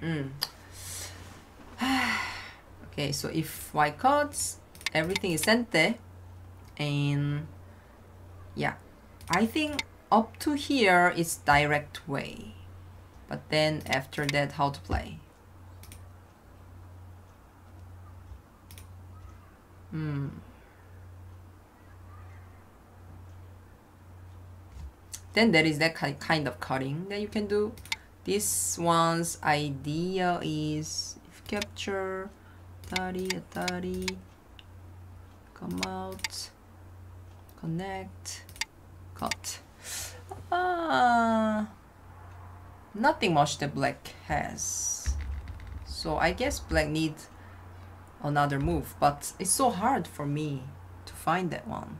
Mm. Okay, so if white cuts, everything is center, and yeah. I think up to here is direct way but then after that how to play? Hmm. Then there is that kind of cutting that you can do. This one's idea is if capture 30 30 come out connect cut ah nothing much that black has. So I guess black needs another move, but it's so hard for me to find that one.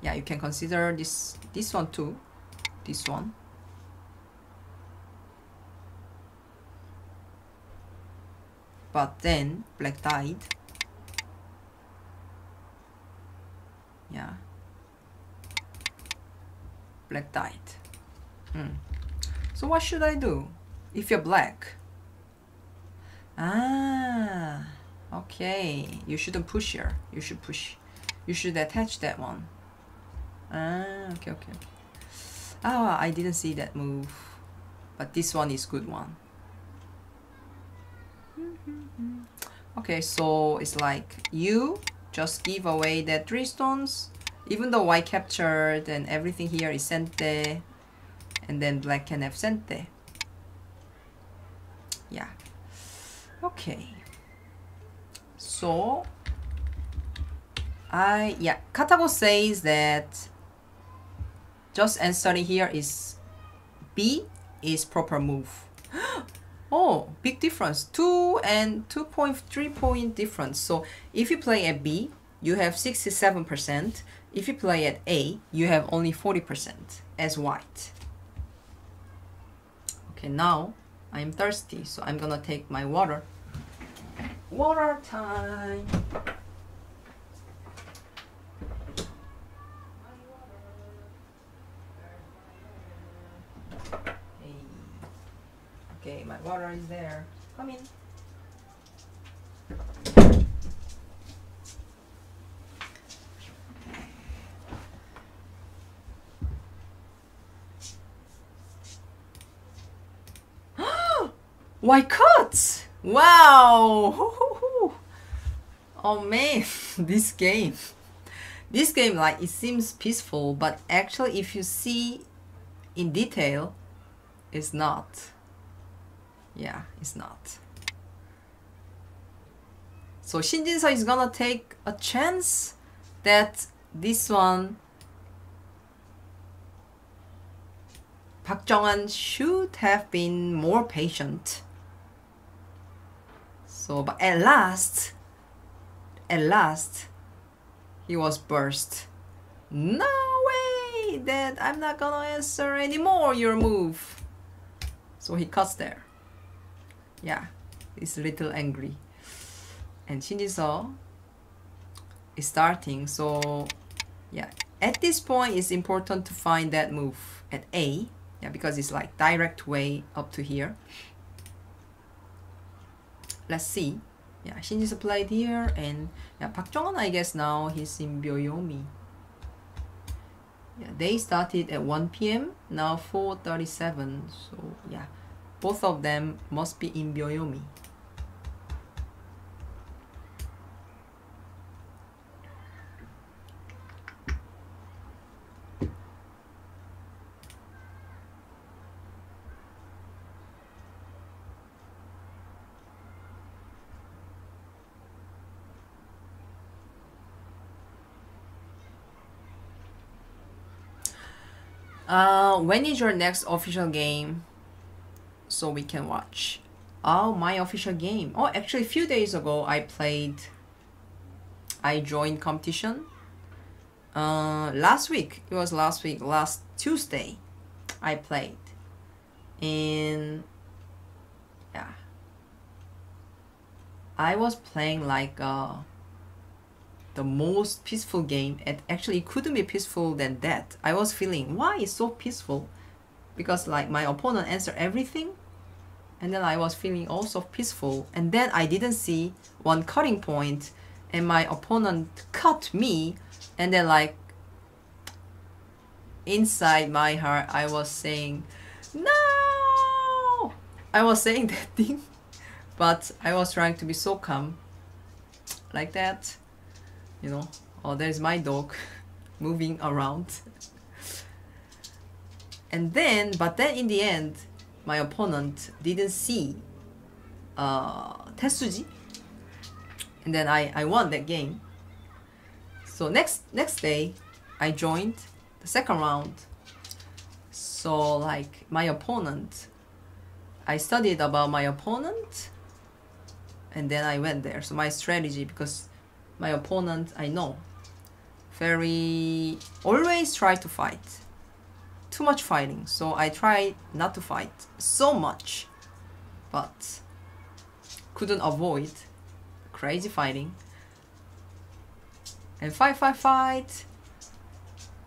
Yeah, you can consider this this one too. This one. But then black died. Yeah. Black died. Mm. So what should I do if you're black? Ah, okay. You shouldn't push here. You should push. You should attach that one. Ah, okay, okay. Ah, I didn't see that move. But this one is good one. Mm-hmm. Okay, so it's like you just give away that three stones. Even though white captured and everything here is sente. And then black can have sente. Yeah. Okay. So I yeah, KataGo says that just answering here is B is proper move. oh, big difference. 2 and 2.3 point difference. So if you play at B, you have 67%. If you play at A, you have only 40% as white. Okay, now I'm thirsty, so I'm gonna take my water. Water time! Okay, my water is there. Come in. White cuts! Wow! Oh man, this game. This game, like, it seems peaceful, but actually, if you see in detail, it's not. Yeah, it's not. So Shinjin-seo is gonna take a chance that this one Park Jung-hwan should have been more patient. So, but at last, at last, he was burst. No way that I'm not gonna answer anymore your move. So he cuts there yeah, he's a little angry. And Shinjin-seo is starting, so yeah, at this point it's important to find that move at A, yeah, because it's like direct way up to here. Let's see. Yeah, Shinjin-seo played here, and yeah, Park Jung-hwan, I guess now he's in Byoyomi. Yeah, they started at 1 p.m. Now 4:37. So yeah, both of them must be in Byoyomi. Uh, when is your next official game? So we can watch. Oh, my official game. Oh, actually, a few days ago, I played. I joined competition. Uh, last week, it was last week, last Tuesday, I played. And yeah, I was playing like uh, the most peaceful game. And actually, it couldn't be peaceful than that. I was feeling why it's so peaceful because like my opponent answered everything and then I was feeling also peaceful. And then I didn't see one cutting point. And my opponent cut me. And then like inside my heart I was saying no! I was saying that thing. But I was trying to be so calm like that you know. Oh there's my dog moving around. And then but then in the end my opponent didn't see uh, tesuji and then I, I won that game so next next day I joined the second round So like my opponent, I studied about my opponent and then I went there. So my strategy because my opponent I know very always try to fight. Too much fighting. So I try not to fight so much but couldn't avoid crazy fighting. And fight fight fight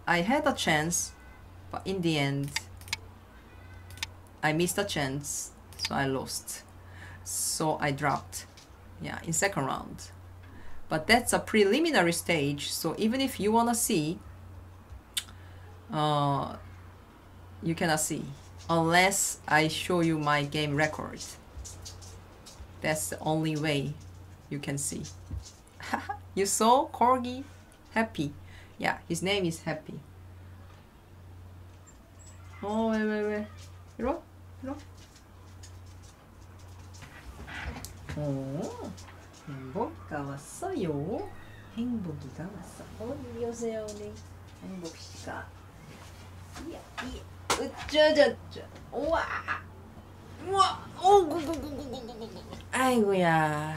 I had a chance but in the end I missed a chance so I lost so I dropped yeah in second round but that's a preliminary stage so even if you wanna see uh, you cannot see unless I show you my game record that's the only way you can see you saw corgi happy yeah his name is happy 어, 왜, 왜, 왜? 이리 와? 이리 와? 어, 행복이가 왔어요. 행복이가 왔어. 어디 오세요, 우리 행복씨가. 이야, 이야, 으쩌저쩌. 우와! 우와! 오, 구구구구구구구. 아이고야.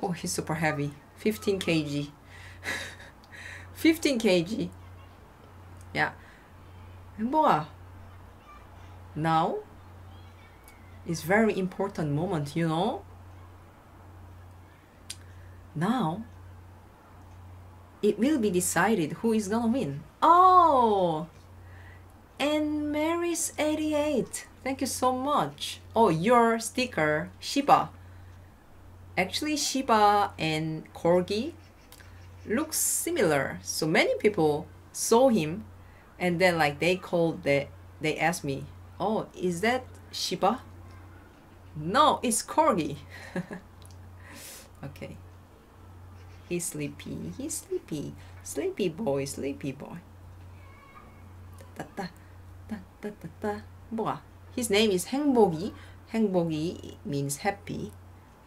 Oh, he's super heavy. 15 kg. 15 kg. Yeah. 행복아. Now is very important moment, you know? Now it will be decided who is gonna win. Oh! And Mary's 88. Thank you so much. Oh, your sticker, Shiba. Actually, Shiba and Corgi looks similar. So many people saw him and then like they called the they asked me oh is that shiba no it's corgi okay he's sleepy he's sleepy sleepy boy sleepy boy da, da, da, da, da, da. 뭐야 his name is 행복이 행복이 means happy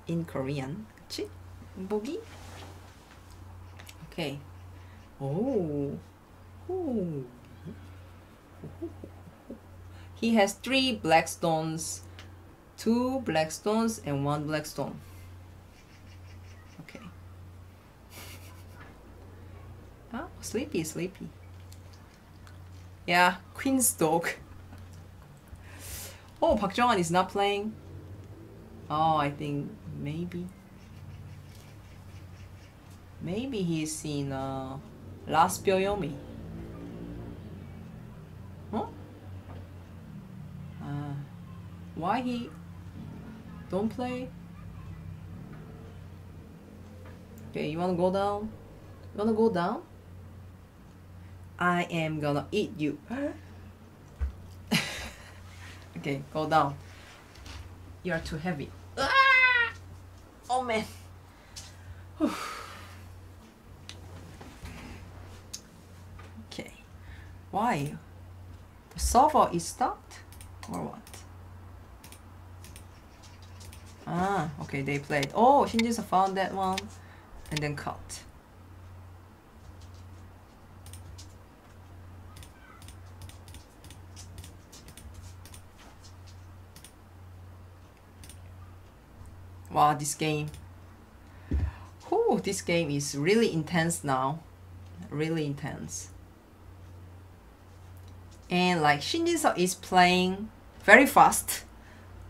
in Korean 그치? 행복이 okay oh Ooh. He has three black stones, two black stones, and one black stone. Okay. Ah, sleepy, sleepy. Yeah, Queen's dog. Oh, Park Jung-hwan is not playing. Oh, I think maybe. Maybe he's in uh, Last Byoyomi. Huh? Uh, why he don't play? Okay, you wanna go down? You wanna go down? I am gonna eat you. okay, go down. You are too heavy. Ah! Oh man. okay. Why? The server is stopped? Or what? Ah, okay, they played. Oh, Shinjin-seo found that one and then cut. Wow, this game. Whew, this game is really intense now. Really intense. And like Shinjin-seo is playing very fast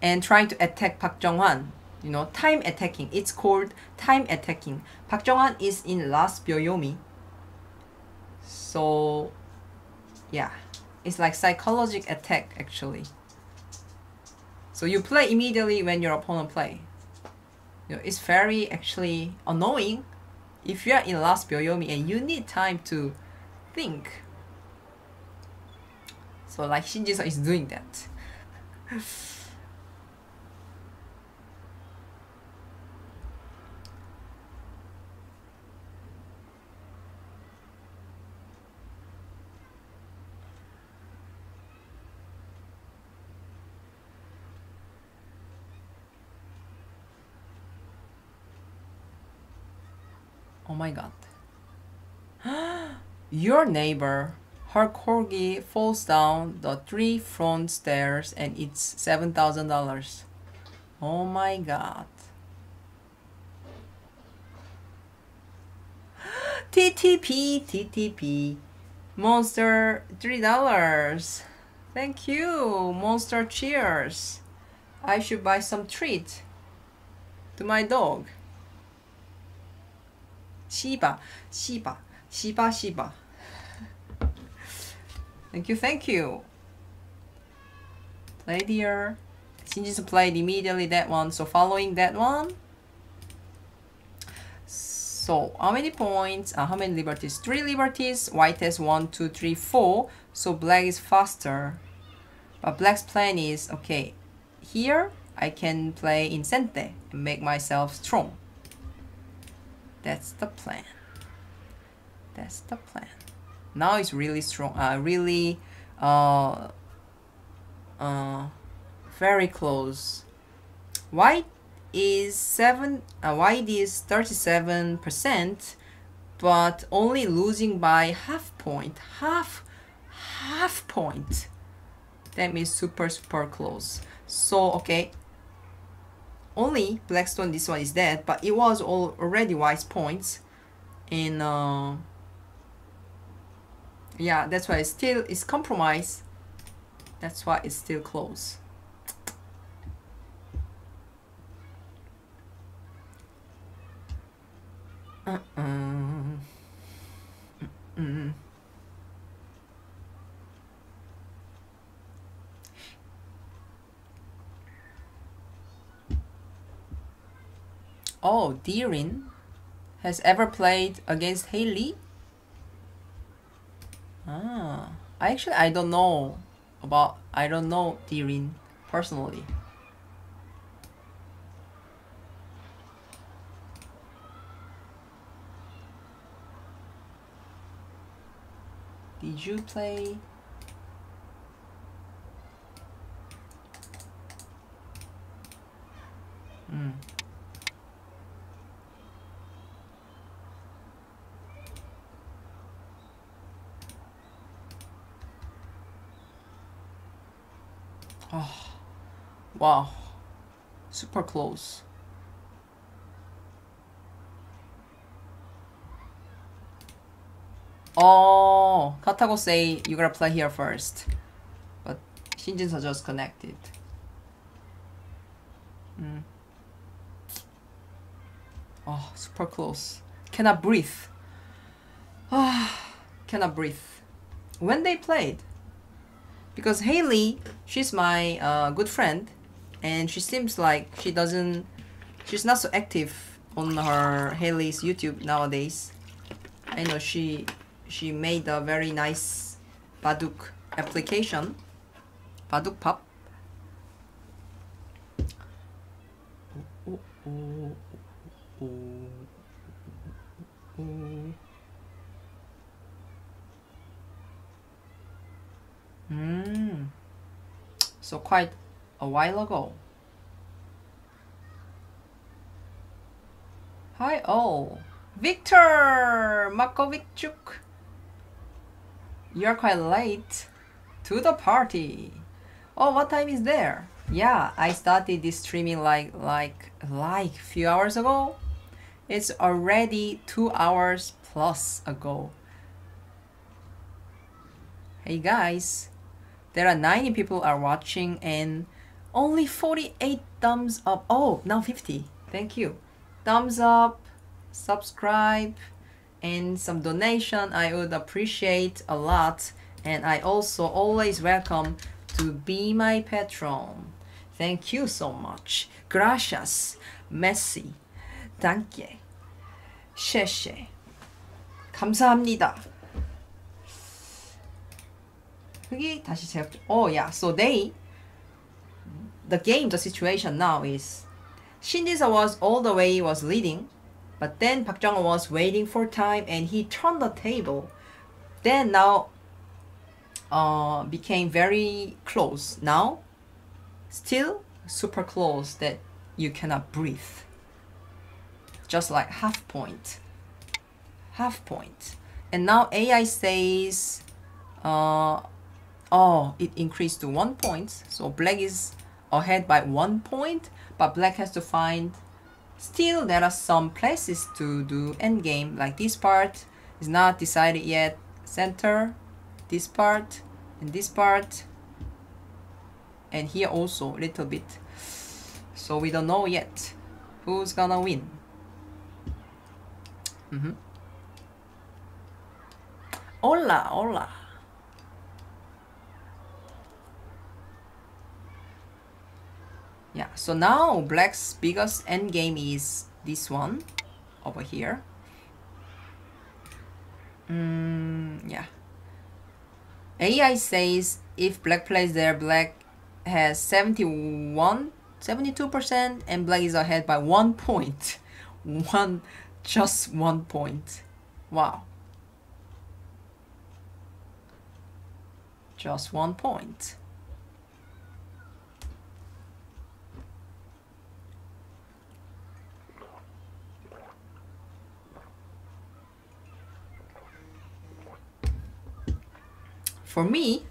and trying to attack Park Jung-hwan. You know, time attacking. It's called time attacking. Park Jung-hwan is in last Byoyomi. So, yeah. It's like psychological attack actually. So you play immediately when your opponent play. Know, it's very actually annoying if you are in last Byoyomi and you need time to think. So like Shinjin-seo is doing that. Oh my god. Your neighbor her corgi falls down the three front stairs and it's $7,000. Oh my god. TTP, TTP. Monster, $3. Thank you, Monster Cheers. I should buy some treat to my dog. Shiba, Shiba, Shiba, Shiba. Thank you, thank you. Play dear. Shinjin played immediately that one. So following that one. So how many points? Uh, how many liberties? Three liberties. White has one, two, three, four. So black is faster. But black's plan is okay. Here I can play Incente and make myself strong. That's the plan. That's the plan. Now it's really strong. Uh, really, uh, uh, very close. White is seven. Uh, white is thirty-seven percent, but only losing by half point. Half, half point. That means super super close. So okay. Only Blackstone. This one is dead, but it was all already wise points, in. Uh, yeah that's why it's still is compromised. that's why it's still close uh -uh. Mm -mm. Oh, Deerin has ever played against Haley? Ah, actually I don't know about I don't know Dirin personally. Did you play? Hmm. Oh, wow. Super close. Oh, KataGo say you gotta play here first. But Shinjin just connected. Mm. Oh, super close. Cannot breathe. Ah, cannot breathe. When they played, because Haley, she's my uh, good friend, and she seems like she doesn't, she's not so active on her Haley's YouTube nowadays. I know she she made a very nice Baduk application, Baduk Pop. So quite a while ago. Hi all. Victor Makovichuk. You're quite late to the party. Oh, what time is there? Yeah, I started this streaming like like like few hours ago. It's already two hours plus ago. Hey guys, there are 90 people are watching and only 48 thumbs up. Oh, now 50. Thank you. Thumbs up, subscribe, and some donation. I would appreciate a lot. And I also always welcome to be my patron. Thank you so much. Gracias. Messi. Danke. 셰셰. 감사합니다. 다시 Oh yeah. So they the game the situation now is Shin was all the way was leading, but then Park Jung was waiting for time and he turned the table. Then now uh, became very close. Now still super close that you cannot breathe. Just like half point. Half. And now AI says uh, oh, it increased to one point. So black is ahead by one point, but black has to find. Still, there are some places to do endgame, like this part is not decided yet. Center, this part, and this part, and here also a little bit. So we don't know yet who's gonna win. Mm -hmm. Hola, hola. Yeah, so now black's biggest endgame is this one over here. Mm, yeah. AI says if black plays there, black has 71, 72% and black is ahead by one point. One, just one point. Wow. Just one point. For me,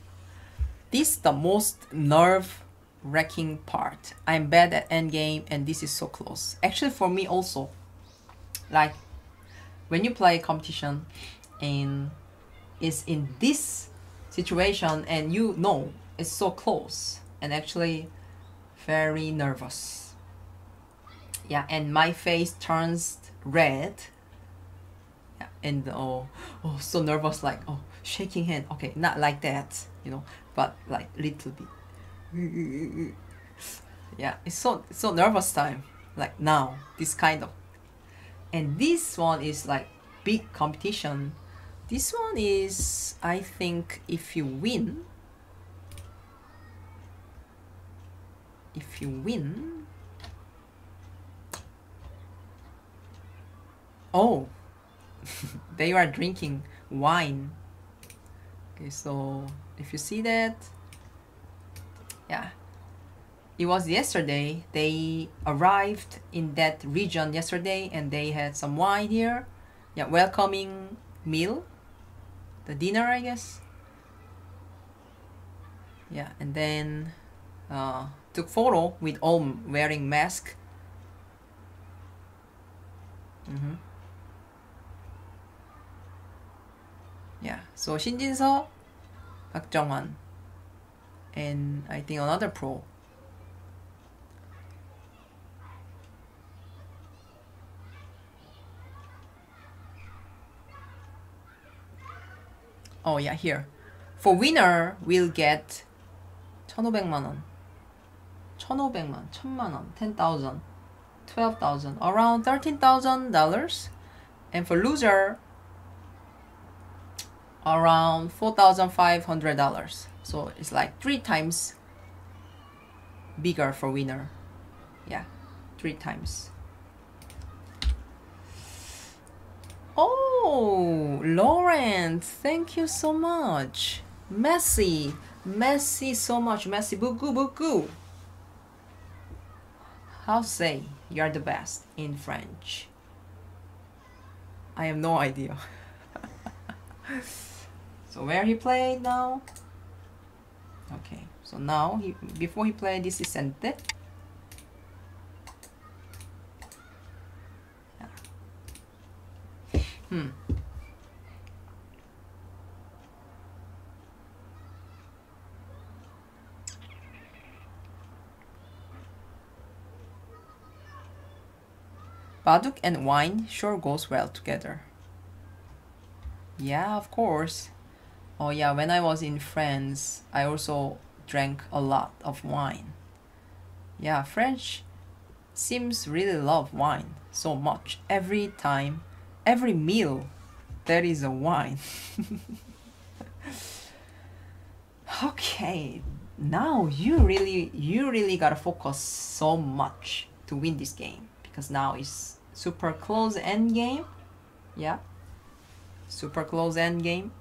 this is the most nerve-wracking part. I'm bad at endgame and this is so close. Actually for me also, like when you play a competition and it's in this situation and you know it's so close and actually very nervous. Yeah, and my face turns red. Yeah, and oh, oh, so nervous like oh shaking hand. Okay not like that you know but like little bit. Yeah it's so it's so nervous time like now this kind of. And this one is like big competition. This one is i think if you win if you win oh they are drinking wine okay so if you see that yeah. It was yesterday. They arrived in that region yesterday and they had some wine here. Yeah welcoming meal. The dinner i guess. Yeah and then uh, took photo with all wearing mask. Mm yeah. So Shin Jin Seo Park Jung-hwan and I think another pro. Oh yeah here. For winner we'll get 1500만 원. 1500만 1000만 원 10,000 12,000 around $13,000 and for loser around $4,500. So it's like three times bigger for winner. Yeah, three times. Oh, Lawrence, thank you so much. Messi, Messi so much. Messi, beaucoup, beaucoup. How say you're the best in French? I have no idea. So where he played now? Okay, so now he before he played this is Sente. Hmm. Baduk and wine sure goes well together. Yeah, of course. Oh yeah, when I was in France, I also drank a lot of wine. Yeah, French seems really love wine so much. Every time, every meal, there is a wine. okay, now you really, you really gotta focus so much to win this game because now it's super close end game. Yeah, super close end game.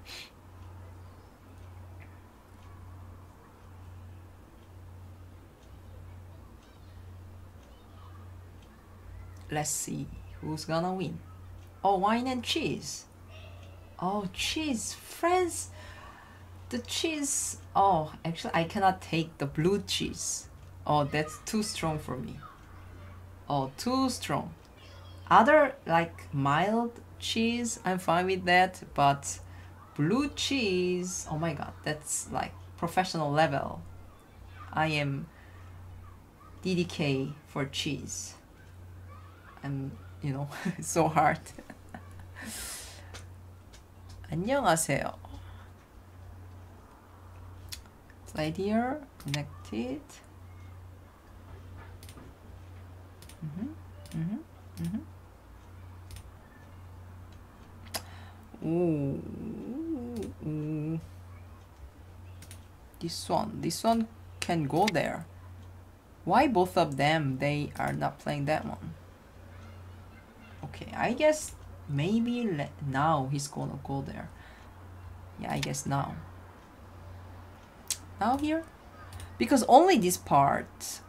Let's see who's gonna win. Oh, wine and cheese. Oh, cheese. France. the cheese. Oh, actually, I cannot take the blue cheese. Oh, that's too strong for me. Oh, too strong. Other like mild cheese, I'm fine with that, but blue cheese, oh my god, that's like professional level. I am DDK for cheese I'm, you know, so hard. 안녕하세요. Slide here, connect it. Mm-hmm, mm-hmm, mm-hmm. Ooh, ooh. This one, this one can go there. Why both of them, they are not playing that one? Okay, I guess maybe now he's gonna go there. Yeah, I guess now. Now here? Because only this part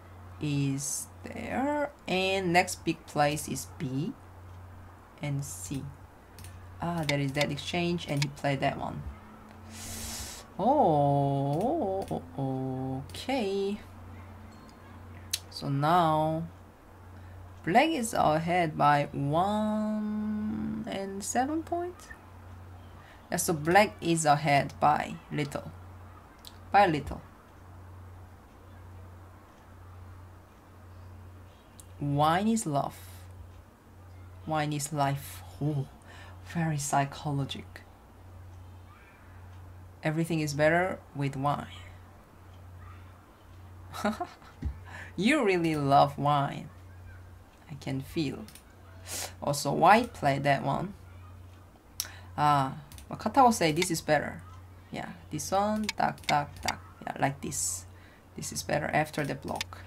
is there and next big place is B and C. Ah, there is that exchange and he played that one. Oh, okay. So now black is ahead by one and seven points. Yeah, so black is ahead by little, by little. Wine is love. Wine is life. Oh, very psychologic. Everything is better with wine. you really love wine. I can feel. Also, white play that one. Ah, but Kata will say this is better. Yeah, this one, tak, tak, tak. Yeah, like this. This is better after the block.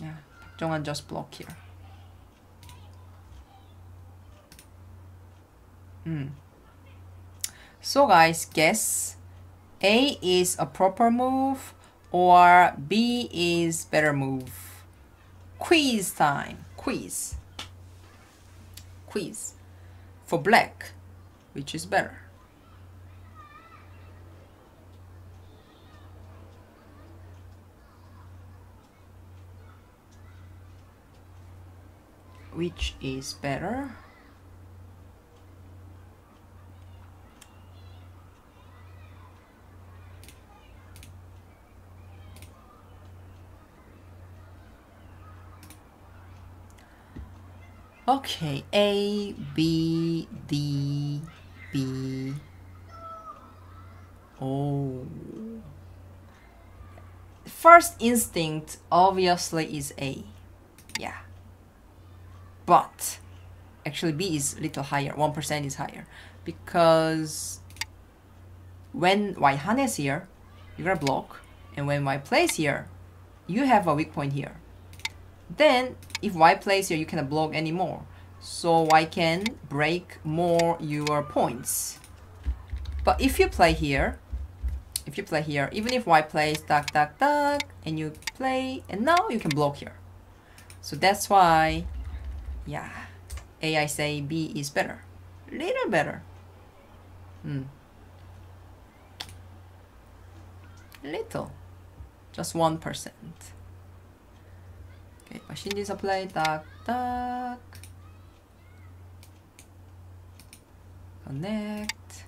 Yeah, don't just block here. Hmm. So guys, guess A is a proper move or B is better move. Quiz time. Quiz. Quiz. For black, which is better? Which is better? Okay, A, B, D, B. Oh. First instinct obviously is A. Yeah. But actually B is a little higher, 1% is higher. Because when white harness here, you're gonna block. And when white plays here, you have a weak point here. Then if white plays here, you cannot block anymore. So white can break more your points. But if you play here, if you play here, even if white plays duck, duck, duck, and you play, and now you can block here. So that's why, yeah, AI say B is better. Little better. Hmm. Little. Just 1%. Machine display, tak, tak. Connect.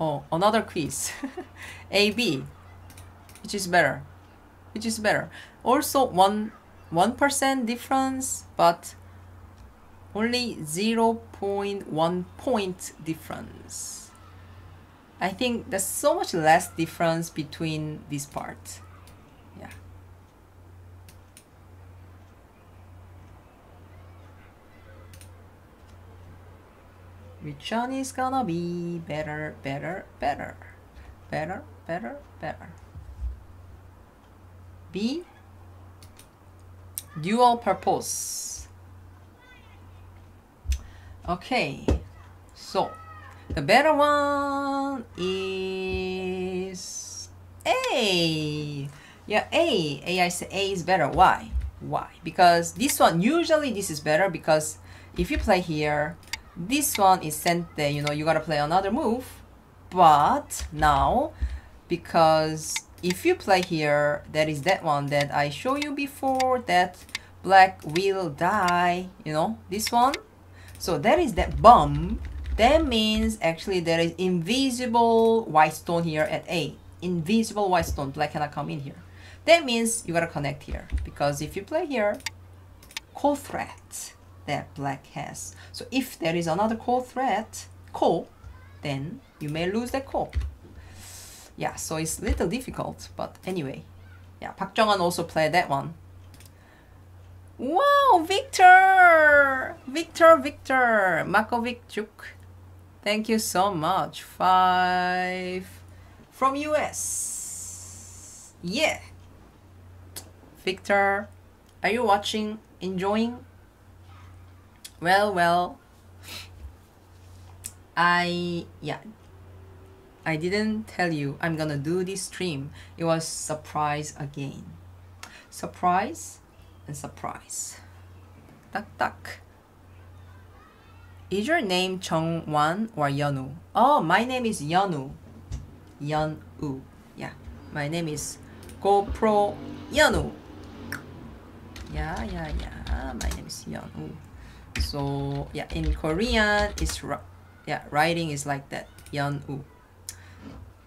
oh, another quiz. A, B. Which is better? Which is better? Also, one 1% difference, but only 0.1 point difference. I think there's so much less difference between these parts. Yeah. Which one is gonna be better, better, better, better, better, better? B. Dual purpose. Okay, so the better one is A. Yeah, A. A, I say A is better. Why? Why? Because this one, usually this is better because if you play here, this one is sente, you know, you gotta play another move. But now, because if you play here, that is that one that I show you before, that black will die, you know, this one. So that is that bomb. That means actually there is invisible white stone here at A. Invisible white stone, black cannot come in here. That means you gotta connect here. Because if you play here, ko threat that black has. So if there is another ko threat, ko, then you may lose that ko. Yeah, so it's a little difficult, but anyway. Yeah, Park Jung-hwan also played that one. Wow, Victor! Victor, Victor! Makovichuk. Thank you so much. Five from US. Yeah. Victor, are you watching? Enjoying? Well, well. I, yeah. I didn't tell you I'm gonna do this stream. It was surprise again. Surprise and surprise. Duck duck. Is your name Chongwan or Yonu? Oh, my name is Yonu. Yonu. Yeah, my name is GoPro Yonu. Yeah, yeah, yeah. My name is Yonu. So yeah, in Korean, it's yeah, writing is like that. Yonu.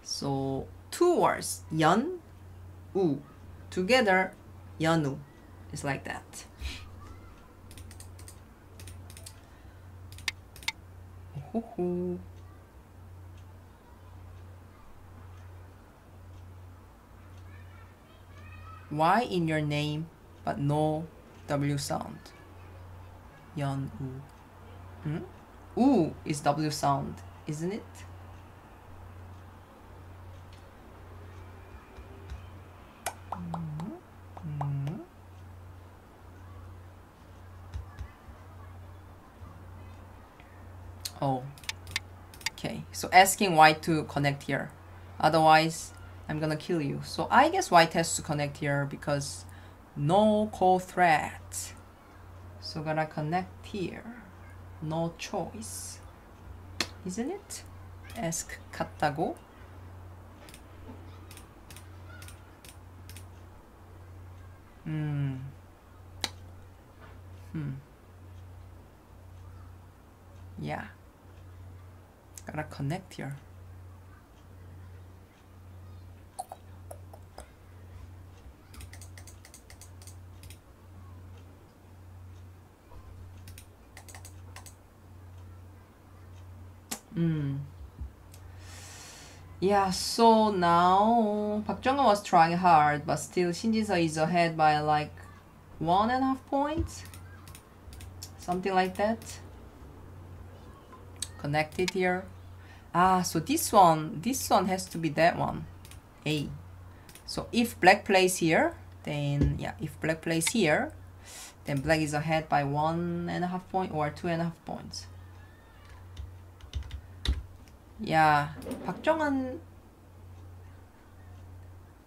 So two words, Yan, U, together, Yanu. It's like that. Why in your name but no W sound? Yan U. Hmm? U is W sound, isn't it? oh. Okay so asking why to connect here. Otherwise I'm gonna kill you. So I guess why has to connect here because no ko threat. So gonna connect here. No choice. Isn't it? Ask 갔다고 Hmm. Hmm. Yeah. Gotta connect here. Mm. Yeah, so now Park Jung was trying hard, but still Shin Jin-seo is ahead by like one and a half points, something like that. Connected here. Ah, so this one, this one has to be that one, A. So if black plays here, then yeah, if black plays here, then black is ahead by one and a half point or two and a half points. Yeah, Park Jung-hwan.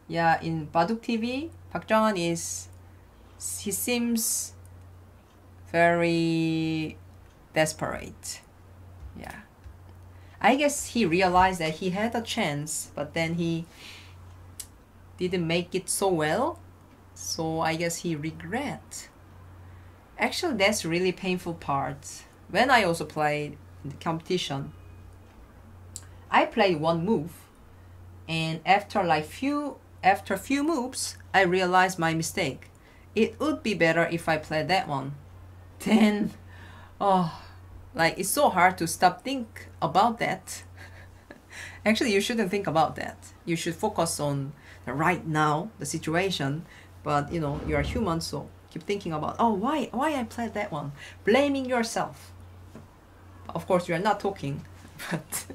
Yeah, in Baduk TV, Park jung is, he seems very desperate. Yeah. I guess he realized that he had a chance, but then he didn't make it so well. So I guess he regret. Actually, that's really painful part. When I also played the competition, I played one move, and after like few after few moves, I realized my mistake. It would be better if I played that one. Then, oh, like it's so hard to stop think about that. Actually, you shouldn't think about that. You should focus on the right now, the situation. But you know, you are human, so keep thinking about oh why why I played that one, blaming yourself. Of course, you are not talking, but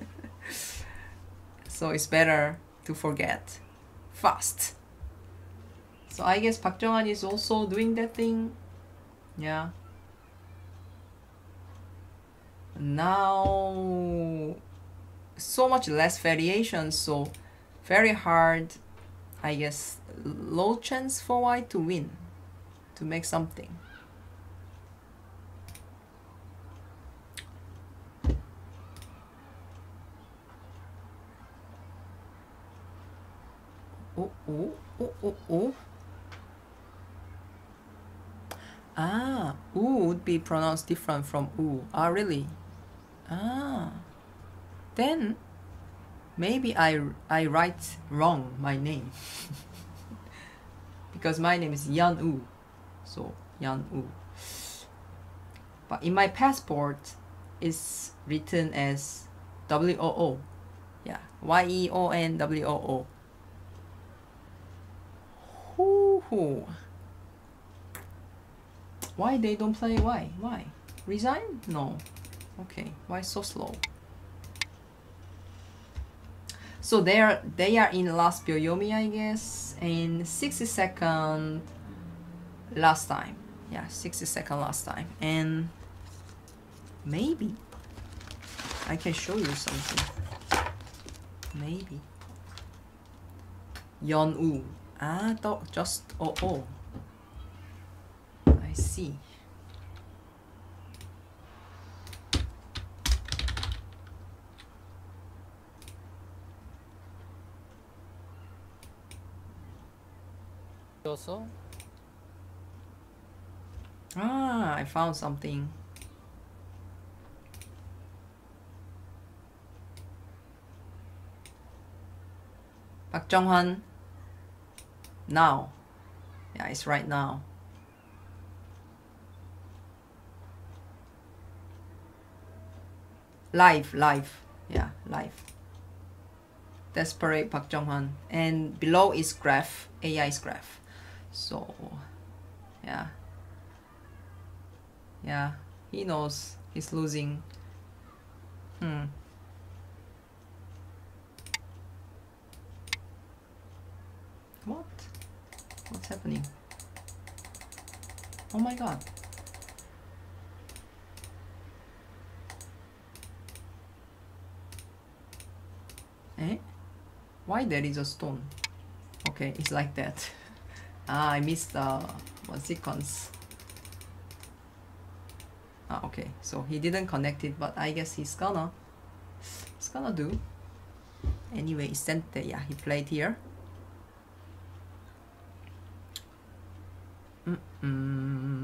so it's better to forget fast. So I guess Park Jung-hwan is also doing that thing. Yeah. Now so much less variation, so very hard. I guess, low chance for white to win, to make something. Oh, oh, oh, oh, oh. Ah, oo would be pronounced different from oo. Ah, really? Ah. Then maybe I I write wrong my name. because my name is Yan Wu. So Yan Wu. But in my passport it's written as W O O. Yeah. Y E O N W O O. Hoo. Why they don't play? Why? Why? Resign? No. Okay. Why so slow? So they are they are in last Byoyomi, I guess, and 60 second last time. Yeah, 60 second last time. And maybe I can show you something. Maybe. Yeon-woo. Ah, just oh oh I see. Also? Ah, I found something. Park Jung-hwan. Now. Yeah, it's right now. live live yeah live desperate Park Jung-hwan and below is graph AI's graph so yeah yeah he knows he's losing hmm what what's happening oh my god Eh? Why there is a stone? Okay, it's like that. ah, I missed the one sequence. Ah, okay, so he didn't connect it, but I guess he's gonna. He's gonna do. Anyway, sente, yeah, he played here. Mm -mm,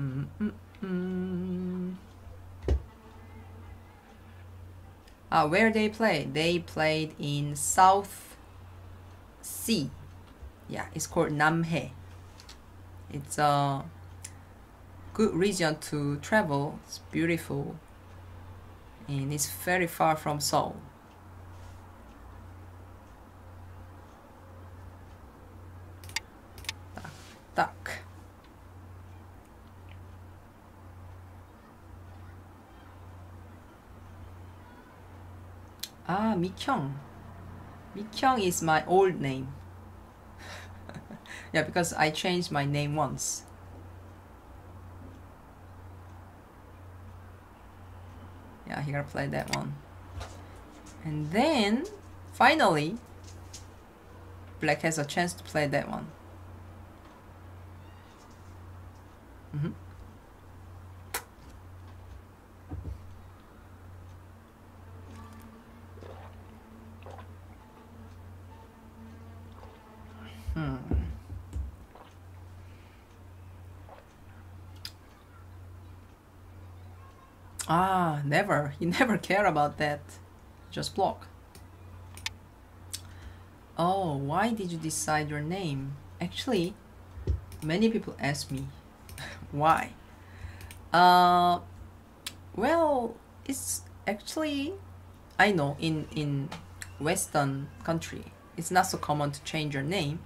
Uh, where they play? They played in South Sea. Yeah, it's called Namhae. It's a good region to travel. It's beautiful. And it's very far from Seoul. Duck. Ah, Mikyung. Mikyung is my old name. Yeah, because I changed my name once. Yeah, here I play that one. And then, finally, Black has a chance to play that one. Mm. Hmm. Ah, never. You never care about that. Just block. Oh, why did you decide your name? Actually, many people ask me why. Uh, well, it's actually I know in in Western country, it's not so common to change your name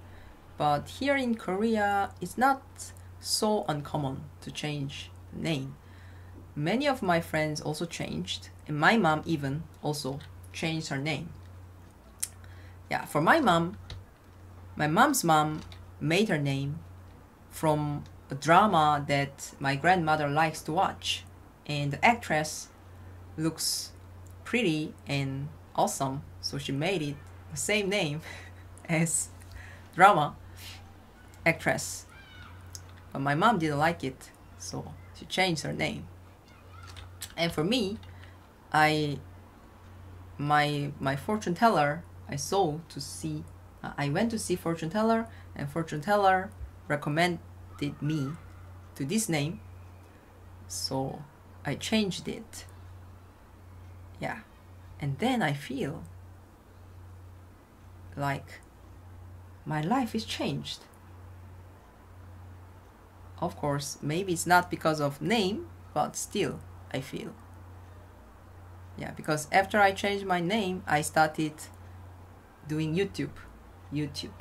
but here in Korea, it's not so uncommon to change name. Many of my friends also changed, and my mom even also changed her name. Yeah, for my mom, my mom's mom made her name from a drama that my grandmother likes to watch. And the actress looks pretty and awesome, so she made it the same name as drama actress. But my mom didn't like it, so she changed her name. And for me, I my my fortune teller I saw to see uh, I went to see fortune teller and fortune teller recommended me to this name. So I changed it. Yeah. And then I feel like my life is changed. Of course maybe it's not because of name but still I feel. Yeah, because after I changed my name, I started doing YouTube. YouTube.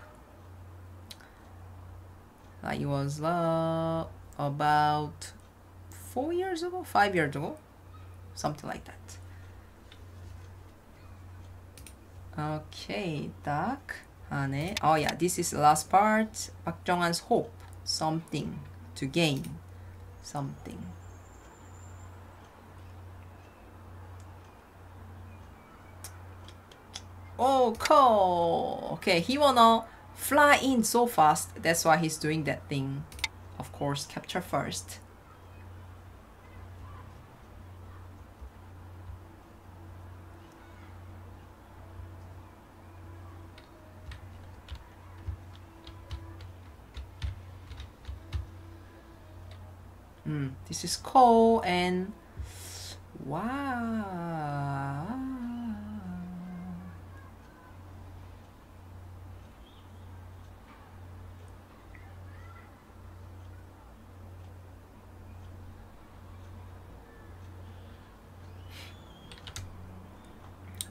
Like it was uh, about four years ago, five years ago, something like that. Okay, tak. honey. Oh yeah, this is the last part. Park Jung-hwan's hope. Something to gain. Something. Oh, cool. Okay, he wanna fly in so fast. That's why he's doing that thing. Of course, capture first. Mm, this is cool and wow.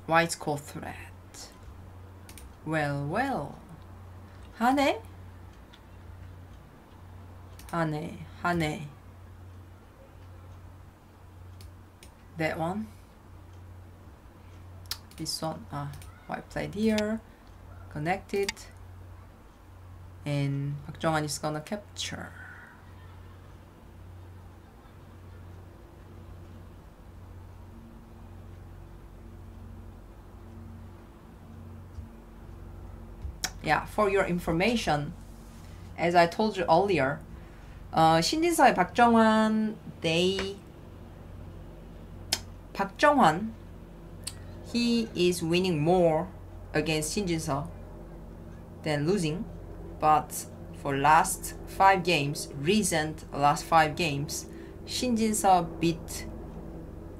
white core called threat. Well, well. honey, honey, honey. That one. This one, ah, white played here. Connected. And Park Jung-hwan is gonna capture. yeah, for your information, as I told you earlier, uh, 신진서의 박정환, they, 박정환, he is winning more against 신진서 than losing, but for last five games, recent last five games, 신진서 beat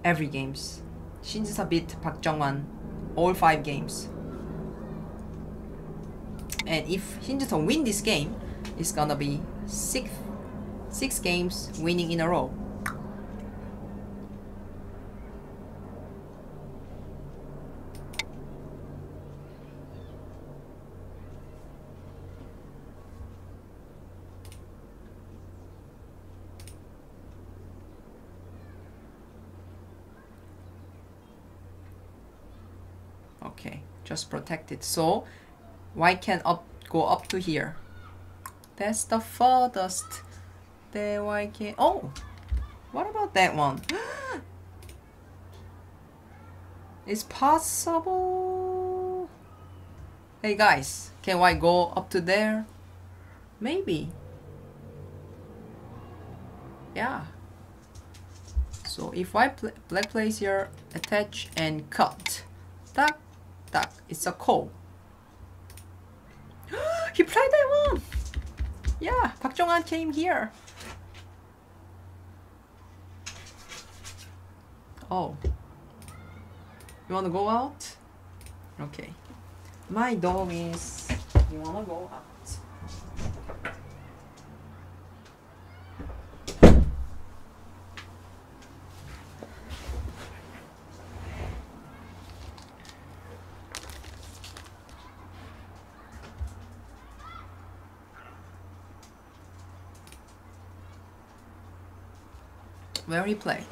every games. 신진서 beat 박정환 all five games. And if Hinderton win this game, it's gonna be six, six games winning in a row. Okay, just protect it. So why can't up go up to here? That's the furthest. There why can't oh what about that one? it's possible. Hey guys, can I go up to there? Maybe. Yeah. So if I pl black place here, attach and cut. Tack, tack. It's a ko. He played that one. Yeah, Park Jung-hwan came here. Oh. You wanna go out? Okay. My dog is... You wanna go out? Where he play?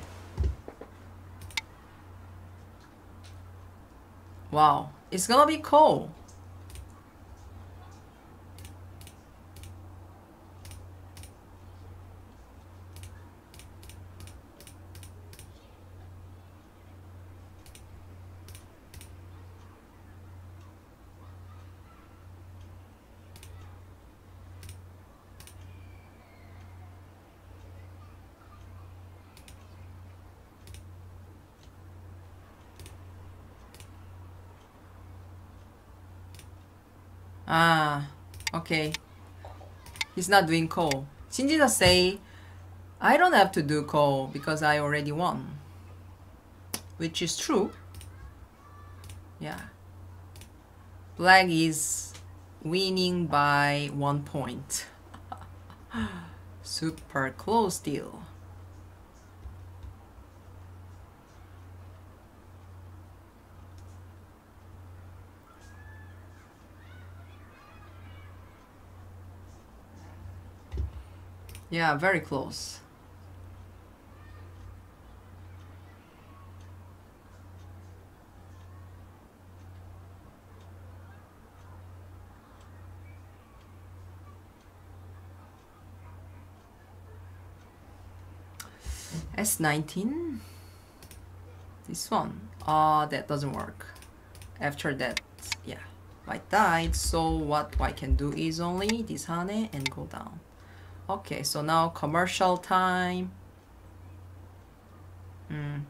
Wow, it's gonna be cold. Ah, okay. He's not doing ko. Shinjita say, I don't have to do ko because I already won. Which is true. Yeah. Black is winning by one point. Super close deal. Yeah, very close. S19 this one. Ah uh, that doesn't work. After that yeah. White died so what I can do is only this honey and go down Okay, so now commercial time. Mm.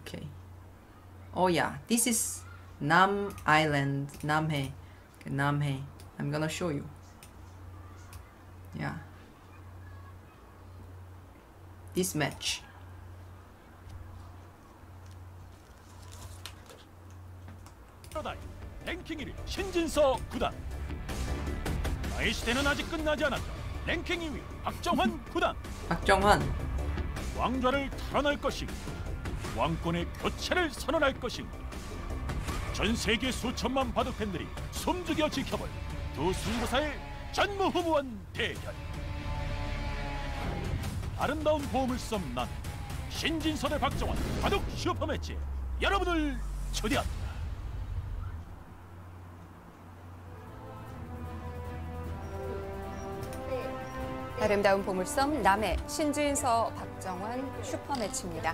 Okay. Oh yeah, this is Nam Island, Namhae. Okay, Namhae. I'm gonna show you. Yeah. This match. 신진서 구단 나의 시대는 아직 끝나지 않았다. 랭킹 2위 박정환 구단. 박정환. 왕좌를 탈환할 것인가? 왕권의 교체를 선언할 것인가? 전 세계 수천만 바둑 팬들이 숨죽여 지켜볼 두 승부사의 전무후무한 대결. 아름다운 보물섬 난 신진서 대 박정환 바둑 슈퍼매치 여러분을 초대합니다. 아름다운 보물섬 남해 신진서 박정환 슈퍼매치입니다.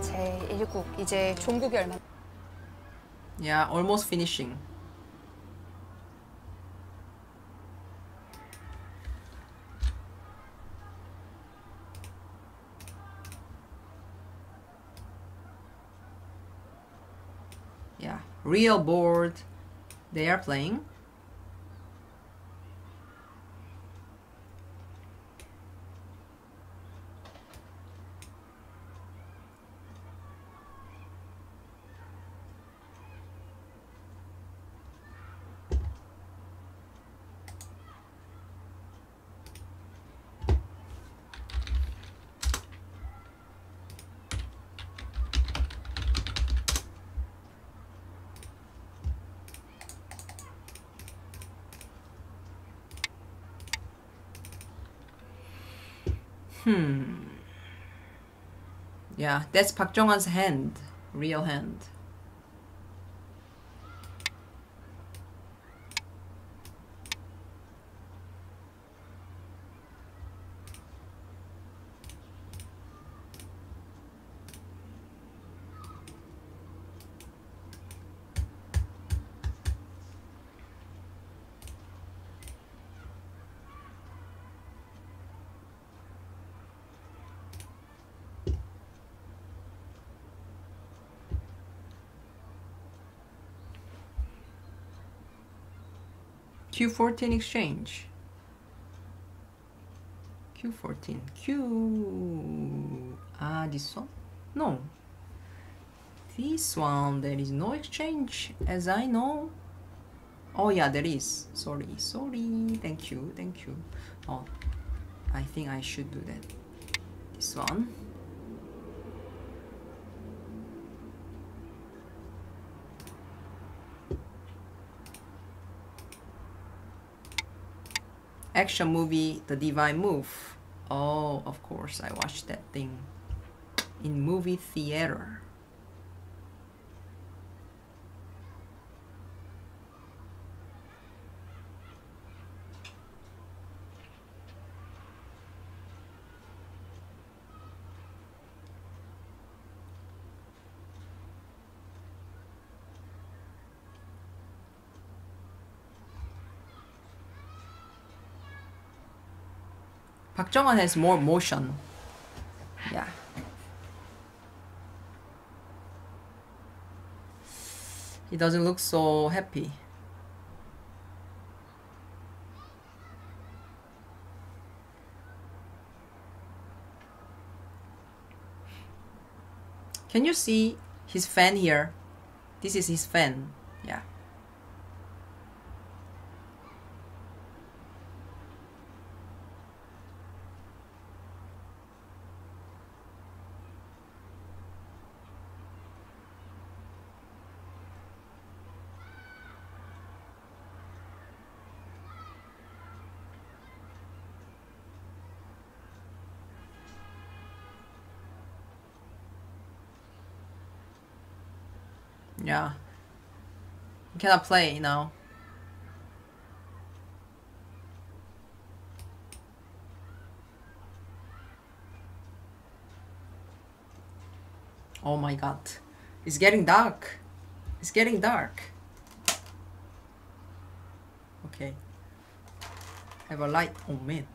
제1국 이제 종국이 얼마 Yeah, almost finishing. Yeah, real board they are playing. Yeah, that's Park Jung-hwan's hand. Real hand. Q14 exchange. Q14. Q. Ah, this one? No. This one, there is no exchange as I know. Oh, yeah, there is. Sorry, sorry. Thank you, thank you. Oh, I think I should do that. This one. Action movie The Divine Move. Oh, of course, I watched that thing in movie theater. Park has more motion. Yeah. He doesn't look so happy. Can you see his fan here? This is his fan. Yeah. Yeah. You cannot play now. Oh my god. It's getting dark. It's getting dark. Okay. Have a light. Oh man.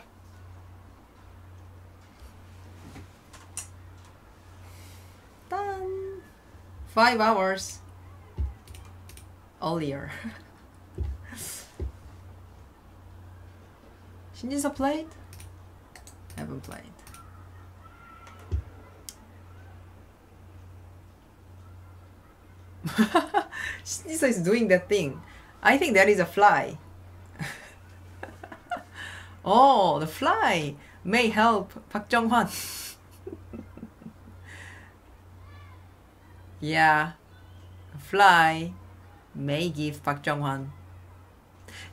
Done. Five hours earlier. Shinjin-seo played? Haven't played. Shinjin-seo is doing that thing. I think that is a fly. oh, the fly may help Park Jung-hwan. yeah, fly may give Park Jung-hwan.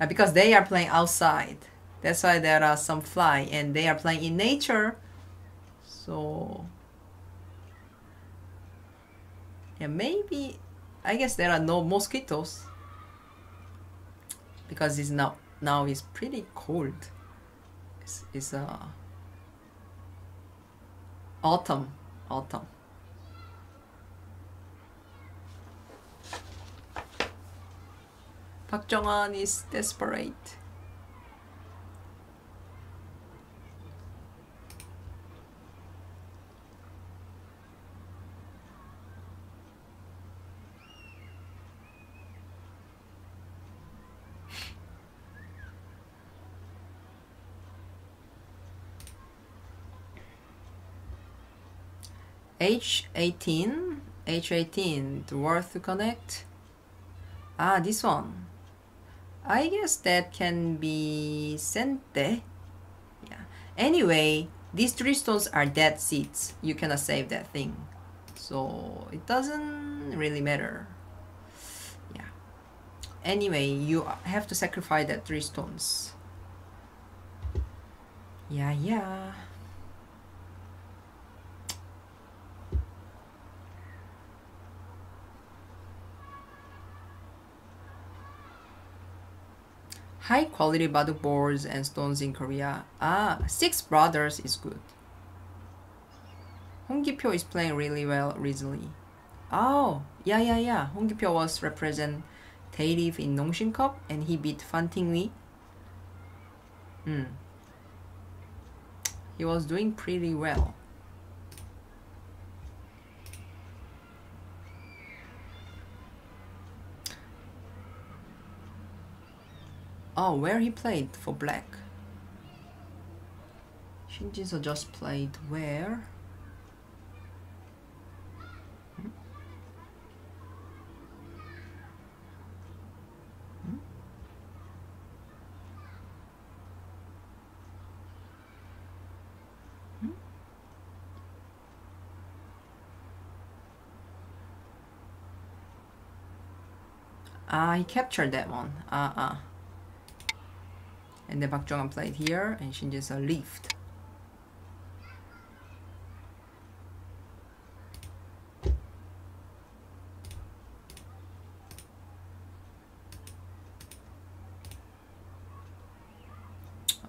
Uh, because they are playing outside. That's why there are some fly and they are playing in nature. So yeah, maybe I guess there are no mosquitoes because it's now now it's pretty cold. It's, it's uh autumn autumn. Park Jung-hwan is desperate. H18, H18, worth to connect. Ah, this one. I guess that can be Sente. Yeah. Anyway, these three stones are dead seeds. You cannot save that thing. So it doesn't really matter. Yeah. Anyway, you have to sacrifice that three stones. Yeah, yeah. High quality baduk boards and stones in Korea. Ah, Six Brothers is good. Hong Ki-pyo is playing really well recently. Oh, yeah, yeah, yeah. Hong Ki-pyo was representative in Nongshin Cup and he beat Fan Tingyu. Hmm. He was doing pretty well. Oh, where he played for black? Shin Jin-seo just played where? Hmm? Hmm? Hmm? Ah, he captured that one. Ah, uh, ah. Uh and then Park Jung-hwan played here and Shin Jin-seo uh, left.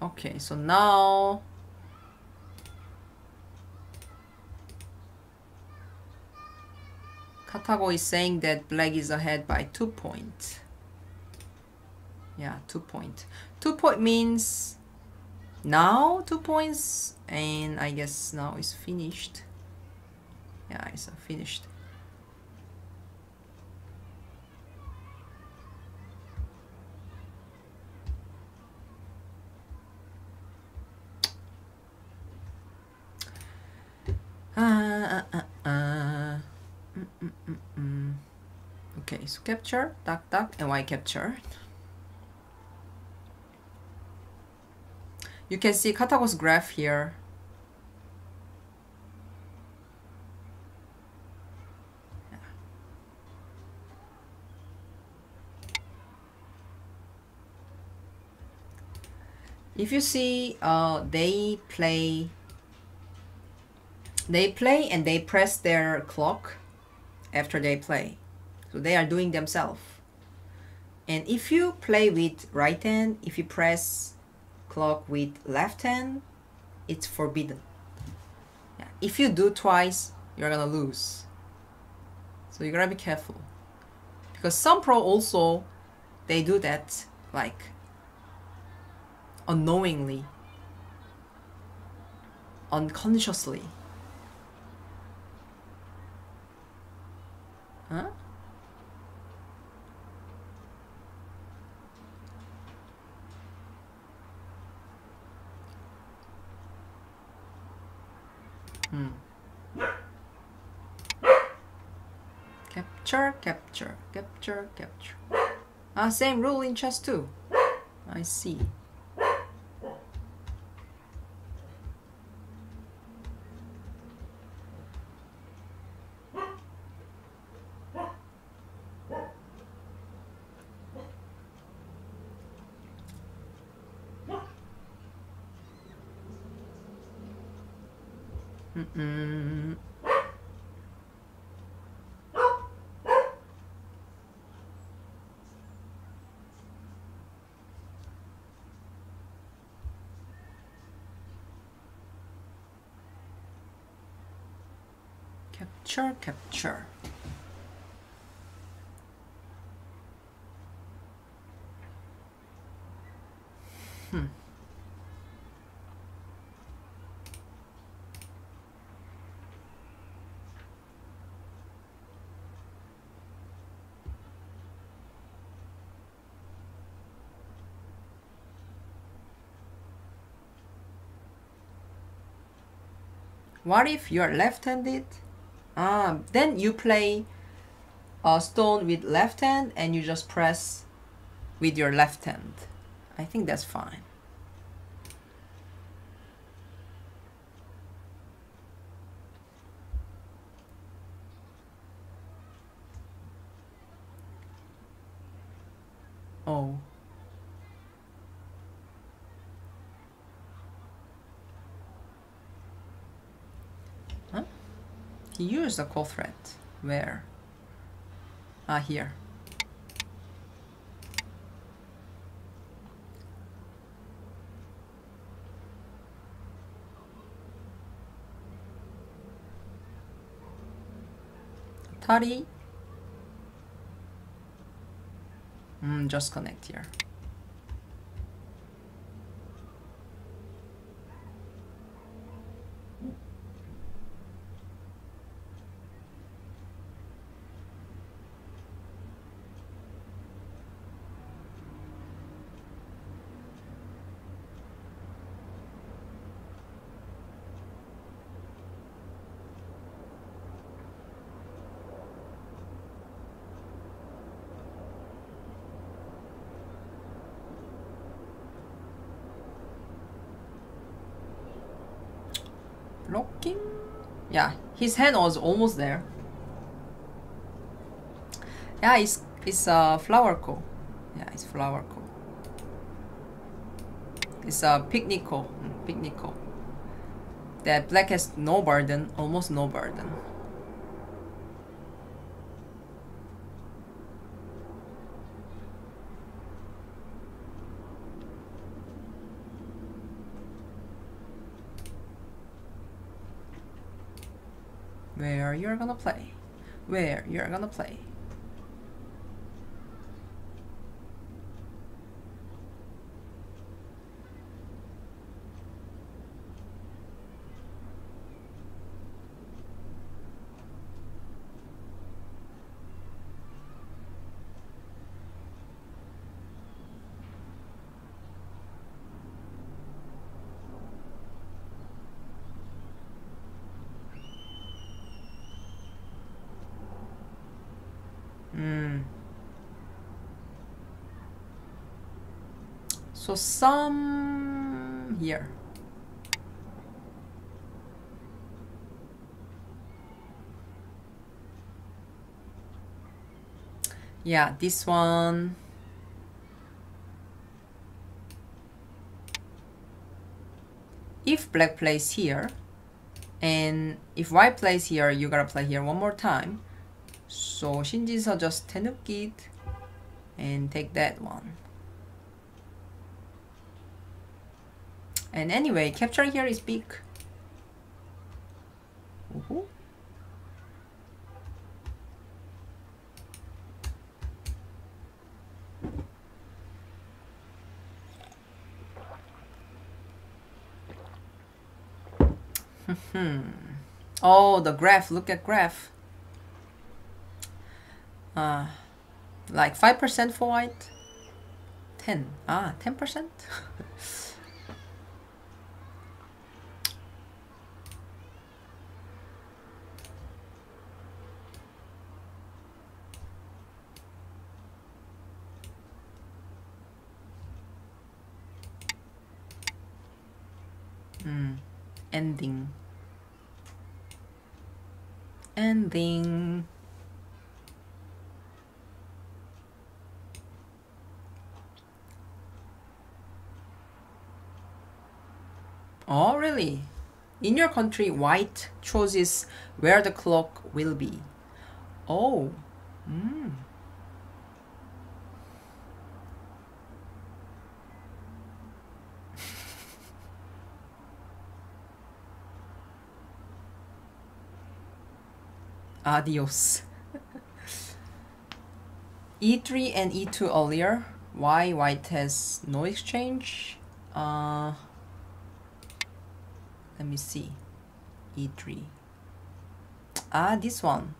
Okay, so now KataGo is saying that black is ahead by two points yeah two point. Two point means now two points and I guess now it's finished. Yeah it's finished. Uh, uh, uh, uh, mm, mm, mm, okay, so capture, duck, duck, and why capture? You can see KataGo's graph here. If you see, uh, they play, they play and they press their clock after they play. So they are doing themselves. And if you play with right hand, if you press clock with left hand, it's forbidden. Yeah. If you do twice, you're gonna lose. So you gotta be careful. Because some pro also, they do that like unknowingly, unconsciously. Huh? Hmm. Capture, capture, capture, capture. Ah, same rule in chess too. I see. Capture, capture. Hmm. What if you're left-handed? Ah, then you play a stone with left hand and you just press with your left hand. I think that's fine. Oh. Huh? He the ko threat. Where? Ah, here. Tari. Mm, just connect here. blocking? Yeah, his hand was almost there. Yeah, it's it's a uh, flower ko. Yeah, it's flower ko. It's a uh, picnic ko. Mm, picnic ko. That black has no burden, almost no burden. where you're gonna play, where you're gonna play. So some here. Yeah, this one. If black plays here, and if white plays here, you gotta play here one more time. So Shinjin just 10 up and take that one. And anyway, capture here is big. Ooh. hmm. Oh, the graph. Look at graph. Uh, like 5% for white. 10. Ah, 10%? Hmm. Ending ending Oh, really? In your country, white chooses where the clock will be. Oh, mm. Adios. E3 and E2 earlier. Why white has no exchange? Uh, let me see. E3. Ah, this one.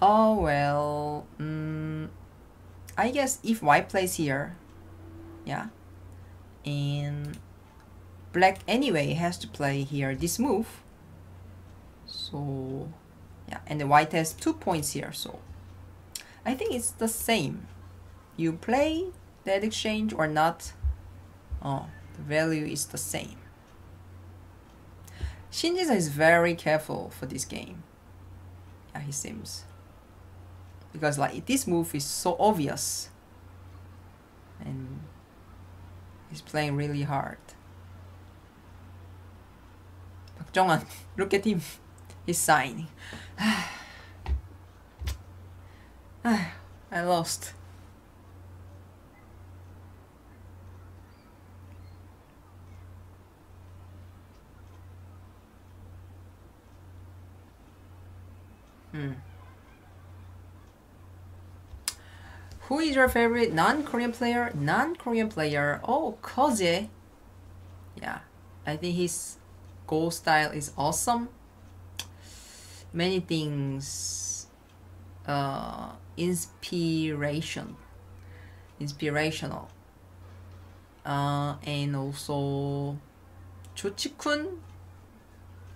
Oh, well. Mm, I guess if white plays here, yeah, and black anyway has to play here this move. So yeah and the white has two points here so I think it's the same. You play that exchange or not oh the value is the same. Shinjin-seo is very careful for this game. Yeah he seems. Because like this move is so obvious. And he's playing really hard. Park Jung-hwan, look at him he's signing I lost. Hmm. Who is your favorite non-Korean player? Non-Korean player. Oh, Ke Jie. Yeah, I think his goal style is awesome many things uh, inspiration inspirational. Uh, and also Cho Chikun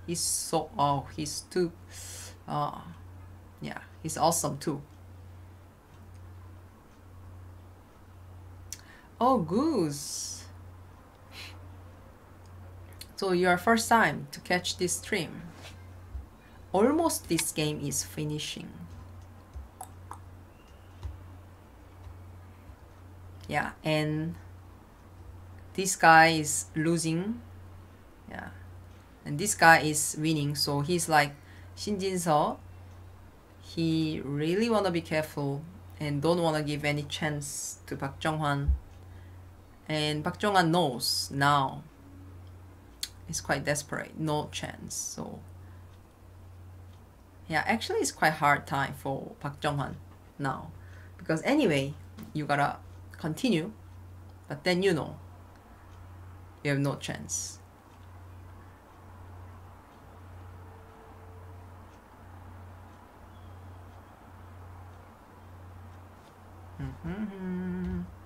is so oh he's too uh, yeah he's awesome too. Oh goose. So your first time to catch this stream almost this game is finishing. Yeah, and this guy is losing. Yeah, and this guy is winning. So he's like Shin Jin-seo. He really wanna be careful and don't wanna give any chance to Park Jung-hwan. And Park Jung-hwan knows now. He's quite desperate. No chance. So yeah, actually it's quite hard time for Park Jung-hwan now. Because anyway, you gotta continue, but then you know, you have no chance. Mm-hmm.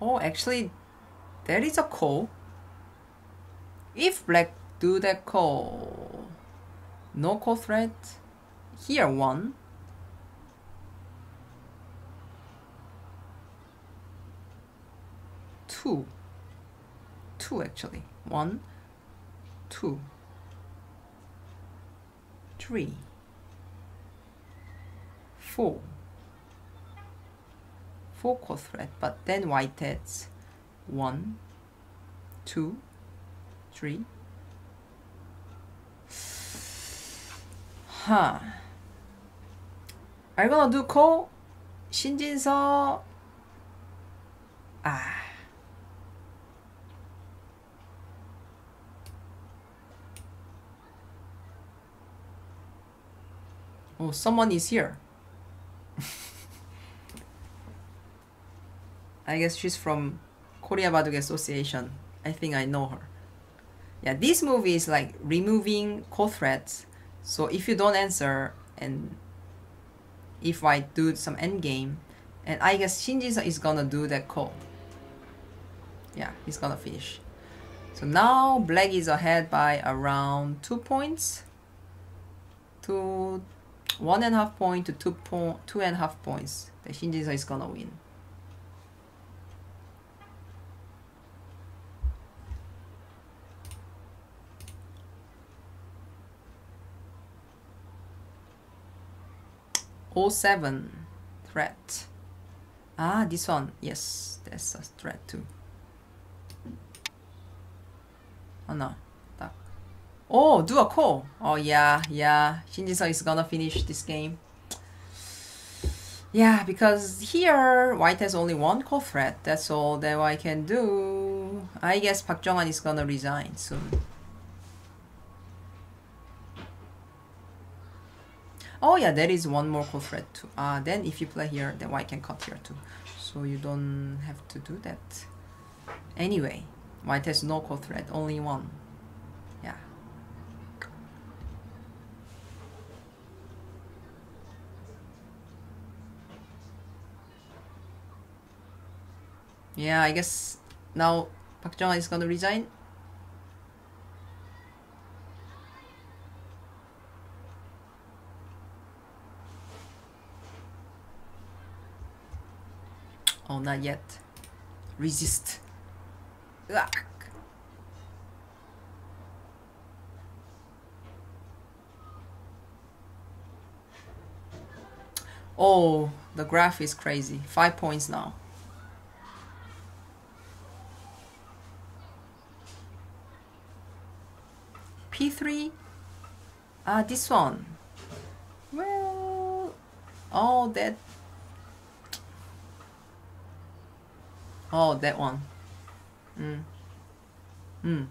Oh, actually, There is a ko. If black do that ko, no ko threat. Here one. Two. Two actually. One, two, three, four four chord but then white one, two, three. Huh. I'm gonna do ko 신진서 Ah. Oh, someone is here. I guess she's from Korea Baduk Association. I think I know her. Yeah, this movie is like removing ko threats. So if you don't answer and if I do some end game, and I guess Shinji is gonna do that ko. Yeah, he's gonna finish. So now black is ahead by around two points. To one and a half point to two point two and a half points. The Shinji is gonna win. Oh seven threat. Ah, this one. Yes, that's a threat too. Oh no. 딱. Oh, do a ko. Oh yeah, yeah. Shinji is gonna finish this game. Yeah, because here white has only one ko threat. That's all that I can do. I guess Park Jung-hwan is gonna resign soon. Oh yeah, there is one more ko threat too. Ah, then if you play here, then white can cut here too. So you don't have to do that. Anyway, white has no ko threat, only one. Yeah. Yeah, I guess now Park Jung is gonna resign. Oh, not yet. Resist. Ugh. Oh, the graph is crazy. Five points now. P3? Ah, this one. Well, oh, that. Oh, that one. Mm. Mm.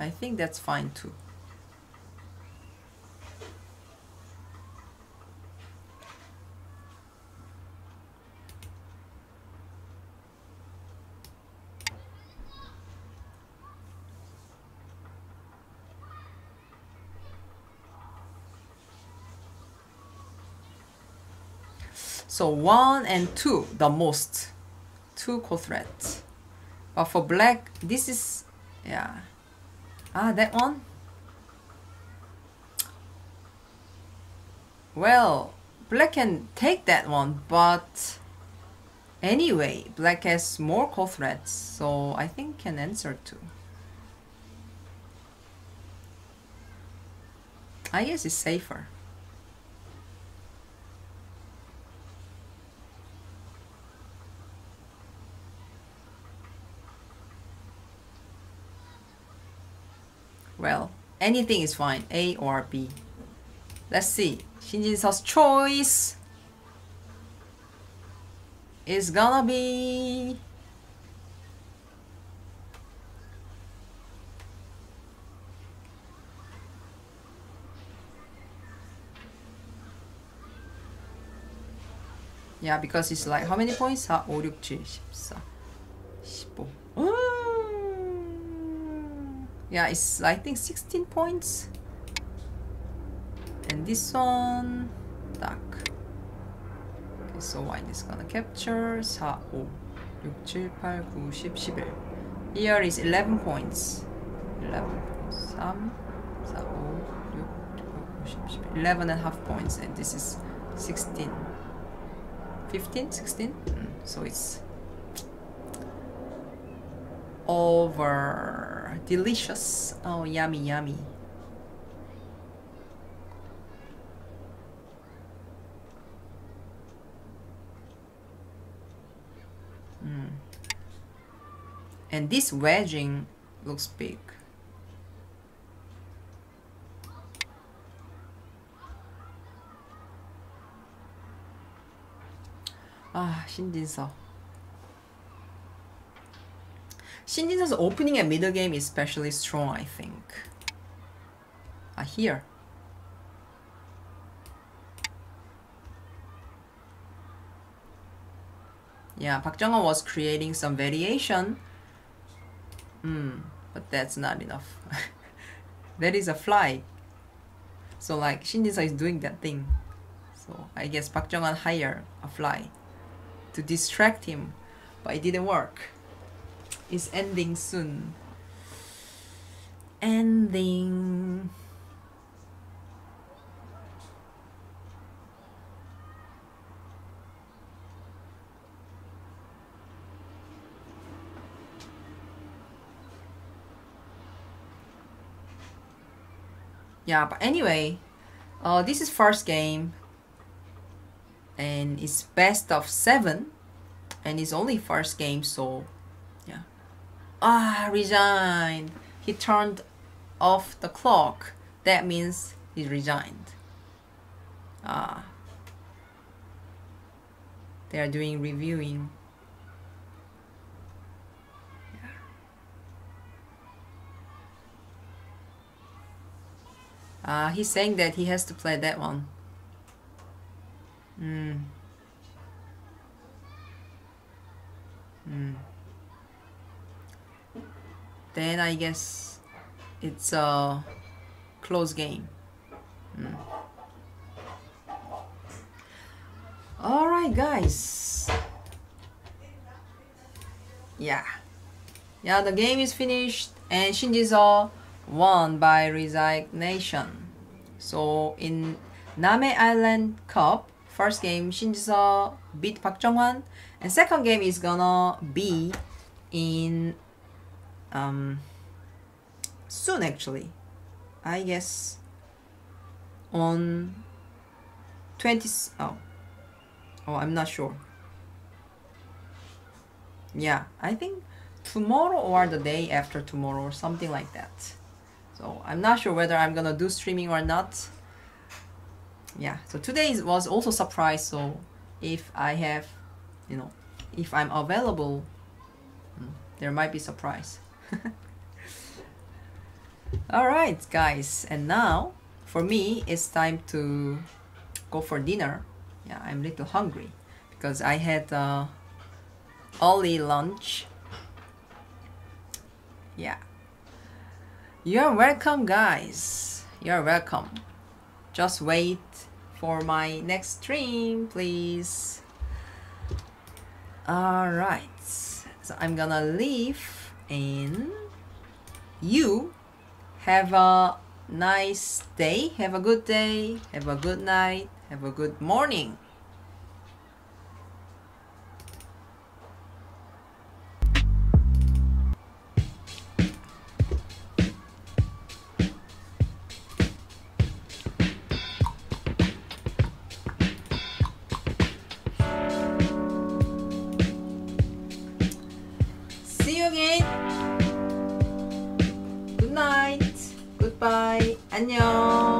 I think that's fine too. So one and two, the most. Two threats. But for black, this is, yeah. Ah, that one? Well, black can take that one, but anyway, black has more ko threats, so I think can answer too. I guess it's safer. Well, anything is fine, A or B. Let's see. Shinjin-seo's choice is gonna be Yeah, because it's like how many points? 4, 5, 6, 7, 14, 15. Yeah, it's I think 16 points. And this one, 딱. Okay, so white is gonna capture 4, 5, 6, 7, 8, 9, 10, 11. Here is 11 points. 11 points. 3, 4, 5, 6, 7, 11 and a half points. And this is 16. 15, 16? Mm, so it's over. Delicious. Oh, yummy, yummy. Mm. And this wedging looks big. 아, 신진서. Shinjin's opening and middle game is especially strong, I think. I hear. Yeah, Park Jung-hwan was creating some variation. Hmm, but that's not enough. that is a fly. So like Shinjin is doing that thing. So I guess Park Jung-hwan hired a fly to distract him, but it didn't work. It's ending soon. Ending. yeah but anyway uh, this is first game and it's best of seven and it's only first game so ah resigned he turned off the clock that means he resigned ah they are doing reviewing Uh, he's saying that he has to play that one. Hmm. Hmm. Then I guess it's a close game. Hmm. Alright guys. Yeah. Yeah, the game is finished and Shin Jin-seo won by resignation. So in Nam Island Cup, first game Shin Jin-seo beat Park Jung-hwan, and second game is gonna be in um soon actually. I guess on 20 oh oh I'm not sure. Yeah, I think tomorrow or the day after tomorrow or something like that. So I'm not sure whether I'm gonna do streaming or not. Yeah, so today was also surprise. So if I have, you know, if I'm available, hmm, there might be surprise. All right, guys, and now for me it's time to go for dinner. Yeah, I'm a little hungry because I had uh, early lunch. Yeah. You're welcome, guys. You're welcome. Just wait for my next stream, please. Alright. So I'm gonna leave and you have a nice day. Have a good day. Have a good night. Have a good morning. 안녕.